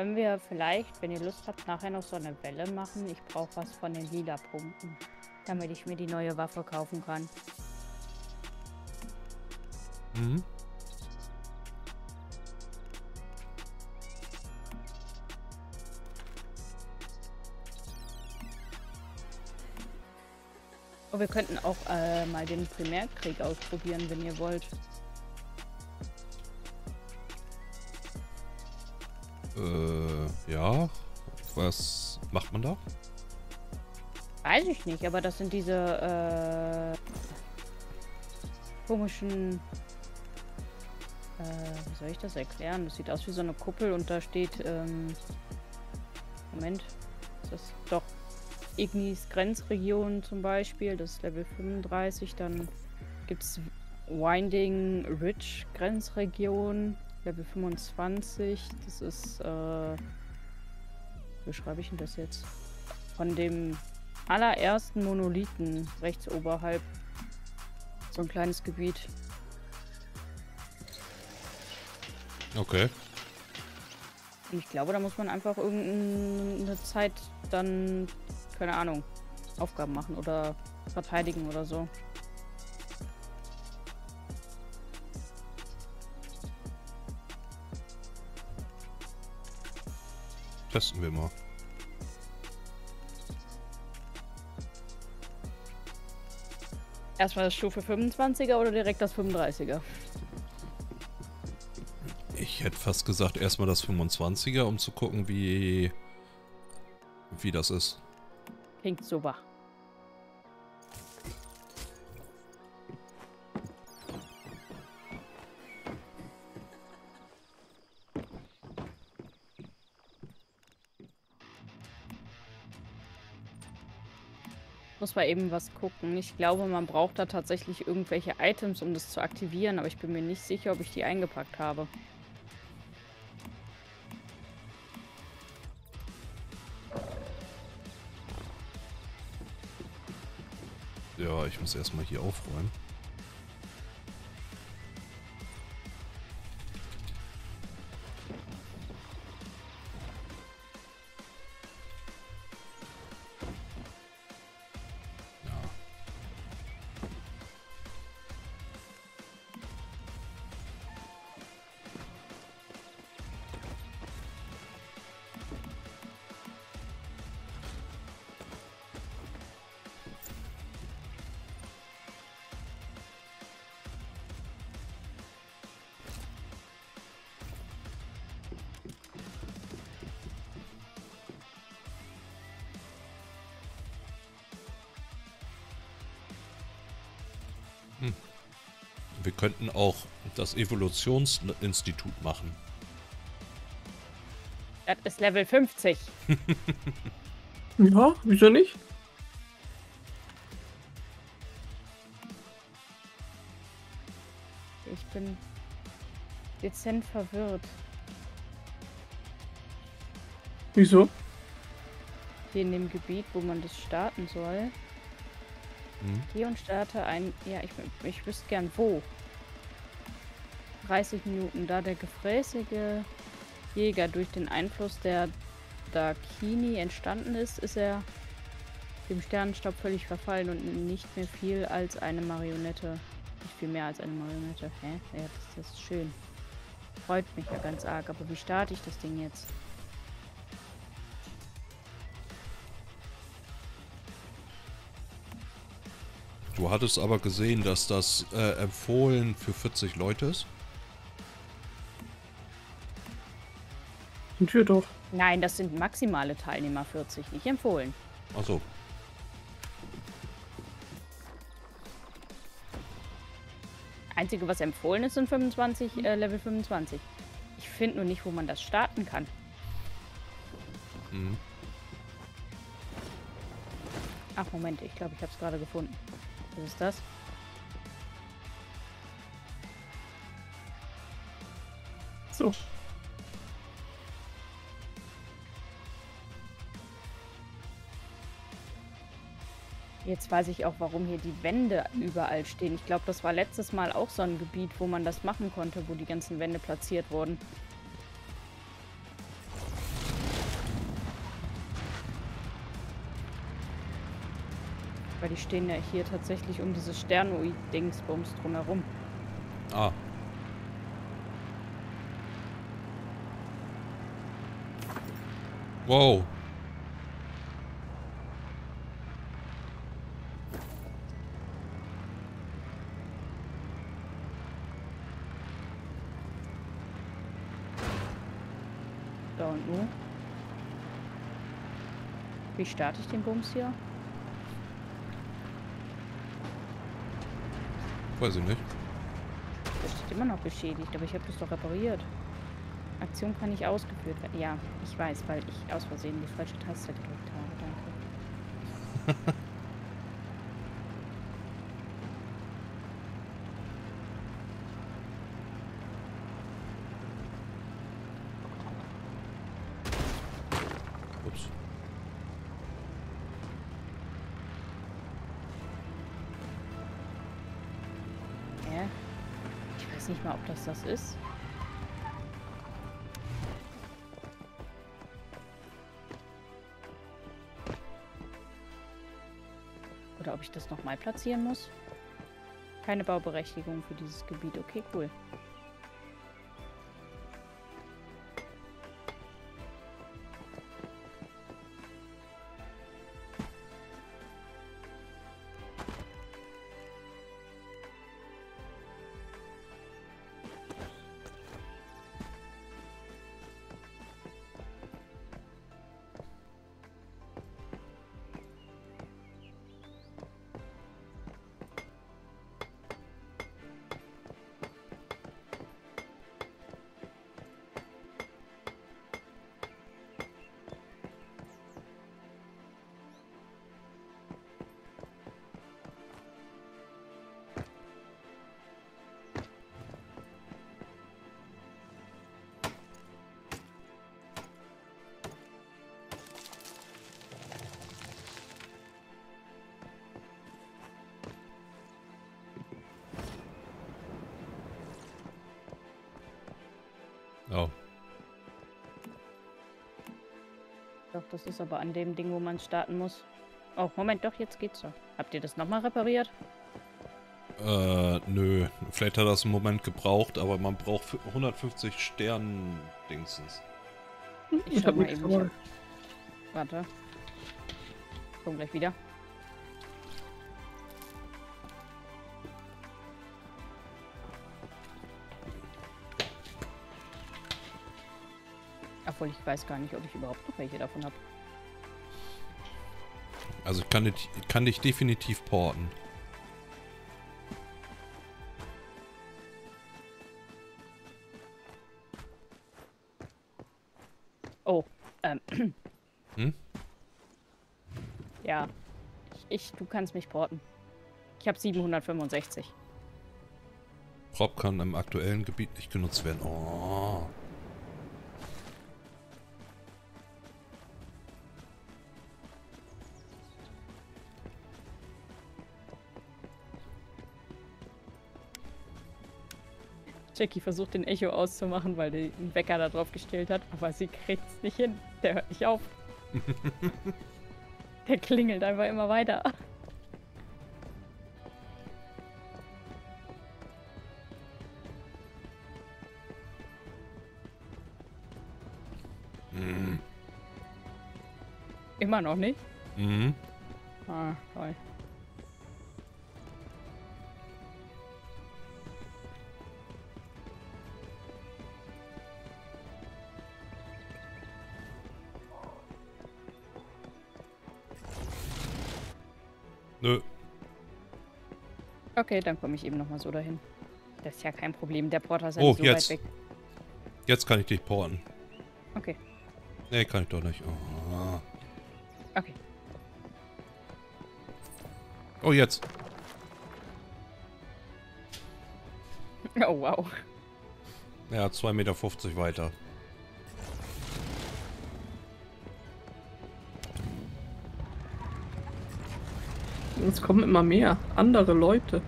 Können wir vielleicht, wenn ihr Lust habt, nachher noch so eine Welle machen? Ich brauche was von den lila Punkten, damit ich mir die neue Waffe kaufen kann. Mhm. Und wir könnten auch äh, mal den Primärkrieg ausprobieren, wenn ihr wollt. Was macht man da? Weiß ich nicht, aber das sind diese äh, komischen. Äh, wie soll ich das erklären? Das sieht aus wie so eine Kuppel und da steht. Ähm, Moment. Ist das doch Ignis Grenzregion zum Beispiel. Das ist Level 35. Dann gibt es Winding Ridge Grenzregion. Level 25. Das ist. Äh, wie schreibe ich denn das jetzt? Von dem allerersten Monolithen rechts oberhalb. So ein kleines Gebiet. Okay. Ich glaube, da muss man einfach irgendeine Zeit dann, keine Ahnung, Aufgaben machen oder verteidigen oder so. Testen wir mal. Erstmal das Stufe 25er oder direkt das 35er? Ich hätte fast gesagt, erstmal das 25er, um zu gucken, wie, wie das ist. Klingt super. Muss mal eben was gucken. Ich glaube, man braucht da tatsächlich irgendwelche Items, um das zu aktivieren, aber ich bin mir nicht sicher, ob ich die eingepackt habe. Ja, ich muss erstmal hier aufräumen. Könnten auch das Evolutionsinstitut machen. Das ist Level 50. Ja, wieso nicht? Ich bin dezent verwirrt. Wieso? Hier in dem Gebiet, wo man das starten soll. Hm? Geh und starte ein. Ja, ich, ich wüsste gern wo. 30 Minuten. Da der gefräßige Jäger durch den Einfluss der Dakini entstanden ist, ist er dem Sternenstaub völlig verfallen und nicht mehr viel als eine Marionette. Nicht viel mehr als eine Marionette. Hä? Ja, das, das ist schön. Freut mich ja ganz arg. Aber wie starte ich das Ding jetzt? Du hattest aber gesehen, dass das äh, empfohlen für 40 Leute ist. Sind wir doch. Nein, das sind maximale Teilnehmer 40, nicht empfohlen. Achso. Einzige, was empfohlen ist, sind 25, äh, Level 25. Ich finde nur nicht, wo man das starten kann. Mhm. Ach, Moment, ich glaube, ich habe es gerade gefunden. Was ist das? So. Jetzt weiß ich auch, warum hier die Wände überall stehen. Ich glaube, das war letztes Mal auch so ein Gebiet, wo man das machen konnte, wo die ganzen Wände platziert wurden. Weil die stehen ja hier tatsächlich um dieses Sternoid-Dingsbums drumherum. Ah. Wow. Wie starte ich den Bums hier? Weiß ich nicht. Das steht immer noch beschädigt, aber ich habe das doch repariert. Aktion kann nicht ausgeführt werden. Ja, ich weiß, weil ich aus Versehen die falsche Taste gedrückt habe. Danke. mal, ob das das ist. Oder ob ich das nochmal platzieren muss. Keine Bauberechtigung für dieses Gebiet. Okay, cool. Das ist aber an dem Ding, wo man starten muss. Oh, Moment, doch, jetzt geht's doch. Habt ihr das nochmal repariert? Äh, nö. Vielleicht hat das einen Moment gebraucht, aber man braucht für 150 Sternen Dingsens. Ich Ich schau hab mal eben. Ich. Warte. Komm gleich wieder. Obwohl ich weiß gar nicht, ob ich überhaupt noch welche davon habe. Also ich kann, dich- kann dich definitiv porten. Oh, ähm. Hm? Ja. Ich, du kannst mich porten. Ich habe 765. Prop kann im aktuellen Gebiet nicht genutzt werden. Oh. Jackie versucht den Echo auszumachen, weil die einen Wecker da drauf gestellt hat, aber sie kriegt's nicht hin. Der hört nicht auf. Der klingelt einfach immer weiter. Mhm. Immer noch nicht. Mhm. Okay, dann komme ich eben noch mal so dahin. Das ist ja kein Problem. Der Porter ist ja Oh, nicht so jetzt. weit weg. Jetzt kann ich dich porten. Okay, Nee, kann ich doch nicht. Oh, okay. oh jetzt. Oh, wow. Ja, 2,50 Meter weiter. Es kommen immer mehr andere Leute.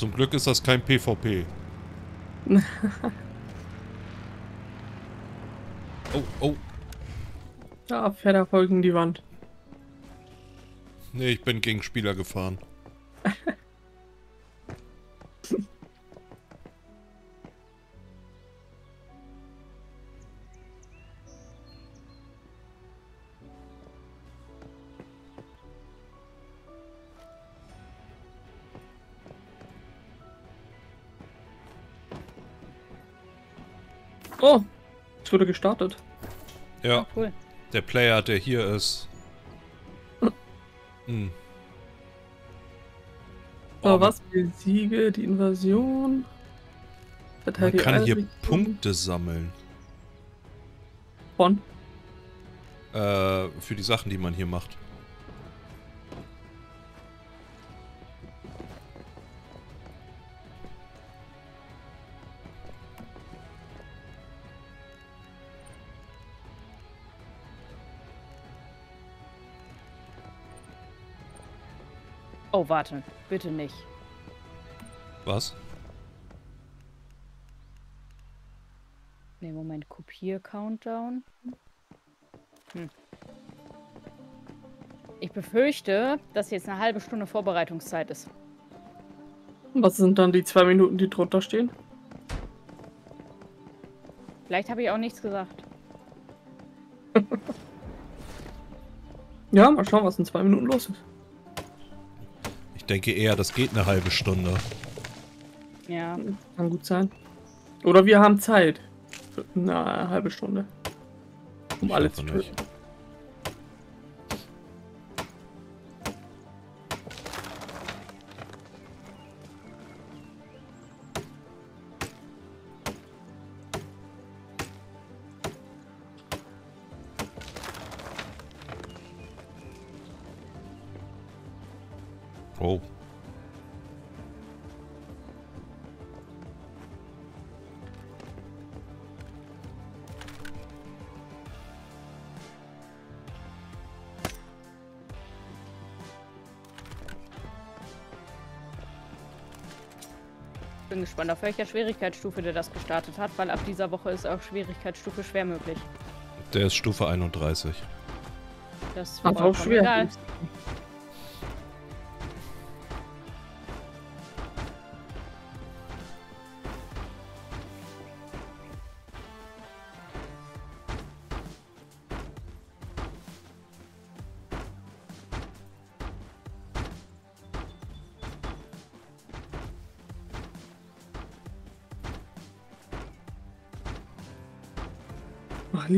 Zum Glück ist das kein PvP. oh, oh. Da fährt er voll gegen die Wand. Nee, ich bin gegen Spieler gefahren. Es wurde gestartet. Ja, Cool. der Player, der hier ist. Hm. So, Oh, was? Besiege die Invasion. Man kann hier Punkte sammeln. Von. Äh, für die Sachen, die man hier macht. Oh, warte. Bitte nicht. Was? Nee, Moment. Kopier-Countdown. Hm. Ich befürchte, dass jetzt eine halbe Stunde Vorbereitungszeit ist. Was sind dann die zwei Minuten, die drunter stehen? Vielleicht habe ich auch nichts gesagt. Ja, mal schauen, was in zwei Minuten los ist. Ich denke eher, das geht eine halbe Stunde. Ja. Kann gut sein. Oder wir haben Zeit. Für eine halbe Stunde. Um Ich alle zu nicht. töten. Oh. Gespannt, auf welcher Schwierigkeitsstufe der das gestartet hat, weil ab dieser Woche ist auch Schwierigkeitsstufe schwer möglich. Der ist Stufe 31. Das Aber auch schwer.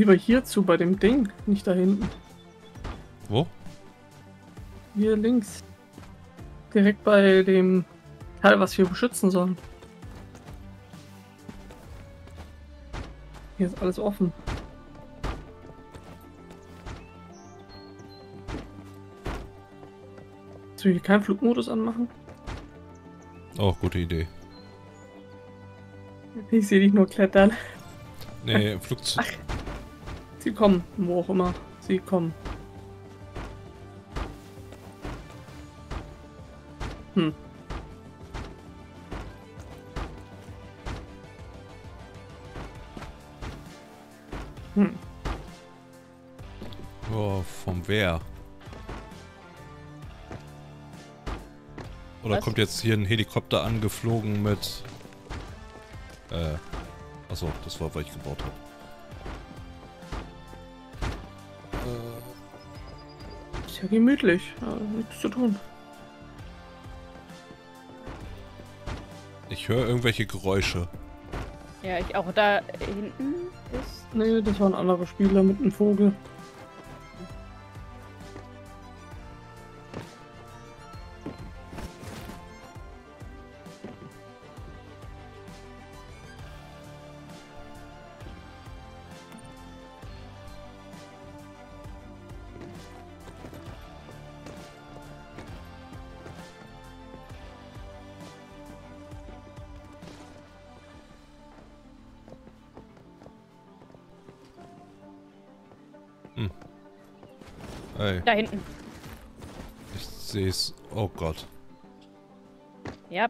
Lieber hierzu bei dem Ding, nicht da hinten. Wo? Hier links. Direkt bei dem Teil, was wir beschützen sollen. Hier ist alles offen. Willst du hier keinen Flugmodus anmachen? Oh, gute Idee. Ich sehe dich nur klettern. Nee, Flugzeug. Sie kommen, wo auch immer. Sie kommen. Hm. Hm. Oh, vom wer? Oder Was? kommt jetzt hier ein Helikopter angeflogen mit. Äh. Achso, das war, weil ich gebaut habe. Ja gemütlich. Ja, nichts zu tun. Ich höre irgendwelche Geräusche. Ja, ich auch da hinten ist. Nee, das war ein anderer Spieler mit einem Vogel. Ey, Da hinten. ich sehe es. Oh Gott. Ja.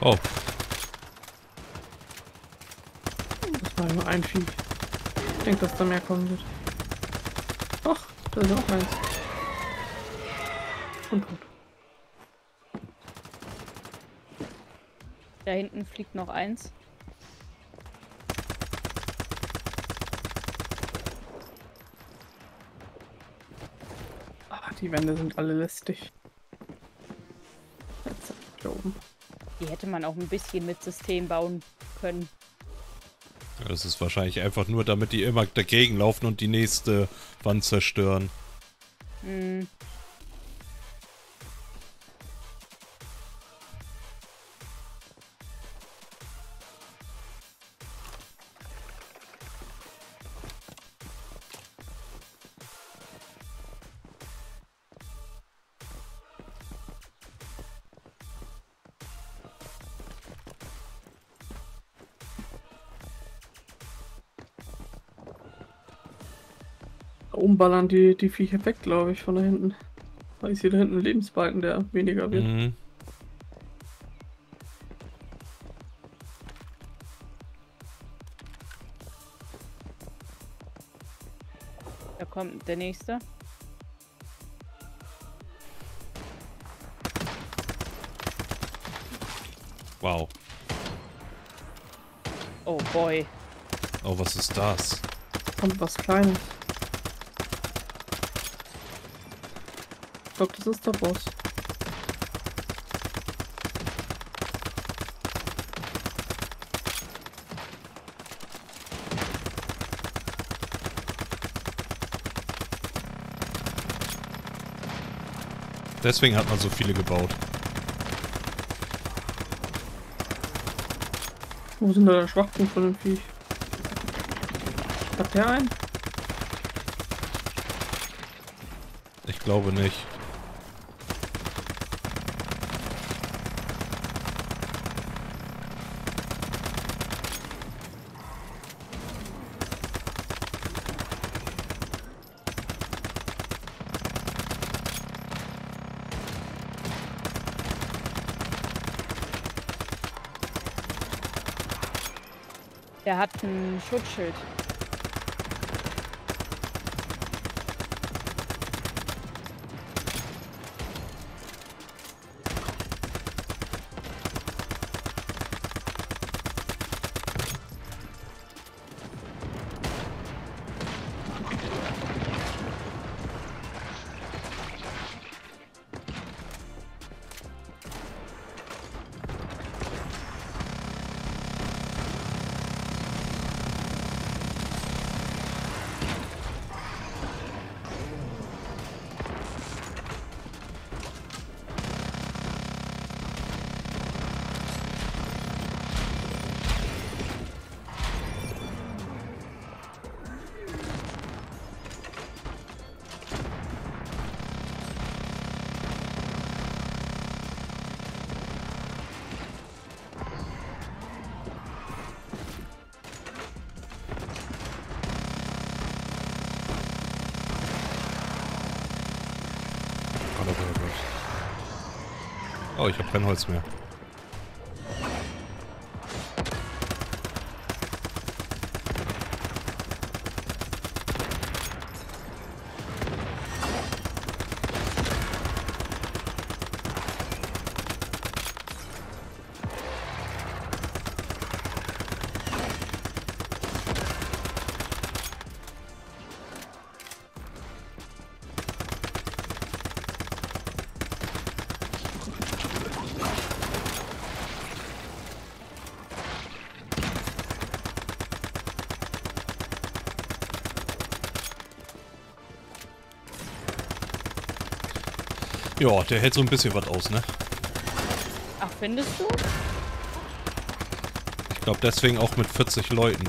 Oh, Das war nur ein Vieh. Ich denke, dass da mehr kommen wird. Ach, da ist auch eins. Und tot. Da hinten fliegt noch eins. Ah, die Wände sind alle lästig. Jetzt da oben. Die hätte man auch ein bisschen mit System bauen können. Das ist wahrscheinlich einfach nur, damit die immer dagegen laufen und die nächste Wand zerstören. Hm. Ballern die, die Viecher weg, glaube ich, von da hinten. Weil ich sehe da hinten einen Lebensbalken, der weniger wird. Mhm. Da kommt der nächste. Wow. Oh boy. Oh, was ist das? Kommt was Kleines. Ich glaube, das ist der Boss. Deswegen hat man so viele gebaut. Wo sind da der Schwachpunkt von dem Viech? Hat der einen? Ich glaube nicht. Der hat ein Schutzschild. Oh, ich habe kein Holz mehr. Ja, der hält so ein bisschen was aus, ne? Ach, findest du? Ich glaube deswegen auch mit 40 Leuten.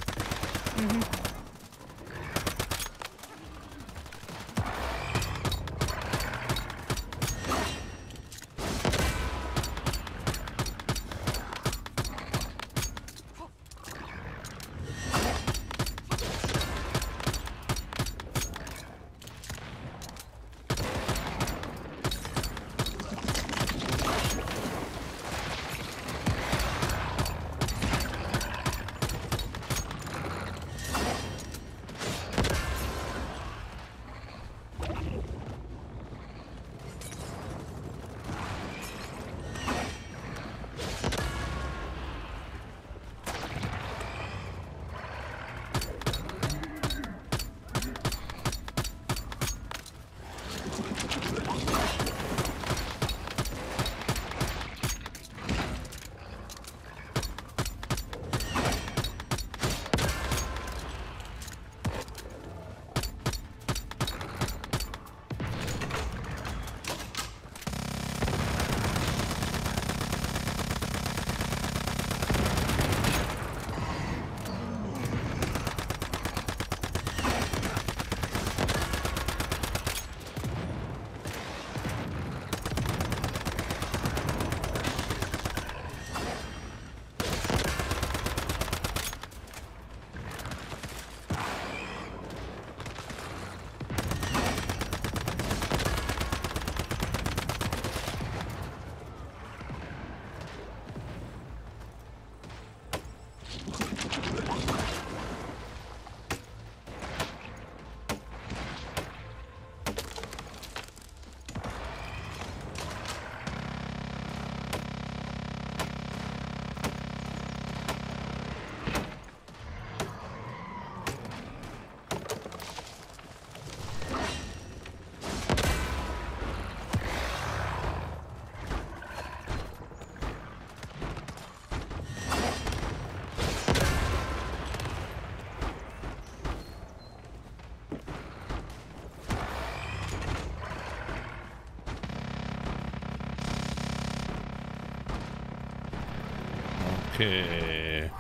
Okay.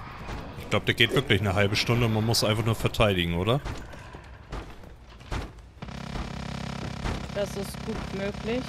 Ich glaube, der geht wirklich eine halbe Stunde und man muss einfach nur verteidigen, oder? Das ist gut möglich.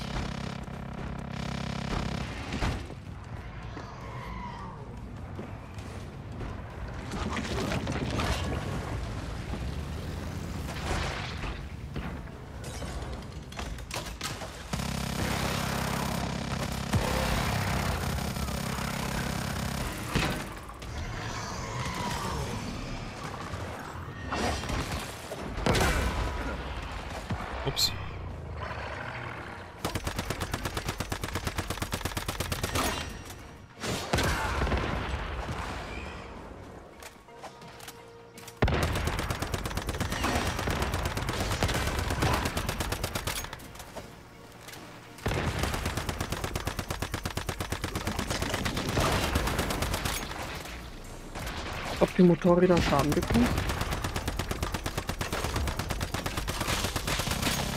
Die Motorräder Schaden bekommen?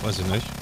Weiß ich nicht.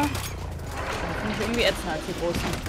Das finde ich irgendwie ätzender als die großen.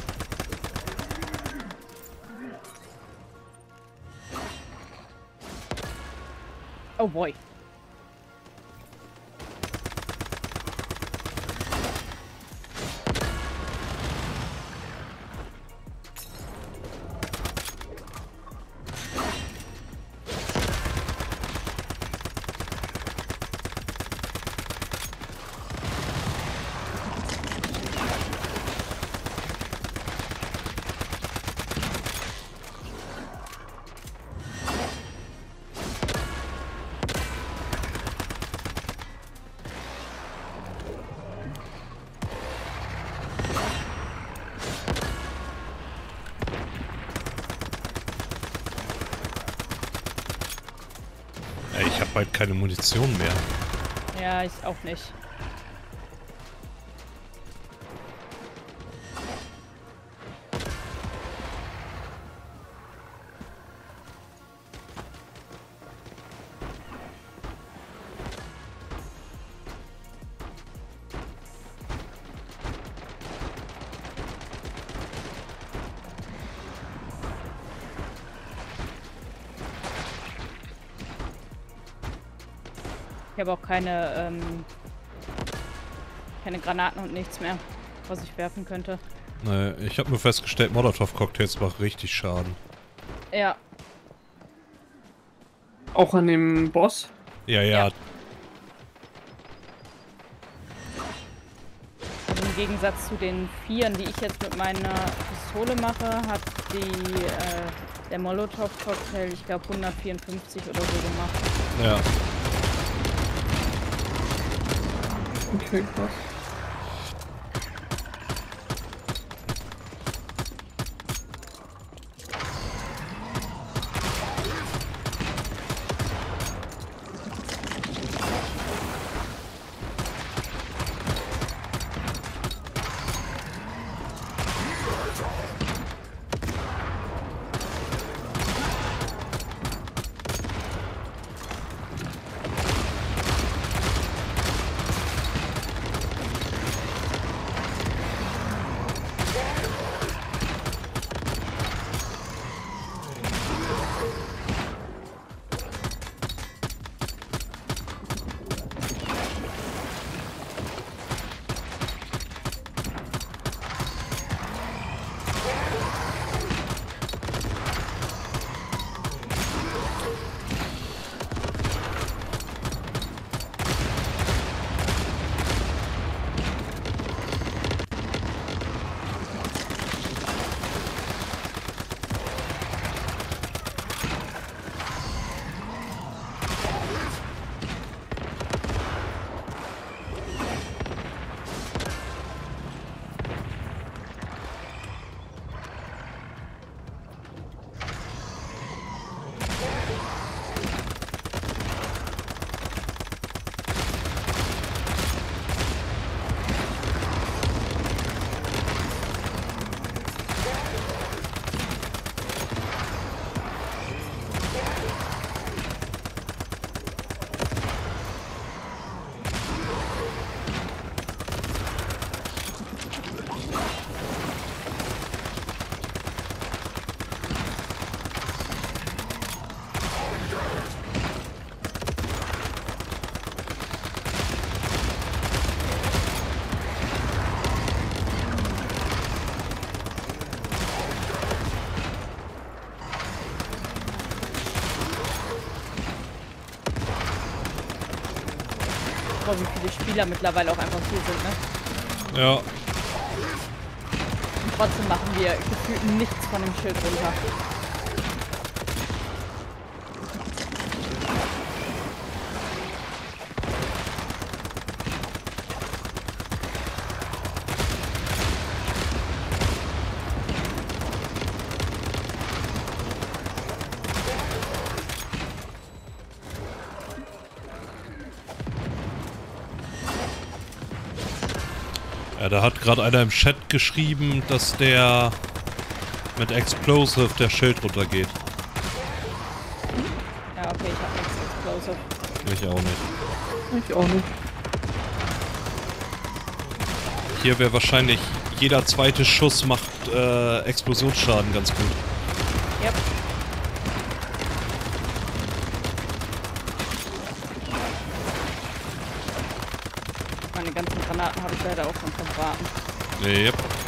Bald keine Munition mehr. Ja, ich auch nicht. Habe auch keine, ähm, keine Granaten und nichts mehr, was ich werfen könnte. Nee, ich habe nur festgestellt, Molotov-Cocktails machen richtig Schaden. Ja, Auch an dem Boss? Ja, ja, Ja. also im Gegensatz zu den Vieren, die ich jetzt mit meiner Pistole mache, hat die, äh, der Molotow-Cocktail, ich glaube, 154 oder so gemacht. ja. Okay, krass. Spieler mittlerweile auch einfach hier sind, ne? Ja. Und trotzdem machen wir gefühlt nichts von dem Schild runter. Gerade einer im Chat geschrieben, dass der mit Explosive der Schild runtergeht. Ja, okay, ich hab nichts Explosive. Ich auch nicht. Ich auch nicht. Hier wäre wahrscheinlich jeder zweite Schuss macht äh, Explosionsschaden ganz gut. Yep.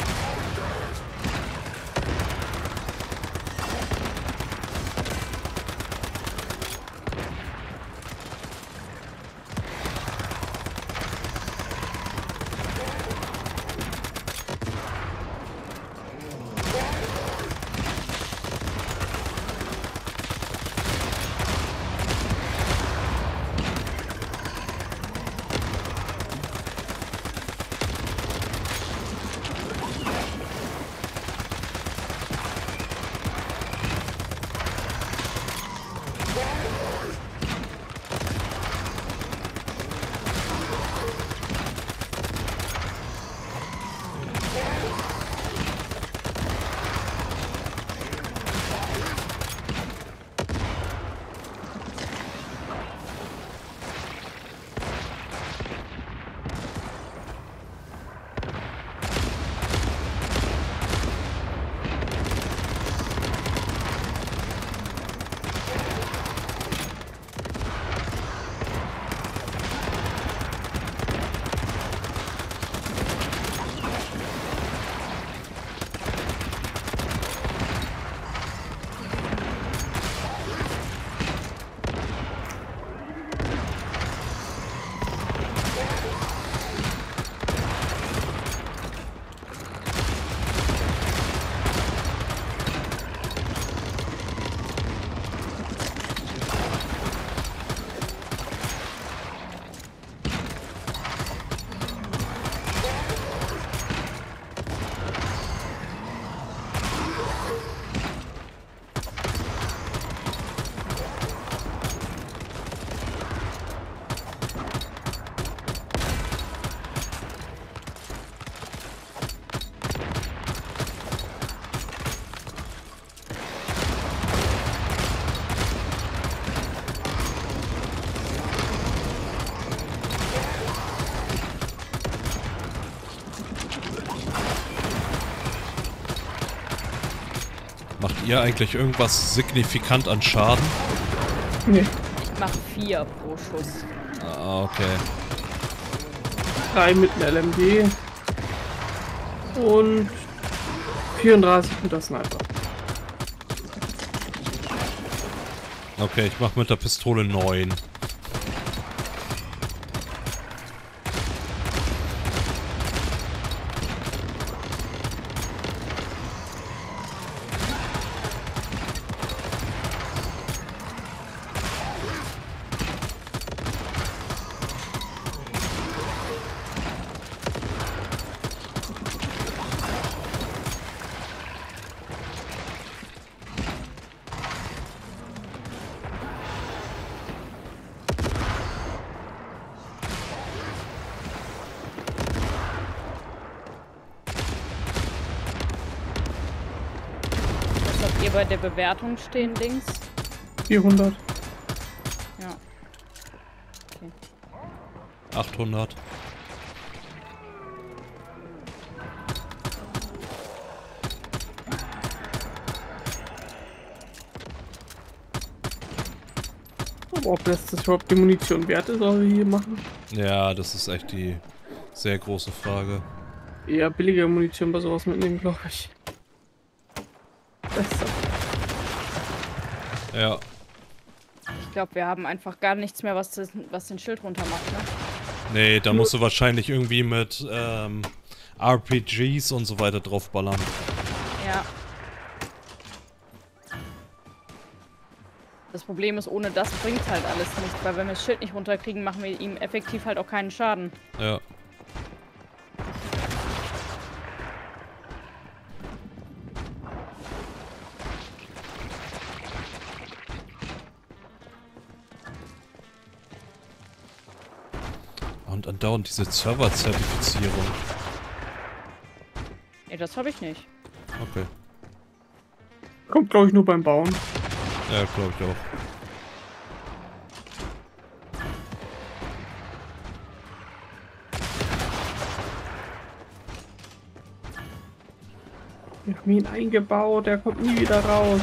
Ihr eigentlich irgendwas signifikant an Schaden? Nee. Ich mach vier pro Schuss. Ah, okay. Drei mit einem LMG. Und 34 mit der Sniper. Okay, ich mach mit der Pistole 9. Bewertung stehen links? 400. Ja. Okay. 800. Aber ob das, das überhaupt die Munition wert ist, was wir hier machen? Ja, das ist echt die sehr große Frage. Eher billige Munition bei sowas mitnehmen, glaube ich. Ja, Ich glaube, wir haben einfach gar nichts mehr, was, das, was den Schild runter macht, ne? Nee, da musst du wahrscheinlich irgendwie mit ähm, RPGs und so weiter draufballern. Ja. Das Problem ist, ohne das bringt halt alles nichts, weil wenn wir das Schild nicht runterkriegen, machen wir ihm effektiv halt auch keinen Schaden. Ja. Und andauernd diese Server-Zertifizierung. Nee, das habe ich nicht. Okay. Kommt, glaube ich, nur beim Bauen. Ja, glaube ich auch. Wir haben ihn eingebaut, der kommt nie wieder raus.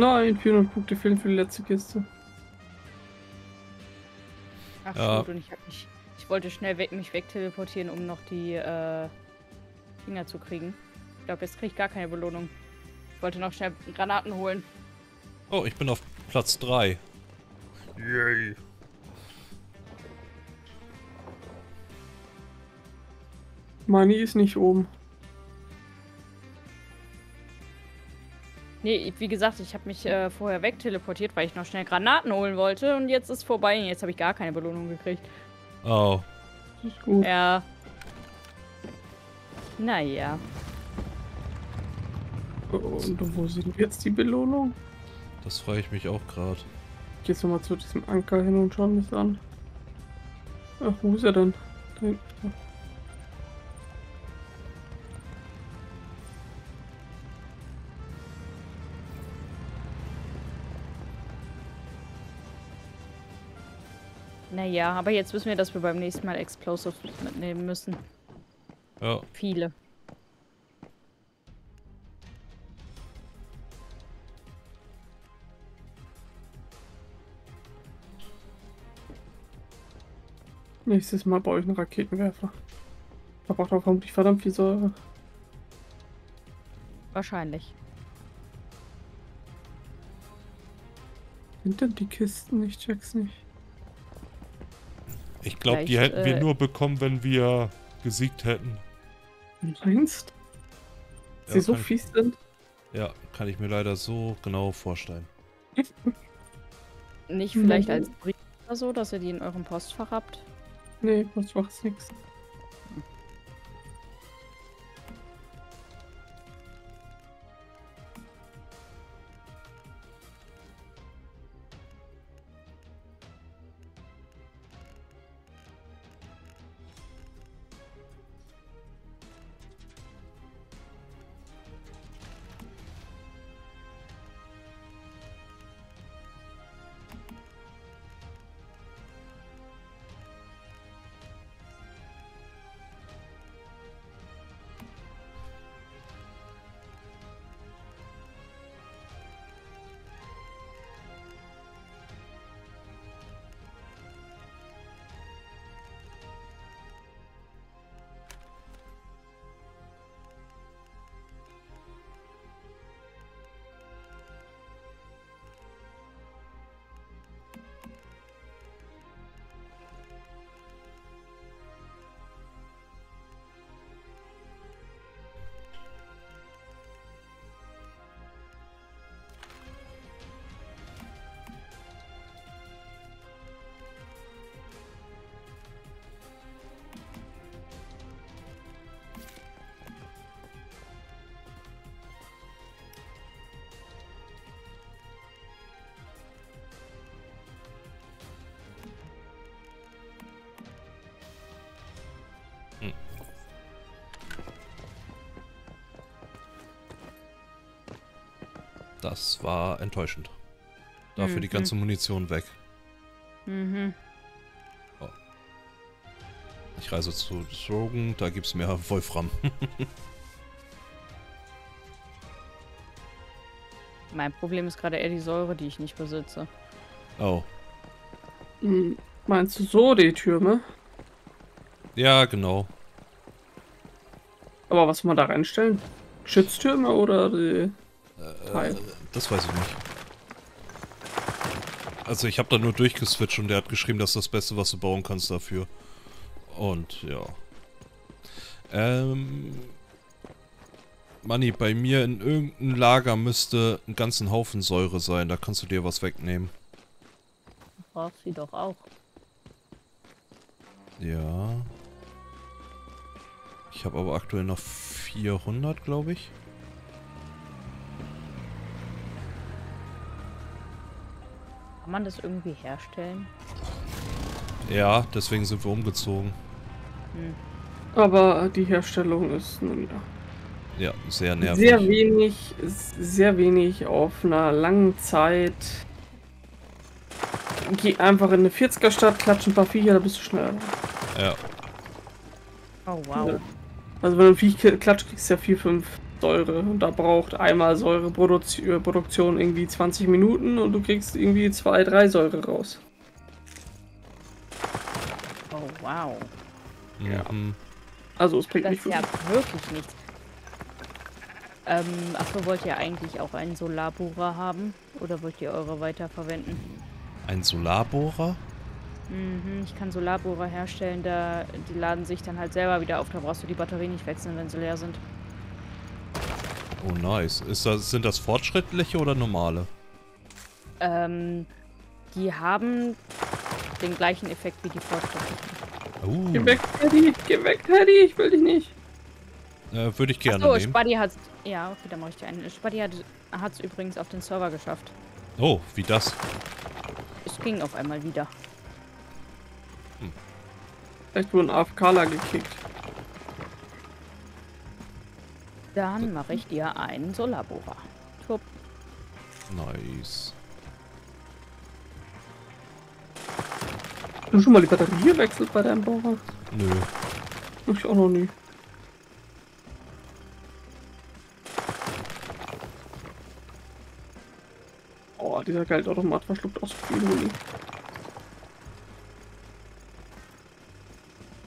Nein, 400 Punkte fehlen für die letzte Kiste. Ach Ja. stimmt, und ich hab mich. Ich wollte schnell weg, mich wegteleportieren, um noch die äh, Dinger zu kriegen. Ich glaube, jetzt kriege ich gar keine Belohnung. Ich wollte noch schnell Granaten holen. Oh, ich bin auf Platz 3. Yay. Mani ist nicht oben. Nee, wie gesagt, ich habe mich äh, vorher wegteleportiert, weil ich noch schnell Granaten holen wollte. Und jetzt ist vorbei. Und jetzt habe ich gar keine Belohnung gekriegt. Oh. Das ist gut. Ja. Naja. Und wo sind jetzt die Belohnung? Das frage ich mich auch gerade. Ich geh jetzt nochmal zu diesem Anker hin und schau mir das an. Ach, wo ist er denn? Da hinten. Naja, aber jetzt wissen wir, dass wir beim nächsten Mal Explosive mitnehmen müssen. Ja. Viele. Nächstes Mal baue ich einen Raketenwerfer. Verbraucht auch vermutlich verdammt viel Säure. Wahrscheinlich. Sind denn die Kisten? Ich check's nicht. Ich glaube, die hätten wir äh, nur bekommen, wenn wir gesiegt hätten. Meinst? Dass Ja, sie so kann ich- fies sind? Ja, kann ich mir leider so genau vorstellen. Nicht Mhm. vielleicht als Brief oder so, dass ihr die in eurem Postfach habt? Nee, was macht's nix. Das war enttäuschend. Dafür die Mhm. ganze Munition weg. Mhm. Ich reise zu Drogen, da gibt's mehr Wolfram. Mein Problem ist gerade eher die Säure, die ich nicht besitze. oh. Hm, Meinst du so die Türme? Ja, genau. Aber was soll man da reinstellen? Schütztürme oder die. Teil? Das weiß ich nicht. Also ich habe da nur durchgeswitcht und der hat geschrieben, das ist das Beste, was du bauen kannst dafür. Und ja. Ähm. Manni, bei mir in irgendeinem Lager müsste ein ganzen Haufen Säure sein. Da kannst du dir was wegnehmen. Braucht sie doch auch. Ja. Ich habe aber aktuell noch 400, glaube ich. Kann man das irgendwie herstellen? Ja, deswegen sind wir umgezogen. Aber die Herstellung ist nun ja. Ja, sehr nervig. Sehr wenig, sehr wenig auf einer langen Zeit. Geh einfach in eine 40er Stadt, klatsch ein paar Viecher, da bist du schneller. Ja, Oh wow. Ja. Also wenn du ein Viech klatscht, kriegst du ja 4, 5 Säure. Und da braucht einmal Säureproduktion irgendwie 20 Minuten und du kriegst irgendwie 2, 3 Säure raus. Oh wow. Ja. mhm. Also es bringt Das nicht ist ja wirklich. wirklich nichts. Ähm, achso, wollt ihr eigentlich auch einen Solarbohrer haben? Oder wollt ihr eure weiterverwenden? Ein Solarbohrer? Mhm, ich kann Solarbohrer herstellen, da die laden sich dann halt selber wieder auf. Da brauchst du die Batterie nicht wechseln, wenn sie leer sind. Oh, nice. Ist das, sind das fortschrittliche oder normale? Ähm, die haben den gleichen Effekt wie die fortschrittlichen. Uh, Geh weg, Teddy! Geh weg, Teddy! Ich will dich nicht! äh, würde ich gerne So, nehmen. Spuddy hat Ja, okay, dann mache ich dir einen. Spuddy hat es übrigens auf den Server geschafft. Oh, wie das? Es ging auf einmal wieder. Vielleicht wurde ein AFKler gekickt. Dann mache ich dir einen Solarbohrer. Top. Nice. Hast du schon mal die Batterie gewechselt bei deinem Bohrer? Nö. Ich auch noch nie. Oh, dieser Geldautomat verschluckt auch so viel Huni.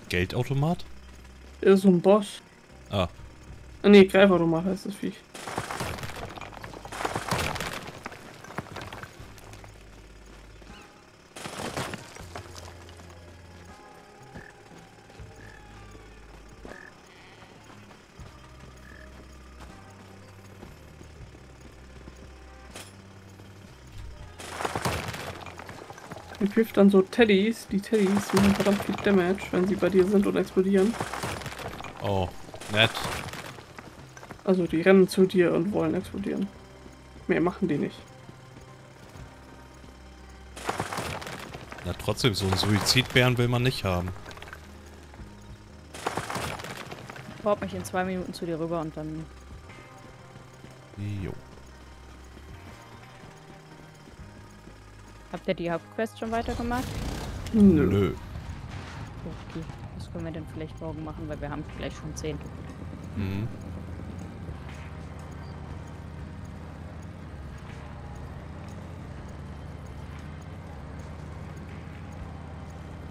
Geldautomat? Der ist so ein Boss. Ah, Ah nee, Greifautomat heißt das Viech. Und wirft dann so Teddys. Die Teddys machen verdammt viel Damage, wenn sie bei dir sind und explodieren. oh, nett. Also die rennen zu dir und wollen explodieren. Mehr machen die nicht. Na trotzdem, so einen Suizidbären will man nicht haben. Baut mich in zwei Minuten zu dir rüber und dann. Jo. Habt ihr die Hauptquest schon weitergemacht? Nö. Nö. Okay. Das können wir dann vielleicht morgen machen, weil wir haben gleich schon zehn. Mhm.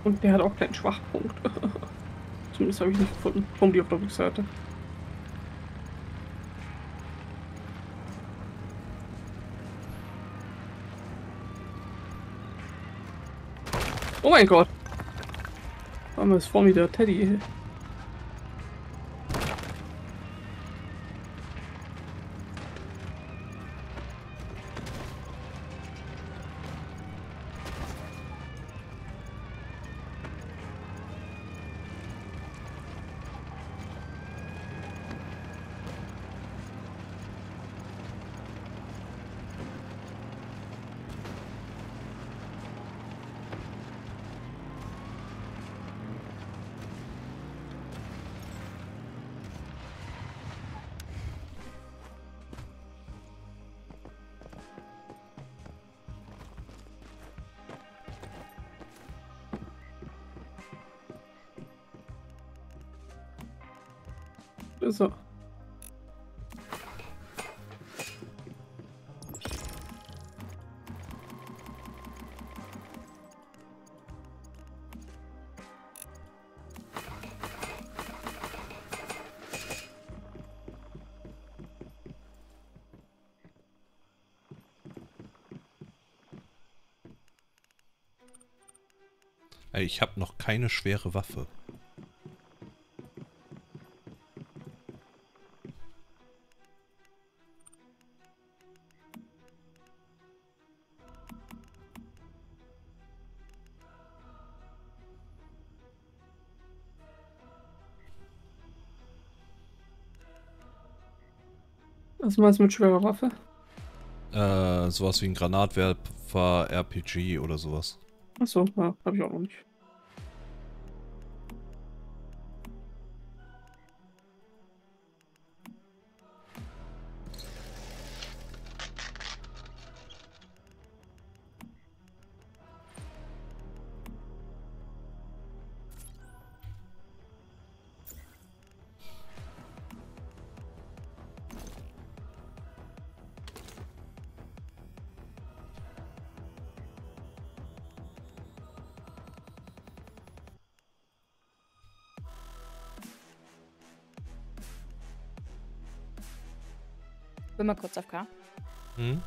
Und der hat auch keinen Schwachpunkt. Zumindest habe ich nicht gefunden. Kommen die auf der Rückseite. Oh mein Gott! Warum ist vor mir der Teddy? Ich habe noch keine schwere Waffe. Was meinst du mit schwerer Waffe? Äh, sowas wie ein Granatwerfer, RPG oder sowas. Achso, ja, habe ich auch noch nicht. Kurz auf K. Hm?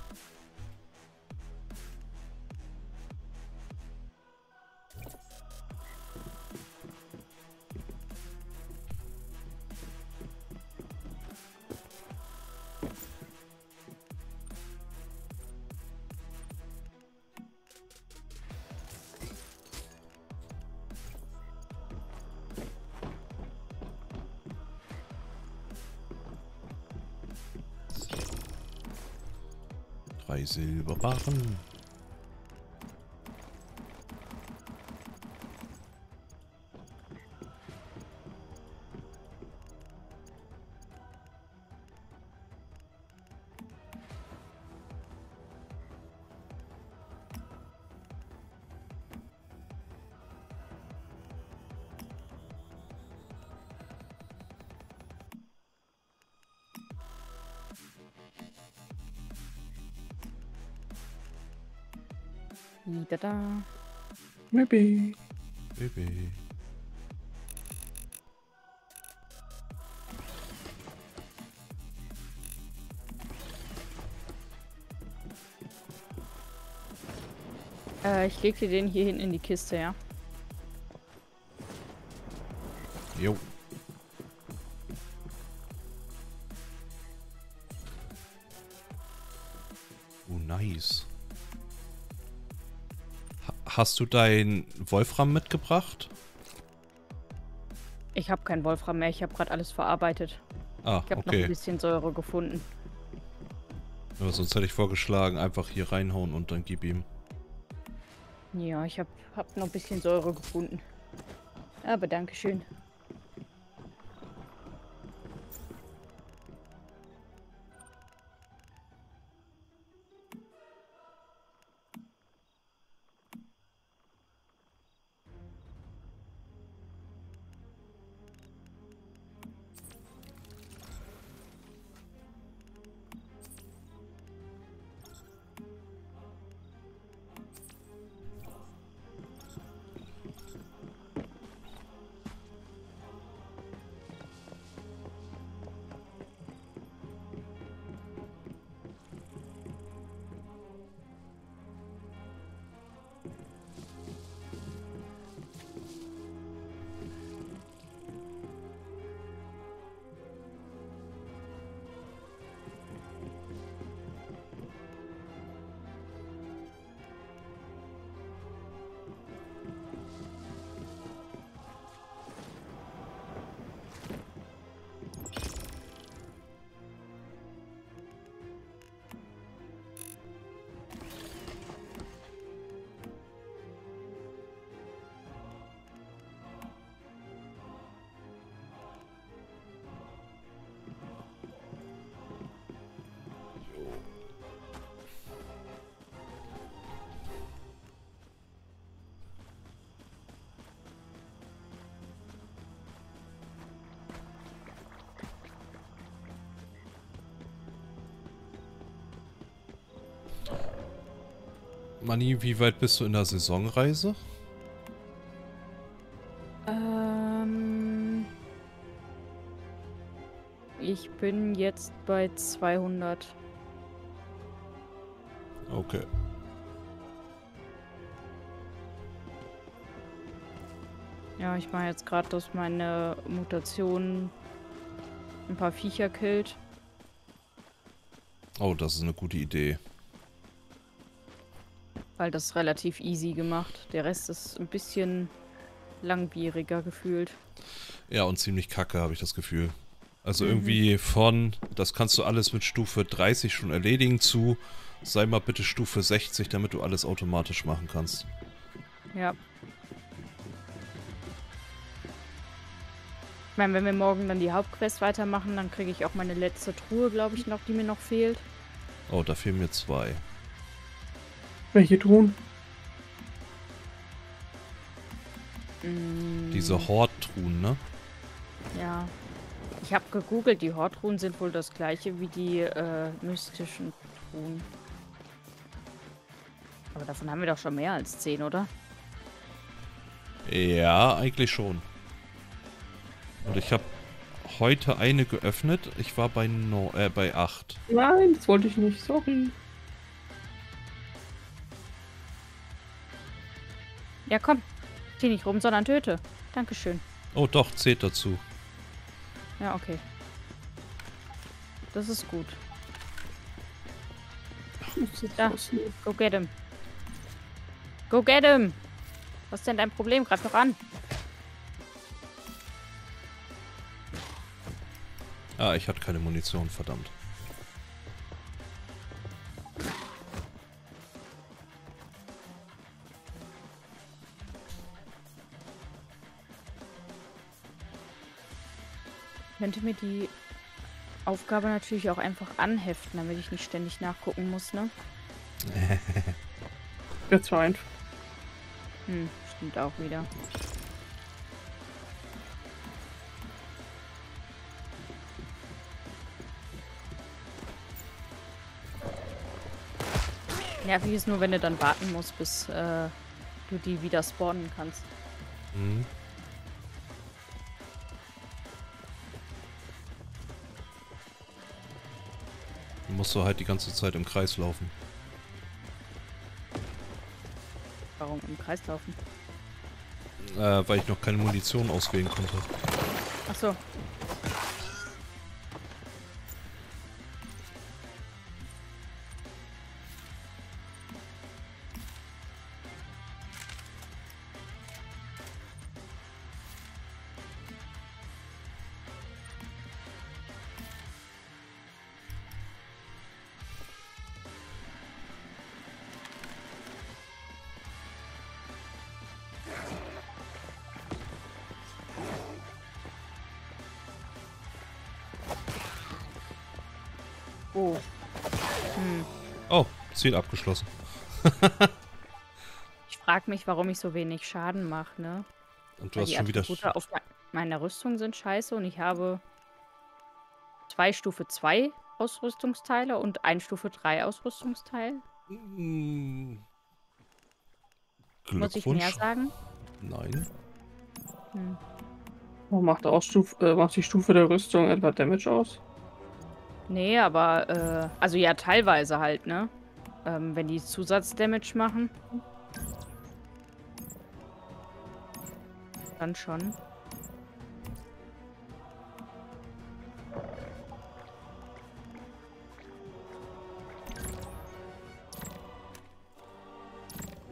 Drei Silberbarren. Da da. Maybe. Baby. Äh, ich leg dir den hier hinten in die Kiste, ja. Jo. Hast du dein Wolfram mitgebracht? Ich habe kein Wolfram mehr, ich habe gerade alles verarbeitet. Ah, Ich habe noch okay. ein bisschen Säure gefunden. Aber sonst hätte ich vorgeschlagen, einfach hier reinhauen und dann gib ihm. Ja, ich habe hab noch ein bisschen Säure gefunden. Aber Dankeschön. Mani, wie weit bist du in der Saisonreise? Ähm, ich bin jetzt bei 200. Okay. Ja, ich mache jetzt gerade, dass meine Mutation ein paar Viecher killt. Oh, das ist eine gute Idee. Weil das ist relativ easy gemacht. Der Rest ist ein bisschen langwieriger gefühlt. Ja, und ziemlich kacke, habe ich das Gefühl. Also Mhm. irgendwie von, das kannst du alles mit Stufe 30 schon erledigen, zu, sei mal bitte Stufe 60, damit du alles automatisch machen kannst. Ja. Ich meine, wenn wir morgen dann die Hauptquest weitermachen, dann kriege ich auch meine letzte Truhe, glaube ich, noch, die mir noch fehlt. Oh, da fehlen mir zwei. Welche Truhen? Mm, Diese Hort-Truhen, ne? Ja. Ich habe gegoogelt, die Hortruhen sind wohl das gleiche wie die äh, mystischen Truhen. Aber davon haben wir doch schon mehr als 10, oder? Ja, eigentlich schon. Und ich habe heute eine geöffnet. Ich war bei, no, äh, bei 8. Nein, das wollte ich nicht. Sorry. Ja, komm. Zieh nicht rum, sondern töte. Dankeschön. Oh doch, zählt dazu. Ja, okay. Das ist gut. Rausnehmen. Go get him. Go get him! Was ist denn dein Problem? Greif doch an. Ah, ich hatte keine Munition, verdammt. Könnte mir die Aufgabe natürlich auch einfach anheften, damit ich nicht ständig nachgucken muss, ne? Wäre zu einfach. Hm, stimmt auch wieder. Nervig ist nur, wenn du dann warten musst, bis äh, du die wieder spawnen kannst. Mhm. Musst du halt die ganze Zeit im Kreis laufen. Warum im Kreis laufen? Äh, weil ich noch keine Munition auswählen konnte. Ach so. Ziel abgeschlossen. Ich frage mich, warum ich so wenig Schaden mache, ne? Und du Weil hast die schon wieder... Attribute auf me- meiner Rüstung sind scheiße und ich habe zwei Stufe 2 Ausrüstungsteile und ein Stufe 3 Ausrüstungsteil. Mm. Muss ich mehr sagen? Nein. Hm. Oh, macht, Ausstuf äh, macht die Stufe der Rüstung etwa Damage aus? Nee, aber, äh, also ja, teilweise halt, ne? Ähm, wenn die Zusatzdamage machen. Dann schon.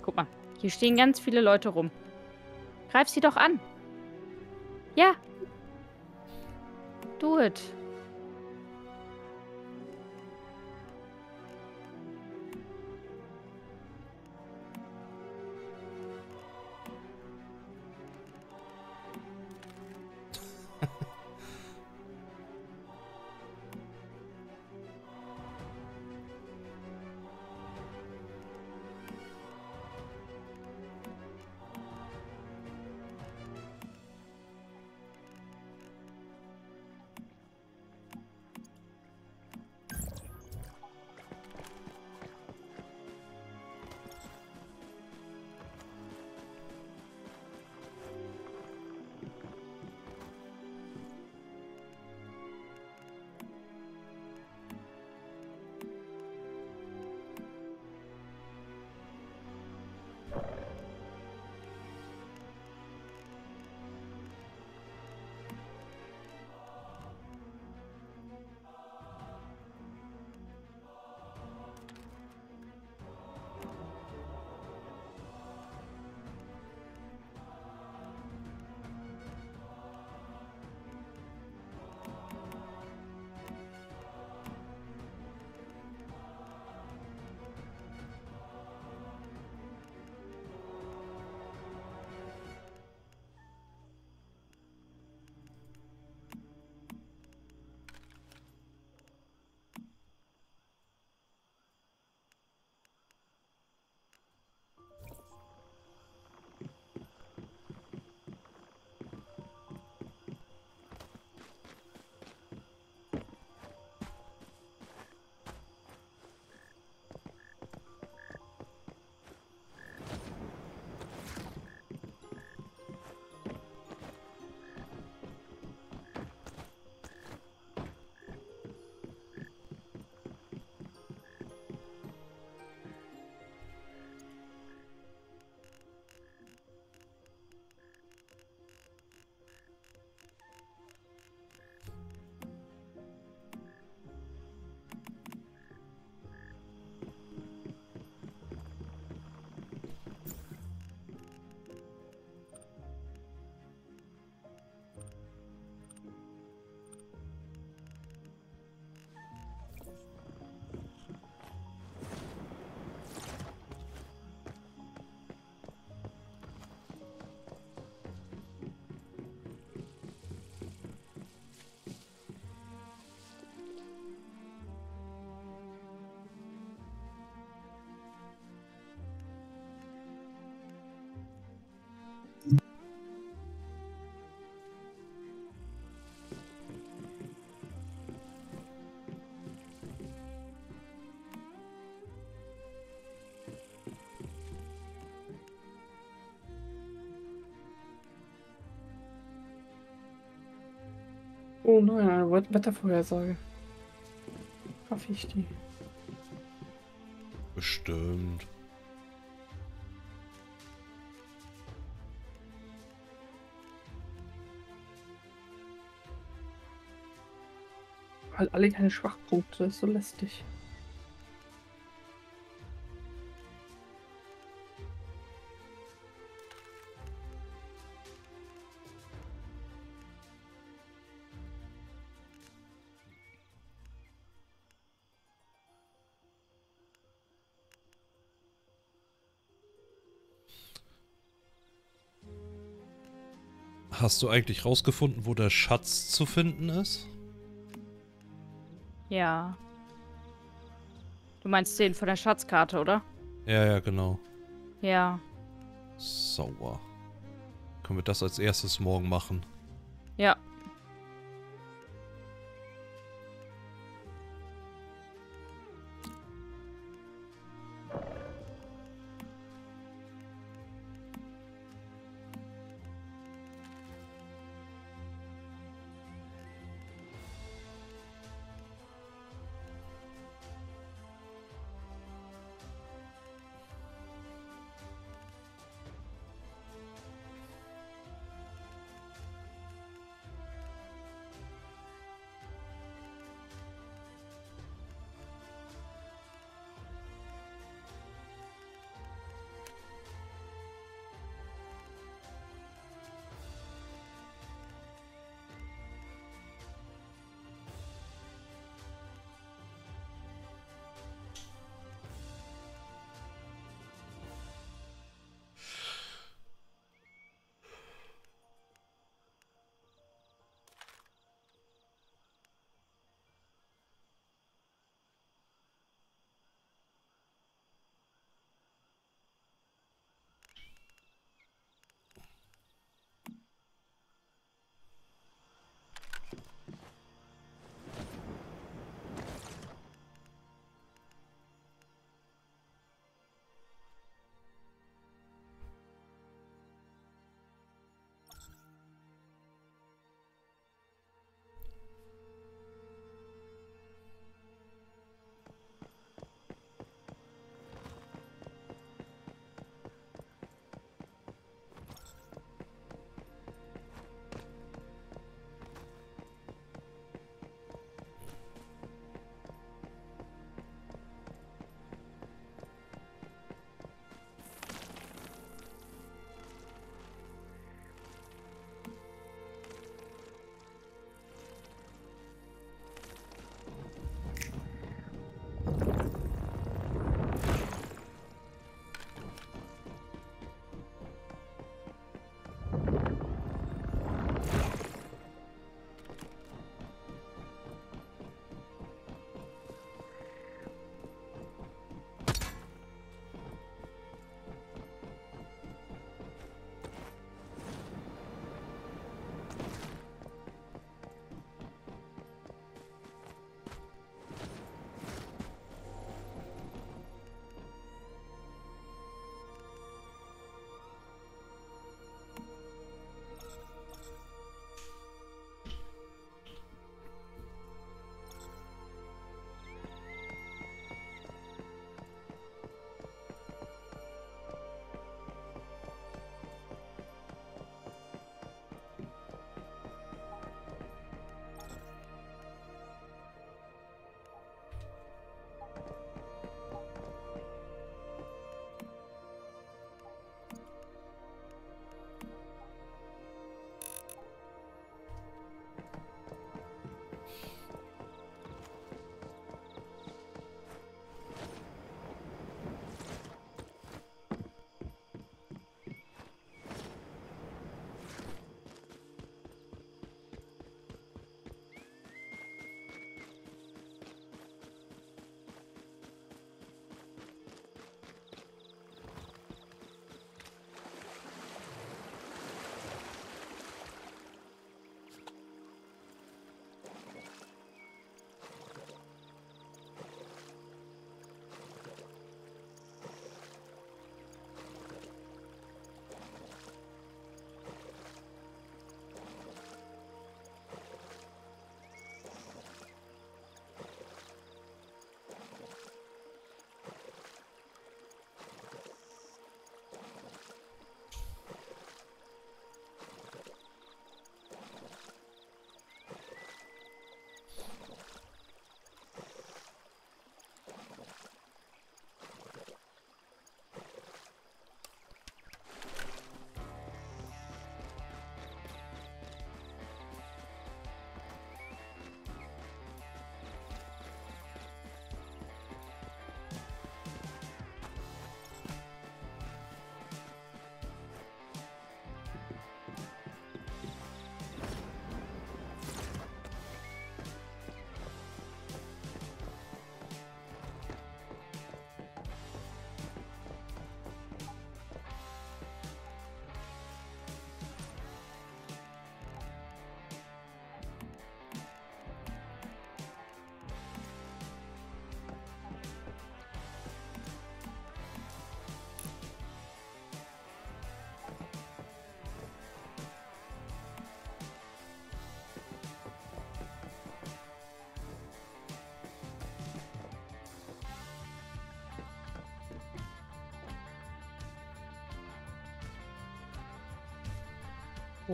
Guck mal, hier stehen ganz viele Leute rum. Greif sie doch an. Ja. Do it. Oh nein, Wet- Wettervorhersage. Hoffe ich die. Bestimmt. Halt alle keine Schwachpunkte, das ist so lästig. Hast du eigentlich rausgefunden, wo der Schatz zu finden ist? Ja. Du meinst den von der Schatzkarte, oder? Ja, ja, genau. Ja. Sauer. Können wir das als erstes morgen machen? Ja.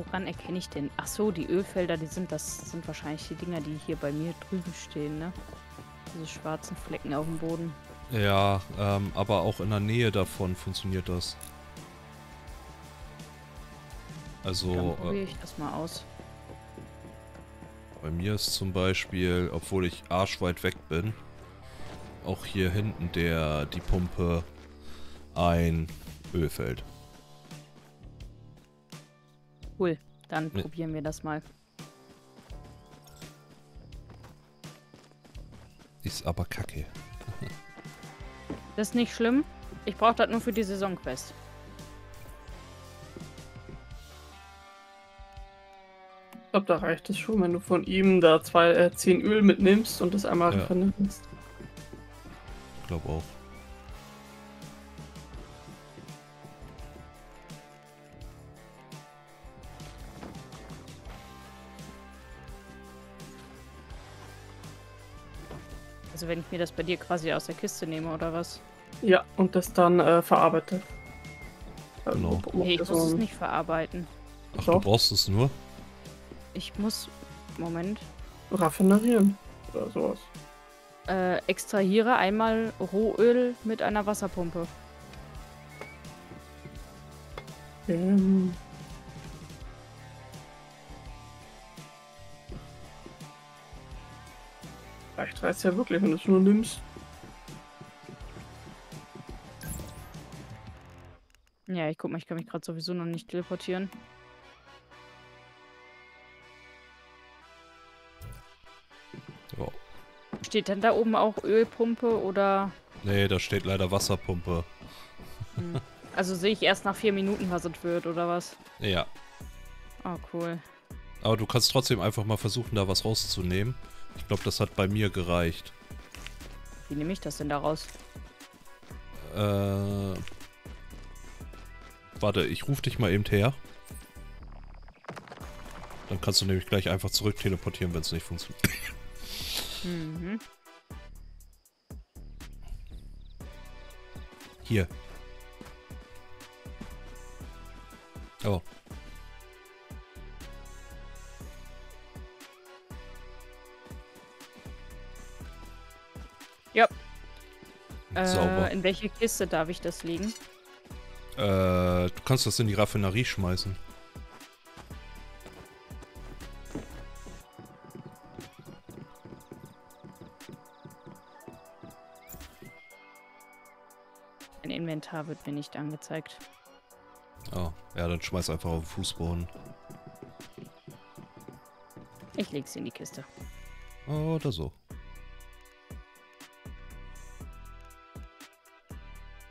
Woran erkenne ich denn? Ach so, die Ölfelder, die sind das sind wahrscheinlich die Dinger, die hier bei mir drüben stehen, ne? Diese schwarzen Flecken auf dem Boden. Ja, ähm, aber auch in der Nähe davon funktioniert das. Dann Also, probiere äh, ich das mal aus. bei mir ist zum Beispiel, obwohl ich arschweit weg bin, auch hier hinten der, die Pumpe ein Ölfeld. Dann Ja. probieren wir das mal. Ist aber kacke. Das ist nicht schlimm. Ich brauche das nur für die Saisonquest. Ich glaube, da reicht es schon, wenn du von ihm da zwei, äh, zehn Öl mitnimmst und das einmal Ja. vernimmst. Mir das bei dir quasi aus der Kiste nehme oder was? Ja, und das dann äh, verarbeitet. Also, Genau. um Nee, ich muss es nicht verarbeiten. Ach, du Doch. brauchst es nur? Ich muss, Moment, raffinerieren oder sowas. äh, extrahiere einmal Rohöl mit einer Wasserpumpe. Ähm, Reicht es ja wirklich, wenn du es nur nimmst. Ja, ich guck mal, ich kann mich gerade sowieso noch nicht teleportieren. Ja. Steht denn da oben auch Ölpumpe oder... Nee, da steht leider Wasserpumpe. Hm. Also sehe ich erst nach vier Minuten, was es wird, oder was? Ja. Oh, cool. Aber du kannst trotzdem einfach mal versuchen, da was rauszunehmen. Ich glaube, das hat bei mir gereicht. Wie nehme ich das denn da raus? Äh. Warte, ich rufe dich mal eben her. Dann kannst du nämlich gleich einfach zurück teleportieren, wenn es nicht funktioniert. Mhm. Hier. Oh. Sauber. Äh, in welche Kiste darf ich das legen? Äh, du kannst das in die Raffinerie schmeißen. Ein Inventar wird mir nicht angezeigt. Oh, ja, dann schmeiß einfach auf den Fußboden. Ich leg's in die Kiste. Oder so.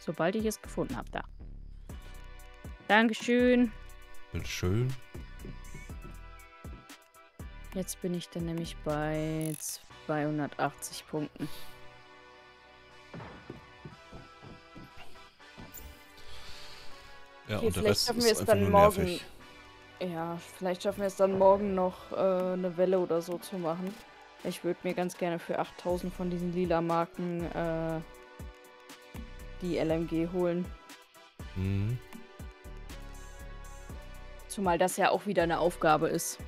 Sobald ich es gefunden habe, da. Dankeschön. Bitteschön. Jetzt bin ich dann nämlich bei 280 Punkten. Ja, Okay, und der Rest schaffen ist wir es dann morgen. nervig. Ja, vielleicht schaffen wir es dann morgen noch äh, eine Welle oder so zu machen. Ich würde mir ganz gerne für 8000 von diesen lila Marken äh, die LMG holen. Mhm. Zumal das ja auch wieder eine Aufgabe ist.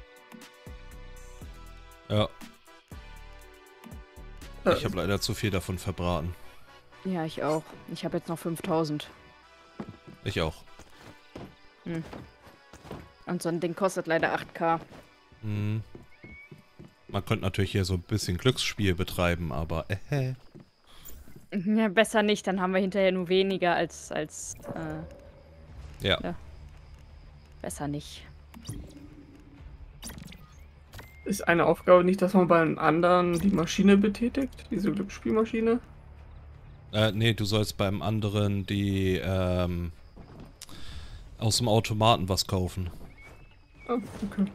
Ja, ich habe leider zu viel davon verbraten. Ja, ich auch. Ich habe jetzt noch 5000. Ich auch. Und so ein Ding kostet leider 8k. Mhm. Man könnte natürlich hier so ein bisschen Glücksspiel betreiben, aber äh, Ja, besser nicht, dann haben wir hinterher nur weniger als. als äh, ja. Ja. besser nicht. Ist eine Aufgabe nicht, dass man beim anderen die Maschine betätigt, diese Glücksspielmaschine? Äh, nee, du sollst beim anderen die, ähm, aus dem Automaten was kaufen. Ah, okay.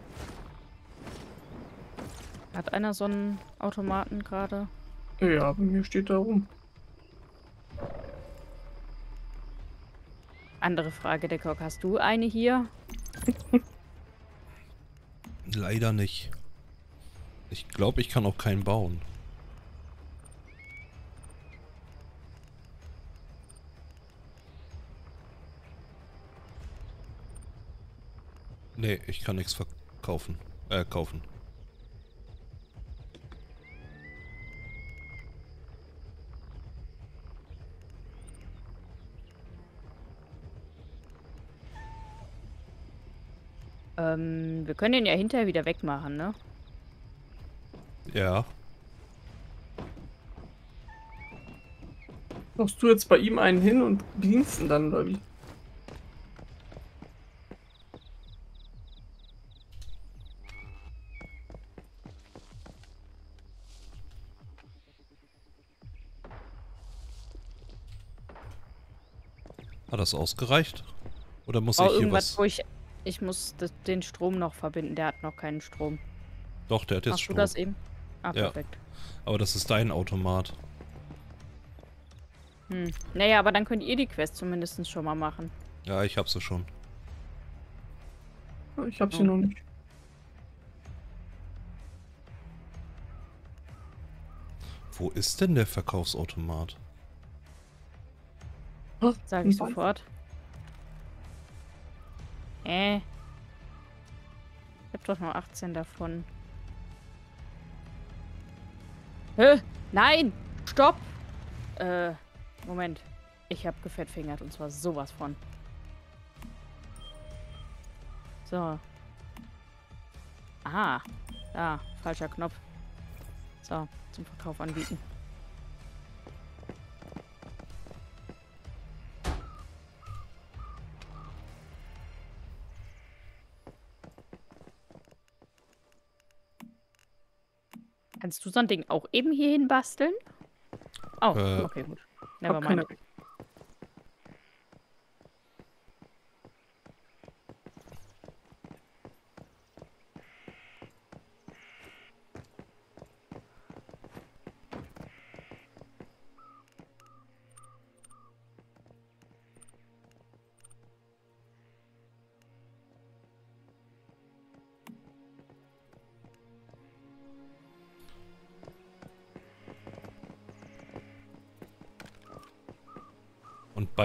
Hat einer so einen Automaten gerade? Ja, bei mir steht da rum. Andere Frage, der Cock. Hast du eine hier? Leider nicht. Ich glaube, ich kann auch keinen bauen. Nee, ich kann nichts verkaufen. Äh, kaufen. Ähm, wir können den ja hinterher wieder wegmachen, ne? Ja. Machst du jetzt bei ihm einen hin und bedienst ihn dann, oder wie? Hat das ausgereicht? Oder muss Oh, ich hier irgendwas, was... wo ich. Ich muss das, den Strom noch verbinden. Der hat noch keinen Strom. Doch, der hat jetzt Machst du Strom. das eben? Ah, Ja. perfekt. Aber das ist dein Automat. Hm. Naja, aber dann könnt ihr die Quest zumindest schon mal machen. Ja, ich hab sie schon. Ich hab sie Oh. noch nicht. Wo ist denn der Verkaufsautomat? Sag ich sofort. Äh. Ich hab doch nur 18 davon. Hä? Nein! Stopp! Äh, Moment. Ich hab gefettfingert und zwar sowas von. So. Aha. Da, falscher Knopf. So, zum Verkauf anbieten. Kannst du so ein Ding auch eben hierhin basteln? Oh, Äh, okay, gut. Hab Nevermind.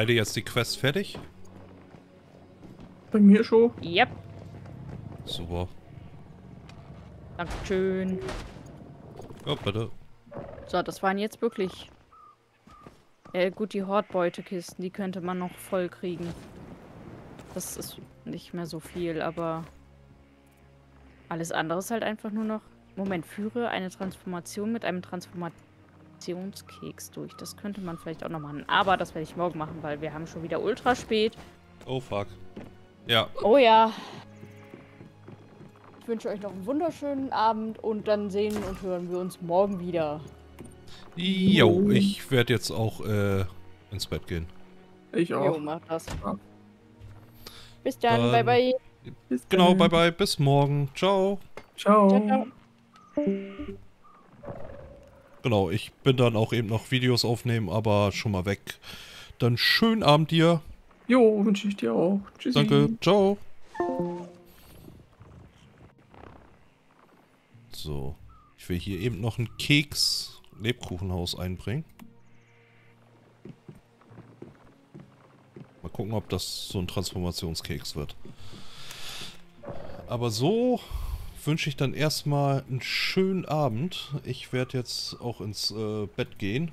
Beide jetzt die Quest fertig? Bei mir schon. Yep, Super. Dankeschön. Ja, bitte. So, das waren jetzt wirklich. Ja, gut, die Hortbeutekisten, die könnte man noch voll kriegen. Das ist nicht mehr so viel, aber. Alles andere ist halt einfach nur noch. Moment, führe eine Transformation mit einem Transformationskeks durch. Das könnte man vielleicht auch noch machen. Aber das werde ich morgen machen, weil wir haben schon wieder ultra spät. Oh, fuck. Ja, Oh ja. Ich wünsche euch noch einen wunderschönen Abend und dann sehen und hören wir uns morgen wieder. Jo, ich werde jetzt auch äh, ins Bett gehen. Ich Jo, auch. mach das. Ja. Bis dann, Dann- bye bye. Bis Genau, dann. bye bye, bis morgen. Ciao. Ciao. Ciao, ciao. Genau, ich bin dann auch eben noch Videos aufnehmen, aber schon mal weg. Dann schönen Abend dir. Jo, wünsche ich dir auch. Tschüssi. Danke, ciao. So, ich will hier eben noch ein Keks Lebkuchenhaus einbringen. Mal gucken, ob das so ein Transformationskeks wird. Aber so wünsche ich dann erstmal einen schönen Abend. Ich werde jetzt auch ins äh, Bett gehen.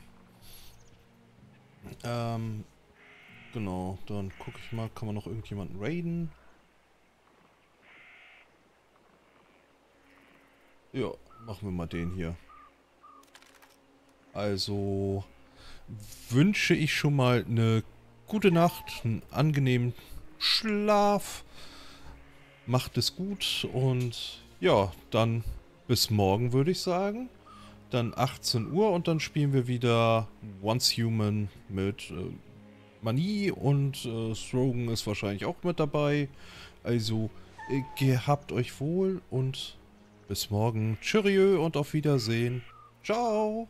Ähm, genau, dann gucke ich mal, kann man noch irgendjemanden raiden? Ja, machen wir mal den hier. Also wünsche ich schon mal eine gute Nacht, einen angenehmen Schlaf. Macht es gut und ja, dann bis morgen würde ich sagen. Dann 18 Uhr und dann spielen wir wieder Once Human mit äh, Manie und äh, Strogan ist wahrscheinlich auch mit dabei. Also äh, gehabt euch wohl und bis morgen. Tschüss und auf Wiedersehen. Ciao.